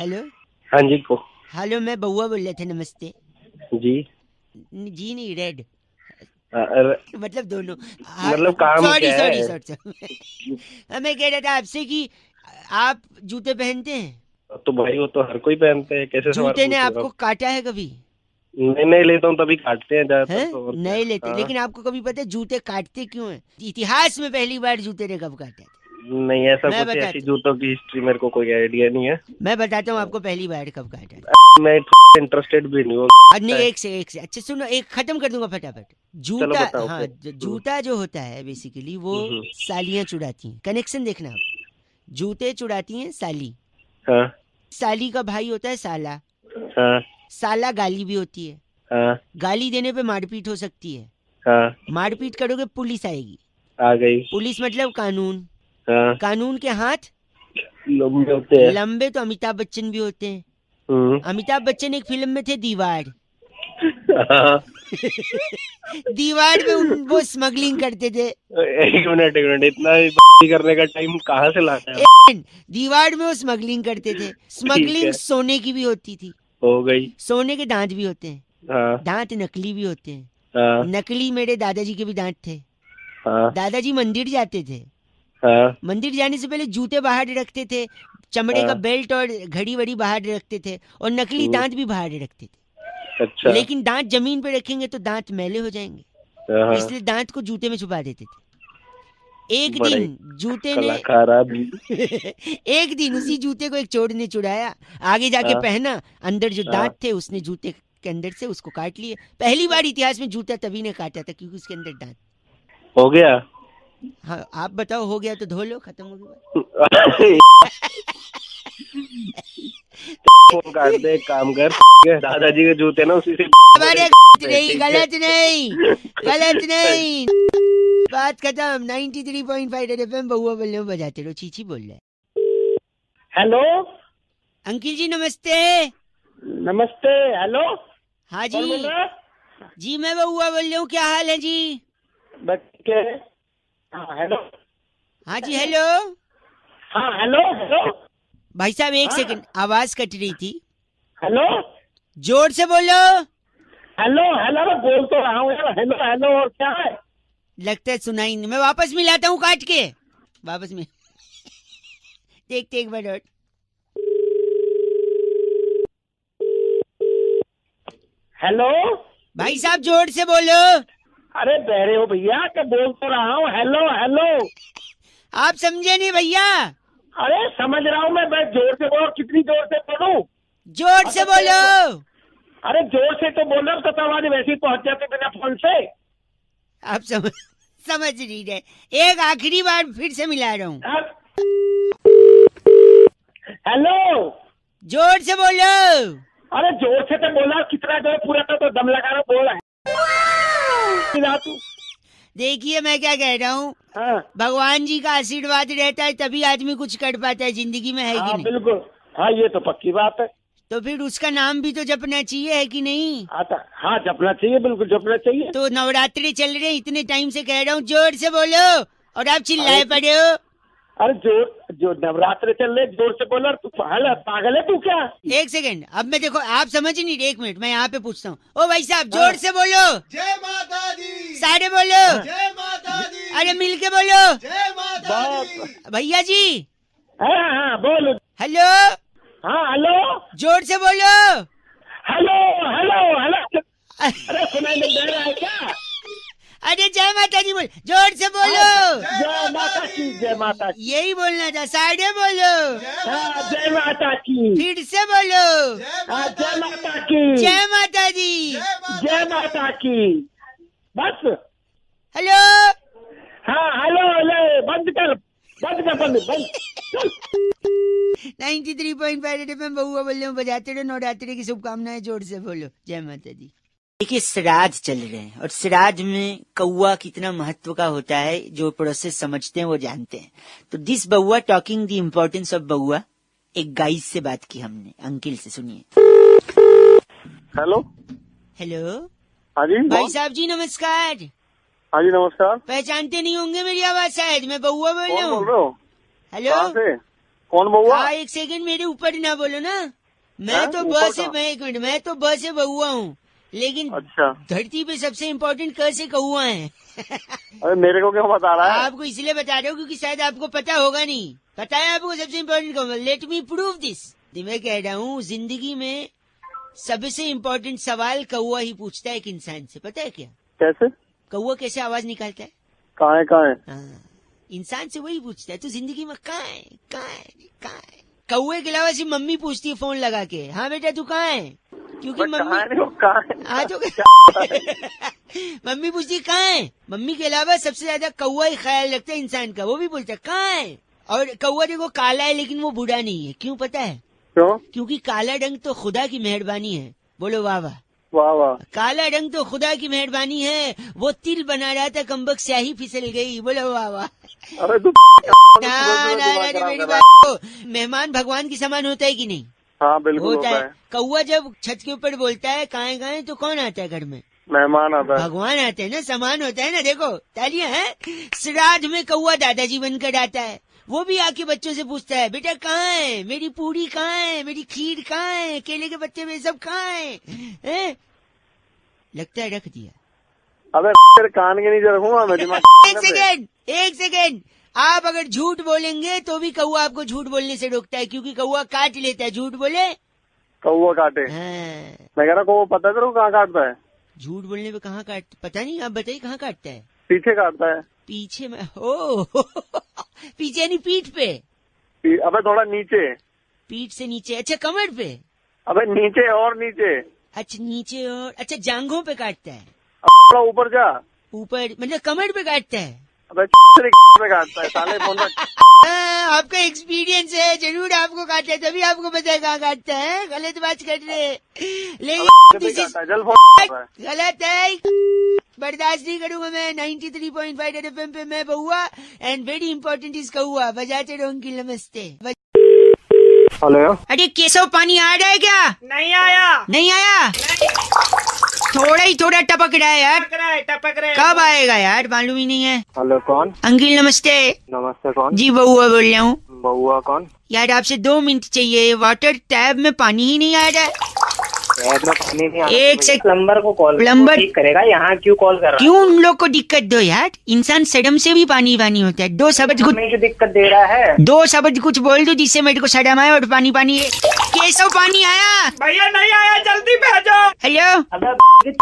हेलो हाँ जी को हेलो मैं बउआ बोल रहे थे नमस्ते। जी। न- जी नहीं रेड मतलब दोनों। मतलब काम सॉरी सॉरी सॉरी मैं कह रहा था आपसे कि आप जूते पहनते हैं? तो भाई वो तो हर कोई पहनते हैं कैसे जूते ने आपको काटा है कभी? नहीं नहीं लेता हूँ तभी काटते हैं ज़्यादातर हैं? तो नहीं लेते हाँ। लेकिन आपको कभी पता है जूते काटते क्यों हैं? इतिहास में पहली बार जूते ने कब काटा था? नहीं ऐसा कुछ ऐसी जूतों की हिस्ट्री मेरे को कोई आइडिया नहीं है। मैं बताता हूँ आपको पहली बार कब काटा मैं इंटरेस्टेड भी नहीं हूँ। नहीं एक से एक से। अच्छा सुनो एक खत्म कर दूँगा फटाफट। जूता हाँ जूता जो होता है बेसिकली वो सालियाँ सालियाँ चुड़ाती हैं। कनेक्शन देखना आप। जूते चुड़ाती हैं साली। हाँ। साली का भाई होता है साला। हाँ। साला गाली भी होती है। हाँ। गाली देने पे मारपीट हो सकती है। हाँ। मारपीट करोगे पुलिस आएगी। आ गई। पुलिस मतलब कानून। हाँ। कानून के हाथ लंबे होते हैं। लंबे तो अमिताभ बच्चन भी होते हैं। हम्म, अमिताभ बच्चन एक फ़िल्म में थे दीवार। हाँ। <laughs> दीवार में उन, वो स्मगलिंग करते थे। एक मिनट एक मिनट इतना करने का टाइम कहाँ से लाता है? दीवार में वो स्मगलिंग करते थे। <laughs> स्मगलिंग सोने की भी होती थी। हो गई। सोने के दांत भी होते हैं। हाँ। दांत नकली भी होते हैं। हाँ। नकली मेरे दादाजी के भी दांत थे। हाँ। दादाजी मंदिर जाते थे। हाँ। मंदिर जाने से पहले जूते बाहर रखते थे चमड़े का हाँ। बेल्ट और घड़ी वड़ी बाहर रखते थे और नकली। दांत भी बाहर रखते थे। अच्छा। लेकिन दांत ज़मीन पे रखेंगे तो दांत मैले हो जाएँगे। हाँ। इसलिए दांत को जूते में छुपा देते थे। एक दिन जूते ने <laughs> एक दिन उसी जूते को एक चोर ने चुराया। आगे जाके हाँ। पहना। अंदर जो हाँ। दांत थे उसने जूते के अंदर से उसको काट लिए। पहली बार इतिहास में जूता तभी ने काटा था क्योंकि उसके अंदर दांत। हो गया? हाँ आप बताओ हो गया तो धो लो खत्म हो गया। <laughs> फ़ोन काट दे एक काम कर। दादाजी के जूते ना उसी से हमारे नहीं गलत नहीं गलत नहीं। बात खत्म 93.5 एफएम बहुआ बोल रहे हो बजाते रहो चीची बोल रहे हैं। हेलो? अंकिल जी नमस्ते। नमस्ते हेलो? हाँ जी। जी मैं बहुआ बोल रही हूँ क्या हाल है जी? बच्चे हाँ हेलो? हाँ जी हेलो? हाँ हेलो हेलो? भाई साहब एक हाँ। सेकंड आवाज़ कट रही थी। हेलो? ज़ोर से बोलो। हेलो हेलो बोल तो रहा हूँ हेलो हेलो और क्या है? लगता है सुनाई नहीं। मैं वापस मिलाता हूँ काट के। वापस मिल देखते एक बार और हेलो? भाई साहब ज़ोर से बोलो। अरे बहरे हो भैया क्या बोल तो रहा हूँ? Hello hello. आप समझे नहीं भैया। अरे समझ रहा हूँ मैं मैं ज़ोर से बोलो कितनी ज़ोर से बोलूँ? ज़ोर से बोलो। अरे ज़ोर से तो बोलो तो आवाज़ वैसे ही पहुँच जाती बिना फ़ोन से। आप समझ समझ नहीं रहे। एक आखिरी बार फिर से मिला रहा हूँ। हेलो? ज़ोर से बोलो। अरे ज़ोर से तो बोला कितना ज़ोर पूरा तो, तो दम लगा रहा बोला है। तू। देखिए मैं क्या कह रहा हूँ। हाँ। भगवान जी का आशीर्वाद रहता है तभी आदमी कुछ कर पाता है ज़िंदगी में है हाँ, कि हाँ नहीं? बिल्कुल। हाँ ये तो पक्की बात है। तो फिर उसका नाम भी तो जपना चाहिए है कि नहीं? हाँ तो हाँ जपना चाहिए बिल्कुल जपना चाहिए। तो नवरात्रि चल रहे इतने टाइम से कह रहा हूँ ज़ोर से बोलो और आप चिल्लाए पड़े हो। अरे ज़ोर जो नवरात्र चल रहे ज़ोर से बोला तू पागल है पागल है तू क्या? एक सेकंड अब मैं देखो आप समझ ही नहीं एक मिनट मैं यहाँ पे पूछता हूँ। ओ भाई साहब ज़ोर से बोलो। जय माता दी सारे बोलो। जय माता दी अरे मिल के बोलो। जय माता दी भैया जी। हाँ हाँ बोल। हेलो। हाँ हेलो। ज़ोर से बोलो। Hello hello hello. अरे सुनाई दे रहा है क्या? अरे जय माता जी बोल ज़ोर से बोलो। जय माता की जय माता की यही बोलना था साढ़े बोलो। हाँ जय माता की फिर से बोलो। हाँ जय माता की जय माता दी जय माता की बस। हेलो। हाँ हेलो हेलो बंद कर। बंद कर बंद बंद। 93.5 एफएम बहुआ बोल रहे हूँ बजाते रहो नवरात्रि की शुभकामनाएँ ज़ोर से बोलो। जय माता दी देखिए श्राद्ध चल रहे हैं और श्राद्ध में कौआ कितना महत्व का होता है जो प्रोसेस समझते हैं वो जानते हैं। तो दिस बउआ टॉकिंग द इम्पोर्टेंस ऑफ़ बउआ एक गाइस से बात की हमने अंकिल से सुनिए। हेलो हेलो हाँ जी भाई साहब जी नमस्कार। हाँ जी नमस्कार। पहचानते नहीं होंगे मेरी आवाज़ शायद मैं बउआ बोल रहा हूँ। हेलो कौन बउआ हाँ एक सेकंड मेरे ऊपर ना बोलो ना। मैं हैं? तो ऊपर ब से कहाँ? मैं एक मिनट मैं तो बस बउआ हूँ। लेकिन अच्छा। धरती पे सबसे इम्पोर्टेंट क से कौआ है अरे मेरे को क्यों बता रहा है? आपको इसलिए बता रहे हो क्योंकि शायद आपको पता होगा नहीं। पता है आपको सबसे इम्पोर्टेंट कौन लेट मी प्रूव दिस मैं कह रहा हूँ ज़िंदगी में सबसे इम्पोर्टेंट सवाल कौआ ही पूछता है एक इंसान से। पता है क्या? कैसे? कौआ कैसे आवाज़ निकालता है? कहाँ है कहाँ है? हाँ, इंसान से वही पूछता है तू ज़िंदगी में कहाँ है? कहाँ है? कहाँ है? कौए के अलावा सिर्फ़ मम्मी पूछती है फ़ोन लगा के हाँ बेटा तू कहाँ है? क्योंकि मम्मी है? हाँ? तो <laughs> मम्मी पूछती कहाँ है? मम्मी के अलावा सबसे ज़्यादा कौआ ही ख्याल रखता है इंसान का वो भी बोलता है कहाँ है? और कौआ देखो काला है लेकिन वो बूढ़ा नहीं है। क्यों पता है? क्यों? क्योंकि काला रंग तो खुदा की मेहरबानी है। बोलो वाह वाह। वाह वाह। काला रंग तो खुदा की मेहरबानी है। वो तिल बना रहा था कम्बक स्याही फिसल गई। बोलो वाह वाह। <laughs> ना ना ना मेरी बात मेहमान भगवान की समान होता है कि नहीं? हाँ बिल्कुल होता होता है। कौआ जब छत के ऊपर बोलता है काए काए तो कौन आता है घर में? मेहमान आता है। भगवान आते हैं ना समान होता है ना देखो तालियाँ हैं। श्राद्ध में कौआ दादाजी बनकर आता है। वो भी आके बच्चों से पूछता है बेटा कहाँ है? मेरी पूरी कहाँ है? मेरी खीर कहाँ है? केले के बच्चे में सब कहाँ है? लगता है रख दिया। अबे कान के नीचे रखूँगा मैं दिमाग <laughs> एक सेकेंड एक सेकेंड। आप अगर झूठ बोलेंगे तो भी कौआ आपको झूठ बोलने से रोकता है क्योंकि कौआ काट लेता है। झूठ बोले? कौआ काटे। हाँ, मैं कह रहा कौआ पता है तेरे को कहाँ काटता है? झूठ बोलने पे कहाँ काट पता नहीं आप बताइए कहाँ काटता है? पीछे काटता है। पीछे में <laughs> ओ <laughs> पीछे यानी पीठ पे? अबे थोड़ा नीचे। पीठ से नीचे अच्छा कमर पे? अबे नीचे और नीचे। अच्छा नीचे और अच्छा जांघों पे काटता है। ऊपर जा। ऊपर मतलब कमर पे काटता है? काटता है? साले फ़ोन हाँ, आपका एक्सपीरियंस है ज़रूर आपको काटता है तभी आपको पता है कहाँ काटता है गलत बात कर रहे हैं। लेकिन है है गलत है। बर्दाश्त नहीं करूँगा मैं। 93.5 एफएम पे मैं बहुआ एंड वेरी इंपॉर्टेंट इज़ कहुआ। बजाते रहो अंकिल नमस्ते। बज... हेलो। अरे केशव पानी आ रहा है क्या? नहीं आया। नहीं आया? थोड़ा ही थोड़ा टपक रहा है यार। टपक रहा है टपक रहा है। कब आएगा यार मालूम ही नहीं है। हेलो कौन? अंकिल नमस्ते। नमस्ते कौन? जी बउआ बोल रहा हूँ। बउआ कौन? यार आपसे दो मिनट चाहिए। वाटर टैब में पानी ही नहीं आ रहा है। एक से प्लम्बर को कॉल प्लम्बर करेगा यहाँ क्यों कॉल कर रहा क्यों उन लोग को दिक्कत दो यार? इंसान सडम से भी पानी पानी होता है। दो शब्द कुछ जो दिक्कत दे रहा है? दो शब्द कुछ बोल दो जिससे मेरे को सडम आए और पानी पानी केशव पानी आया। भैया नहीं आया जल्दी भेजो। हेलो? अबे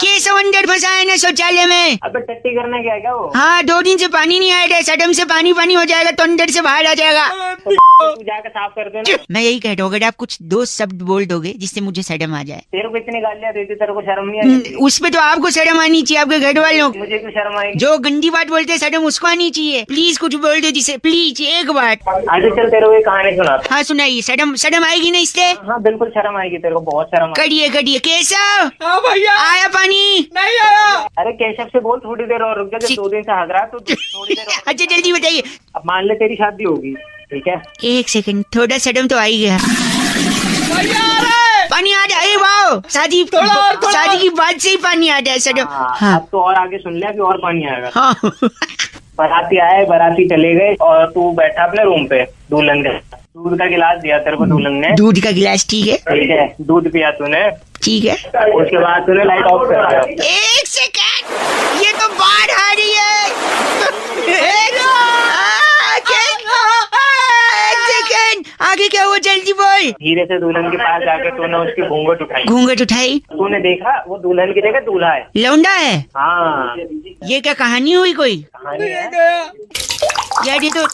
केशव अंदर फंसा है ना शौचालय में। अबे टट्टी करने गया क्या वो? हाँ दो दिन से पानी नहीं आ रहा है सडम से पानी पानी हो जाएगा तो अंदर से बाहर आ जाएगा। तू जाकर साफ़ कर दे ना मैं यही कह रहा हूँ अगर आप कुछ दो शब्द बोल दोगे जिससे मुझे सडम आ जाए? तेरे को इतनी गालियाँ देती तेरे को शर्म नहीं आई उस पे तो आपको शर्म आनी चाहिए आपके घर वालों को। मुझे क्यों शर्म आएगी? जो गंदी बात बोलते हैं सडम उसको आनी चाहिए। प्लीज़ कुछ बोल दो जिसे प्लीज़ एक बात आगे चल तेरे को कहानी सुनाता हाँ। सुनाइए। सडम सडम आएगी ना इससे? हाँ बिल्कुल शर्म आएगी तेरे को बहुत शर्म आएगी। करिए करिए। केशव! हाँ भैया। आया पानी? नहीं आया। अरे केशव से बोल थोड़ी देर और रुक जा दो दिन से हग रहा तो <laughs> थोड़ी देर अच्छा जल्दी बताइए। अब मान ले तेरी शादी होगी ठीक है? एक सेकंड थोड़ा सडम तो आई गया है। पानी आ जाए वाओ शादी शादी की बात से ही पानी आ जाए सडम हाँ, हाँ। अब तो और आगे सुन लिया कि और पानी आएगा। हाँ। बाराती आए बाराती चले गए और तू बैठा अपने रूम पे दुल्हन के दूध का गिलास दिया तेरे को दुल्हन ने। दूध का गिलास ठीक है। ठीक है दूध पिया तूने। ठीक है। उसके बाद तूने लाइट ऑफ़ कर दिया। एक सेकेंड ये तो बाढ़ आ रही है एक आ, क्या- एक सेकंड आगे क्या हुआ जल्दी बोल धीरे से दुल्हन के पास जाकर तूने उसकी घूंघट उठाई। घूंघट उठाई? तूने देखा वो दुल्हन की जगह दूल्हा है। लौंडा है? हाँ। ये क्या कहानी हुई कोई? कहानी है। यार ये तो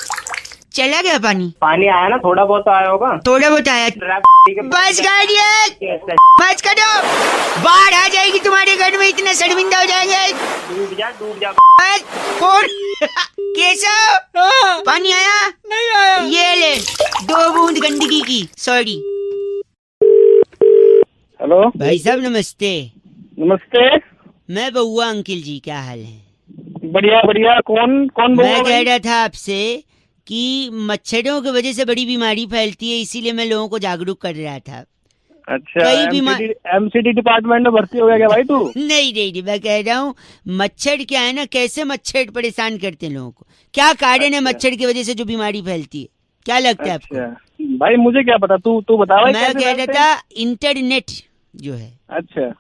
चला गया पानी? पानी आया ना थोड़ा बहुत तो आया होगा। थोड़ा बहुत आया। बस गाड़िए बस करो बाढ़ आ जाएगी तुम्हारे घर में इतना शर्मिंदा हो जाएँगे। डूब जा डूब जा। बस कौन केशव पानी आया? नहीं आया। ये ले दो बूंद गंदगी की सॉरी हेलो? भाई साहब नमस्ते। नमस्ते। मैं बउआ अंकिल जी क्या हाल है? बढ़िया बढ़िया। कौन कौन मैं कह रहा था आपसे कि मच्छरों की वजह से बड़ी बीमारी फैलती है इसीलिए मैं लोगों को जागरूक कर रहा था। अच्छा कई बीमार- एमसीडी डिपार्टमेंट में भर्ती हो गया क्या भाई तू? <laughs> नहीं नहीं नहीं मैं कह रहा हूँ मच्छर क्या है ना कैसे मच्छर परेशान करते हैं लोगों को? क्या कारण अच्छा। है मच्छर की वजह से जो बीमारी फैलती है? क्या लगता है अच्छा। आपको भाई मुझे क्या पता? तू तू बता भाई मैं कह रहा था इंटरनेट जो है अच्छा।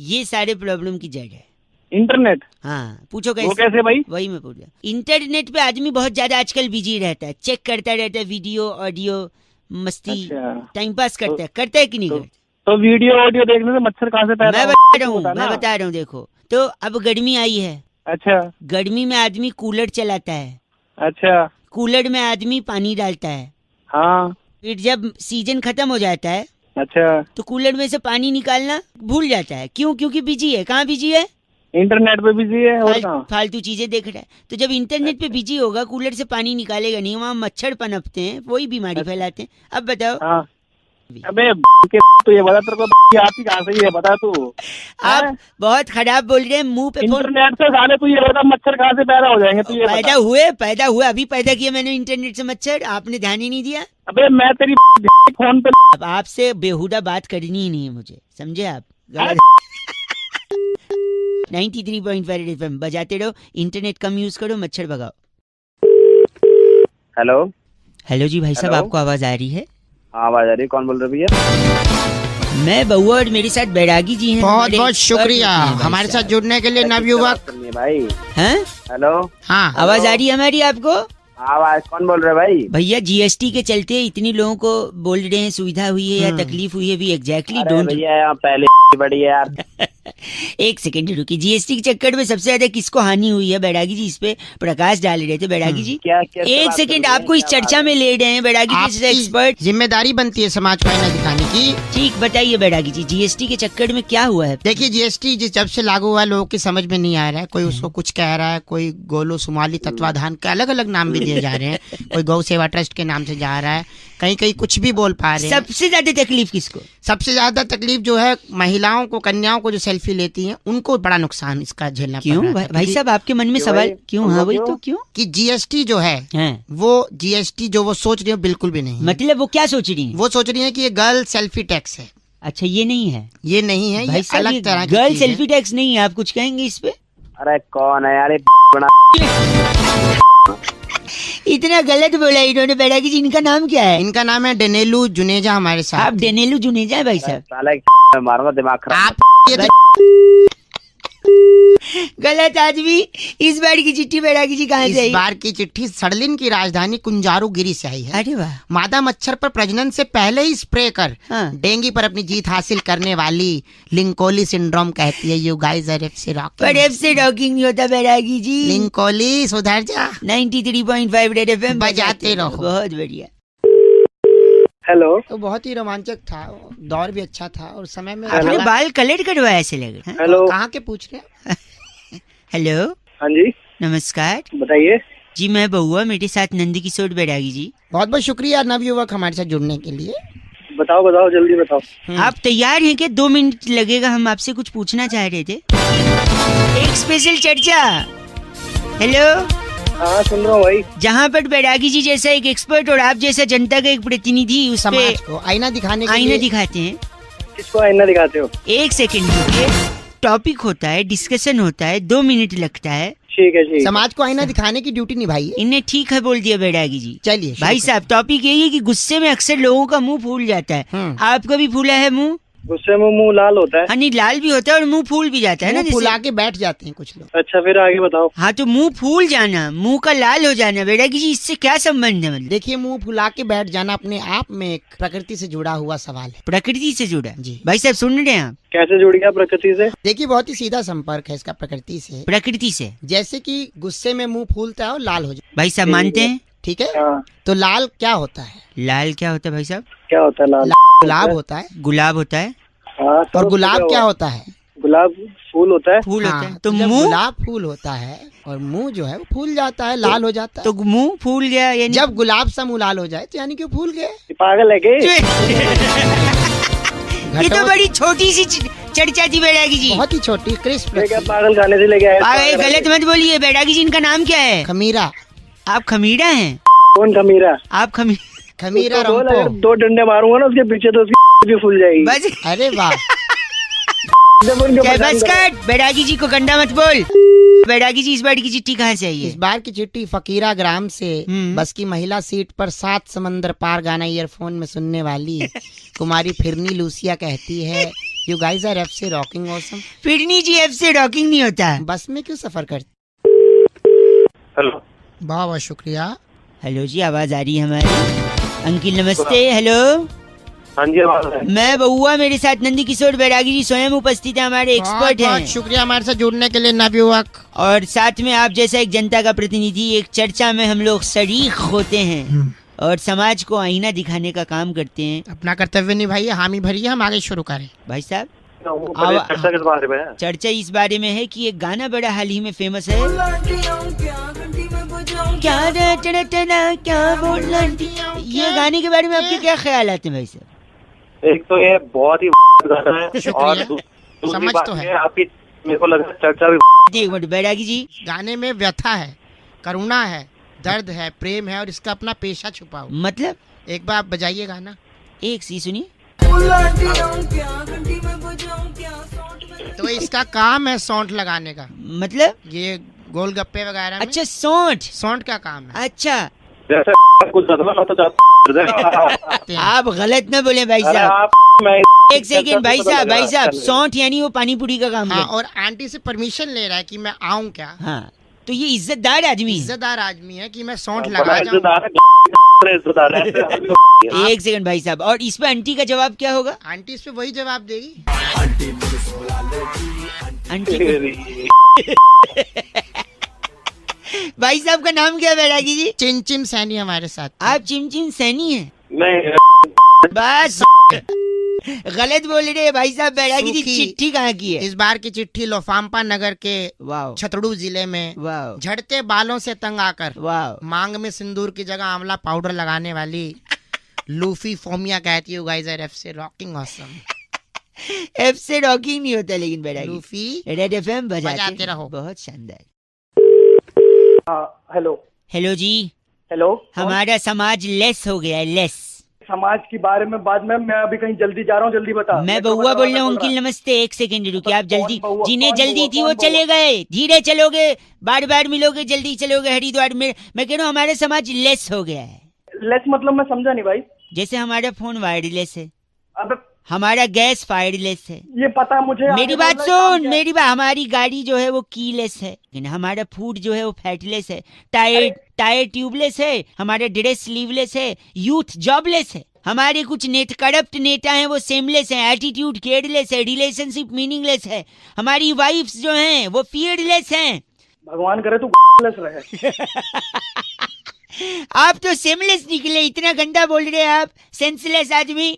ये सारे प्रॉब्लम की जड़ है। इंटरनेट। हाँ पूछो वो कैसे कैसे भाई? वही मैं पूछ रहा इंटरनेट पे आदमी बहुत ज़्यादा आजकल बिज़ी रहता है। चेक करता रहता है वीडियो ऑडियो मस्ती अच्छा। टाइम पास करता है। करता है कि नहीं तो- करता? तो वीडियो ऑडियो देखने से मच्छर कहाँ से पैदा मैं बता रहा हूँ मैं बता रहा हूँ देखो। तो अब गर्मी आई है। अच्छा। गर्मी में आदमी कूलर चलाता है। अच्छा। कूलर में आदमी पानी डालता है। हाँ। फिर जब सीज़न खत्म हो जाता है अच्छा। तो कूलर में से पानी निकालना भूल जाता है। क्यों? क्योंकि बिज़ी है। कहाँ बिज़ी है? इंटरनेट पे बिज़ी है और फाल, फालतू चीज़ें देख रहा है। तो जब इंटरनेट पे बिज़ी होगा कूलर से पानी निकालेगा नहीं वहाँ मच्छर पनपते हैं वही बीमारी फैलाते हैं। अब बताओ। हाँ। अबे के तू ये बता तेरे को आती कहाँ से ये बता तू? आप बहुत खराब बोल रहे हैं मुँह पे फ़ोन इंटरनेट से साले तू ये बता मच्छर कहाँ से पैदा हो जाएँगे तू ये पैदा हुए पैदा हुए अभी पैदा किया मैंने इंटरनेट से मच्छर आपने ध्यान ही नहीं दिया? अबे मैं तेरी <laughs> फ़ोन पे अब आपसे बेहुदा बात करनी ही नहीं है मुझे समझे आप? गलत 93.5 एफएम बजाते रहो इंटरनेट कम यूज़ करो मच्छर भगाओ। हेलो हेलो जी भाई साहब आपको आवाज़ आ रही है? हाँ आवाज़ आ रही है। कौन बोल रहे भैया? मैं बउआ और मेरे साथ बैरागी जी हैं। बहुत बहुत शुक्रिया। हमारे साथ जुड़ने के लिए नवयुवक। है भाई। हैं? हेलो हाँ। आवाज़ आ रही है हमारी आपको? आवाज़ कौन बोल रहे भाई? भैया जीएसटी के चलते इतनी लोगों को बोल रहे हैं सुविधा हुई है या हम्म। तकलीफ़ हुई है भी एग्जैक्टली डोंट भैया पहले <laughs> बड़ी है यार। एक सेकेंड रुकी जीएसटी के चक्कर में सबसे ज़्यादा किसको हानि हुई है? बैरागी जी इस पे प्रकाश डाल रहे थे। बैरागी जी क्या कैसे एक सेकंड? आपको इस चर्चा में ले रहे हैं बैरागी जी एक्सपर्ट ज़िम्मेदारी बनती है समाज को आईना दिखाने की। ठीक बताइए बैरागी जी जीएसटी के चक्कर में क्या हुआ है? देखिए जीएसटी जब से लागू हुआ लोगों की समझ में नहीं आ रहा है। कोई उसको कुछ कह रहा है कोई गोलो सुमाली तत्वाधान के अलग अलग नाम भी दिए जा रहे हैं। <laughs> कोई गौ सेवा ट्रस्ट के नाम से जा रहा है। कहीं कहीं कुछ भी बोल पा रहे हैं। सबसे ज़्यादा तकलीफ़ किसको? सबसे ज़्यादा तकलीफ़ जो है महिलाओं को कन्याओं को जो सेल्फी लेती हैं उनको बड़ा नुकसान इसका झेलना क्यों? भाई, भाई साहब आपके मन में सवाल? क्यों? हाँ वही? तो क्यों? कि जीएसटी जो है हैं। वो जीएसटी जो वो सोच रही है बिल्कुल भी नहीं मतलब वो क्या सोच रही है? वो सोच रही है की ये गर्ल सेल्फी टैक्स है। अच्छा ये नहीं है। ये नहीं है भाई ये अलग तरह गर्ल सेल्फी टैक्स नहीं है आप कुछ कहेंगे इस पे? अरे कौन है यार <laughs> इतना गलत बोला इन्होंने बेटा जी इनका नाम क्या है? इनका नाम है डेनेलू जुनेजा हमारे साथ। आप डेनेलू जुनेजा है भाई साहब। <laughs> मारूँगा दिमाग खराब। आप <laughs> ये तो गलत आदमी। इस बार की चिट्ठी बैरागी जी कहाँ से इस बार की चिट्ठी सड़लिन की राजधानी कुंजारू गिरी से आई है। अरे वाह। मादा मच्छर पर प्रजनन से पहले ही स्प्रे कर हाँ। डेंगू पर अपनी जीत हासिल करने वाली लिंकोली सिंड्रोम कहती है यू गाइस आर एफ़ से पर एफ़ से रॉकिंग नहीं होता बैरागी जी। लिंकोली सुधर जा। 93.5 रेड एफएम बजाते रहो। बहुत बढ़िया। हेलो तो बहुत ही रोमांचक था दौर भी अच्छा था और समय में आपने बाल कलर करवाया ऐसे लग रहा हेलो कहाँ के पूछ रहे हैं? <laughs> हेलो हाँ जी। नमस्कार। बताइए। जी मैं बहुआ मेरे साथ नंदी किशोर बैरागी जी। बहुत बहुत शुक्रिया नवयुवक हमारे साथ जुड़ने के लिए। बताओ बताओ जल्दी बताओ। आप तैयार हैं क्या? दो मिनट लगेगा हम आपसे कुछ पूछना चाह रहे थे। एक स्पेशल चर्चा। हेलो हाँ सुन रहा हूँ भाई। जहाँ पर बैरागी जी जैसा एक एक्सपर्ट और आप जैसा जनता का एक प्रतिनिधि उस समाज को आईना दिखाने के आईना दिखाते हैं। किसको आईना दिखाते हो? एक सेकेंड रुकिए। टॉपिक होता है डिस्कशन होता है दो मिनट लगता है। ठीक है जी समाज को आईना दिखाने की ड्यूटी निभाइए। इन्हें ठीक है बोल दिया बैरागी जी। चलिए भाई साहब टॉपिक यही है कि गुस्से में अक्सर लोगों का मुँह फूल जाता है। हम्म। आपका भी फूला है मुँह? गुस्से में मुँह लाल होता है। हाँ नहीं लाल भी होता है और मुँह फूल भी जाता है ना फुला के बैठ जाते हैं कुछ लोग। अच्छा फिर आगे बताओ। हाँ तो मुँह फूल जाना मुँह का लाल हो जाना बैरागी जी इससे क्या संबंध है मतलब? देखिए मुँह फुला के बैठ जाना अपने आप में एक प्रकृति से जुड़ा हुआ सवाल है। प्रकृति से जुड़ा? जी। भाई साहब सुन रहे हैं आप? कैसे जुड़ गया प्रकृति से? देखिए बहुत ही सीधा संपर्क है इसका प्रकृति से। प्रकृति से? जैसे कि गुस्से में मुँह फूलता है और लाल हो जाए भाई साहब मानते हैं? ठीक है? हाँ। तो लाल क्या होता है? लाल क्या होता है भाई साहब? क्या होता है लाल? गुलाब होता है। गुलाब होता है? हाँ और गुलाब क्या होता है? गुलाब फूल होता है। फूल होता हाँ, है तो मुँह गुलाब फूल होता है और मुँह जो है वो फूल जाता है लाल हो जाता है। तो मुँह फूल गया यानी जब गुलाब सा मुँह लाल हो जाए तो यानी कि फूल गए। पागल है ये? तो बड़ी छोटी सी चर्चा थी बैरागी जी। बहुत ही छोटी क्रिस्प पागल खाने से लेके आए गलत मत बोलिए। बैरागी जी इनका नाम क्या है? खमीरा। आप खमीरा हैं? कौन खमीरा? आप खमी खमीरा रंपो। दो डंडे मारूँगा ना उसके पीछे तो उसकी भी फूल जाएगी। बस अरे वाह। बस करो। कर बैरागी जी को गंडा मत बोल। बैरागी जी इस बार की चिट्ठी कहाँ से आई है? इस बार की चिट्ठी फकीरा ग्राम से। हम्म। बस की महिला सीट पर सात समंदर पार गाना ईयरफोन में सुनने वाली। <laughs> कुमारी फिरनी लूसिया कहती है यू गाइस आर एफ़ से rocking awesome Phirni ji F से रॉकिंग नहीं होता। बस में क्यों सफ़र करती हेलो बहुत बहुत शुक्रिया। हेलो जी आवाज़ आ रही है हमारी। अंकिल नमस्ते हेलो हाँ जी आवाज़ मैं बउआ मेरे साथ नंदी किशोर बैरागी जी स्वयं उपस्थित है हमारे एक्सपर्ट बहुत हैं। शुक्रिया हमारे साथ जुड़ने के लिए नवयुवक और साथ में आप जैसा एक जनता का प्रतिनिधि एक चर्चा में हम लोग शरीक होते हैं और समाज को आईना दिखाने का काम करते हैं। अपना कर्तव्य निभाइए हामी भरिए हम आगे शुरू करें। भाई साहब वो चर्चा किस बारे में चर्चा इस बारे में है कि एक गाना बड़ा हाल ही में फ़ेमस है। क्या क्या बोल ये गाने के बारे में आपके क्या ख्याल आते हैं भाई साहब? एक तो ये बहुत ही <laughs> गाना है और समझ तो है। आपकी मेरे को लग रहा है चर्चा भी <laughs> एक मिनट बैरागी जी। गाने में व्यथा है करुणा है दर्द है प्रेम है और इसका अपना पेशा छुपा हुआ मतलब? एक बार आप बजाइए गाना। एक सी सुनिए। तो इसका काम है सौंठ लगाने का। मतलब? ये गोलगप्पे वगैरह अच्छा सौंठ। सौंठ का काम है। अच्छा। जैसे कुछ तो <laughs> आप गलत न बोले भाई साहब। एक सेकेंड भाई साहब भाई साहब सौंठ यानी वो पानी पूरी का काम हाँ कर और आंटी से परमिशन ले रहा है कि मैं आऊँ क्या? हाँ तो ये इज्जतदार आदमी। इज्जतदार आदमी है कि मैं सौंठ लगा है है। <laughs> एक सेकंड भाई साहब और इस पे आंटी का जवाब क्या होगा? आंटी इस पे वही जवाब देगी। भाई साहब का नाम क्या है बैरागी जी? चिमचिम सैनी हमारे साथ। आप चिमचिम सैनी हैं? नहीं बस। गलत बोल रहे हैं भाई साहब बैरागी जी चिट्ठी कहाँ की है? इस बार की चिट्ठी लोफाम्पा नगर के वाह छतड़ू ज़िले में। झड़ते बालों से तंग आकर मांग में सिंदूर की जगह आंवला पाउडर लगाने वाली <laughs> लूफी फोमिया कहती है गाइस आर एफ़ से रॉकिंग ऑसम एफ़ से रॉकिंग नहीं होता लेकिन Bairagi Lufi. Red F M बजाते रहो। बहुत शानदार। हेलो हेलो जी। हेलो हमारा समाज लेस हो गया है लेस समाज के बारे में बाद में मैं अभी कहीं जल्दी जा रहा हूँ जल्दी बता। मैं तो बउआ बोल रहा हूँ अंकिल नमस्ते एक सेकंड रुकिए आप जल्दी जिन्हें जल्दी थी वो चले गए। धीरे चलोगे बार बार मिलोगे जल्दी चलोगे हरिद्वार में। मैं कह रहा हूँ हमारा समाज लेस हो गया है। लेस मतलब मैं समझा नहीं भाई। जैसे हमारा फ़ोन वायरलेस है। हमारा गैस फायरलेस है। ये पता है मुझे मेरी बात सुन मेरी बात हमारी गाड़ी जो है वो कीलेस है। लेकिन हमारा फ़ूड जो है वो फैटलेस है। टायर टायर ट्यूबलेस है हमारा ड्रेस स्लीवलेस है यूथ जॉबलेस है। हमारे कुछ नेट करप्ट नेता हैं वो सेमलेस हैं एटीट्यूड केयरलेस है रिलेशनशिप मीनिंगलेस है। हमारी वाइफ्स जो हैं वो फियरलेस हैं। भगवान करे तू <laughs> रहे। <laughs> आप तो सेमलेस निकले इतना गंदा बोल रहे हैं आप सेंसलेस आदमी।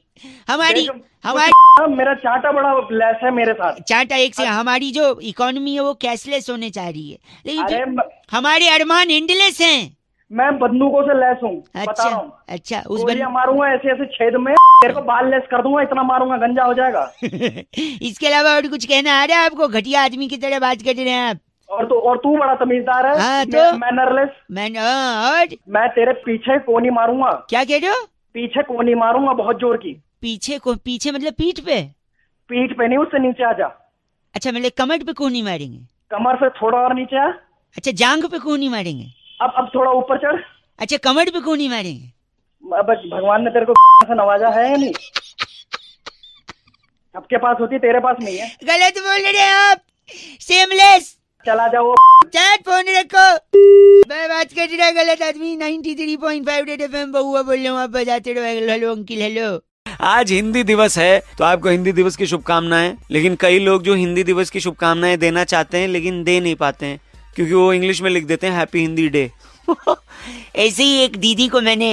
हमारी हमारी हाँ, मेरा चाटा बड़ा लेस है मेरे साथ। चाटा एक से हमारी जो इकोनॉमी है वो कैशलेस होने चाह रही है। लेकिन हमारे अरमान एंडलेस हैं। मैं बंदूकों से लेस हूँ अच्छा अच्छा उस बन... मारूँगा ऐसे ऐसे छेद में तेरे को बाल लेस कर दूँगा इतना मारूँगा गंजा हो जाएगा। <laughs> इसके अलावा और कुछ कहना आ रहा है आपको? घटिया आदमी की तरह बात कर रहे हैं आप। और तू और तू बड़ा तमीजदार है। हाँ, तो? मैं- मैनरलेस मैं और? मैं तेरे पीछे कोनी मारूँगा। क्या कह रहे हो? पीछे कोनी मारूँगा बहुत ज़ोर की। पीछे को पीछे मतलब पीठ पे? पीठ पे नहीं उससे नीचे आ जा। अच्छा मतलब कमर पे क्यों नहीं मारेंगे? कमर से थोड़ा और नीचे आ। अच्छा जांग पे क्यों नहीं मारेंगे? अब अब थोड़ा ऊपर चढ़। अच्छा कमर पे क्यों नहीं मारेंगे? अब भगवान ने तेरे को <laughs> से नवाजा है या नहीं? सबके पास होती तेरे पास नहीं है। गलत बोल रहे हैं आप। सेमलेस चला जाओ। चैट फ़ोन रखो। मैं बात कर रहा गलत आदमी 93.5 रेड एफएम बहुआ बोल रहा हूँ आप बजाते रहो हेलो हेलो अंकिल हेलो। आज हिंदी दिवस है तो आपको हिंदी दिवस की शुभकामनाएँ। लेकिन कई लोग जो हिंदी दिवस की शुभकामनाएँ देना चाहते हैं लेकिन दे नहीं पाते हैं क्योंकि वो इंग्लिश में लिख देते हैं हैप्पी हिंदी डे ऐसे ही एक दीदी को मैंने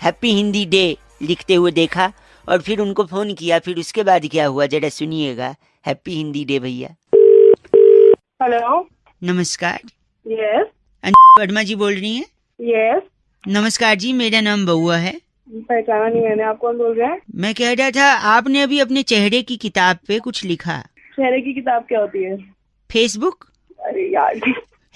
हैप्पी हिंदी डे लिखते हुए देखा और फिर उनको फ़ोन किया फिर उसके बाद क्या हुआ जरा सुनिएगा हैप्पी हिंदी डे भैया। हेलो नमस्कार। यस वर्मा जी बोल रही हैं? यस नमस्कार जी मेरा नाम बउआ है। पहचाना नहीं मैंने आप कौन बोल रहे हैं? मैं कह रहा था आपने अभी अपने चेहरे की किताब पे कुछ लिखा? चेहरे की किताब क्या होती है? फेसबुक अरे यार।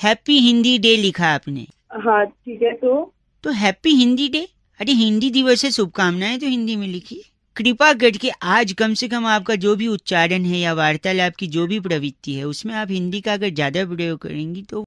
हैप्पी हिंदी डे लिखा आपने। हाँ ठीक है तो? तो हैप्पी हिंदी डे अरे हिंदी दिवस है शुभकामनाएँ तो हिंदी में लिखिए कृपा करके आज कम से कम आपका जो भी उच्चारण है या वार्तालाप की जो भी प्रवृत्ति है, उसमें आप हिंदी का अगर ज़्यादा प्रयोग करेंगी तो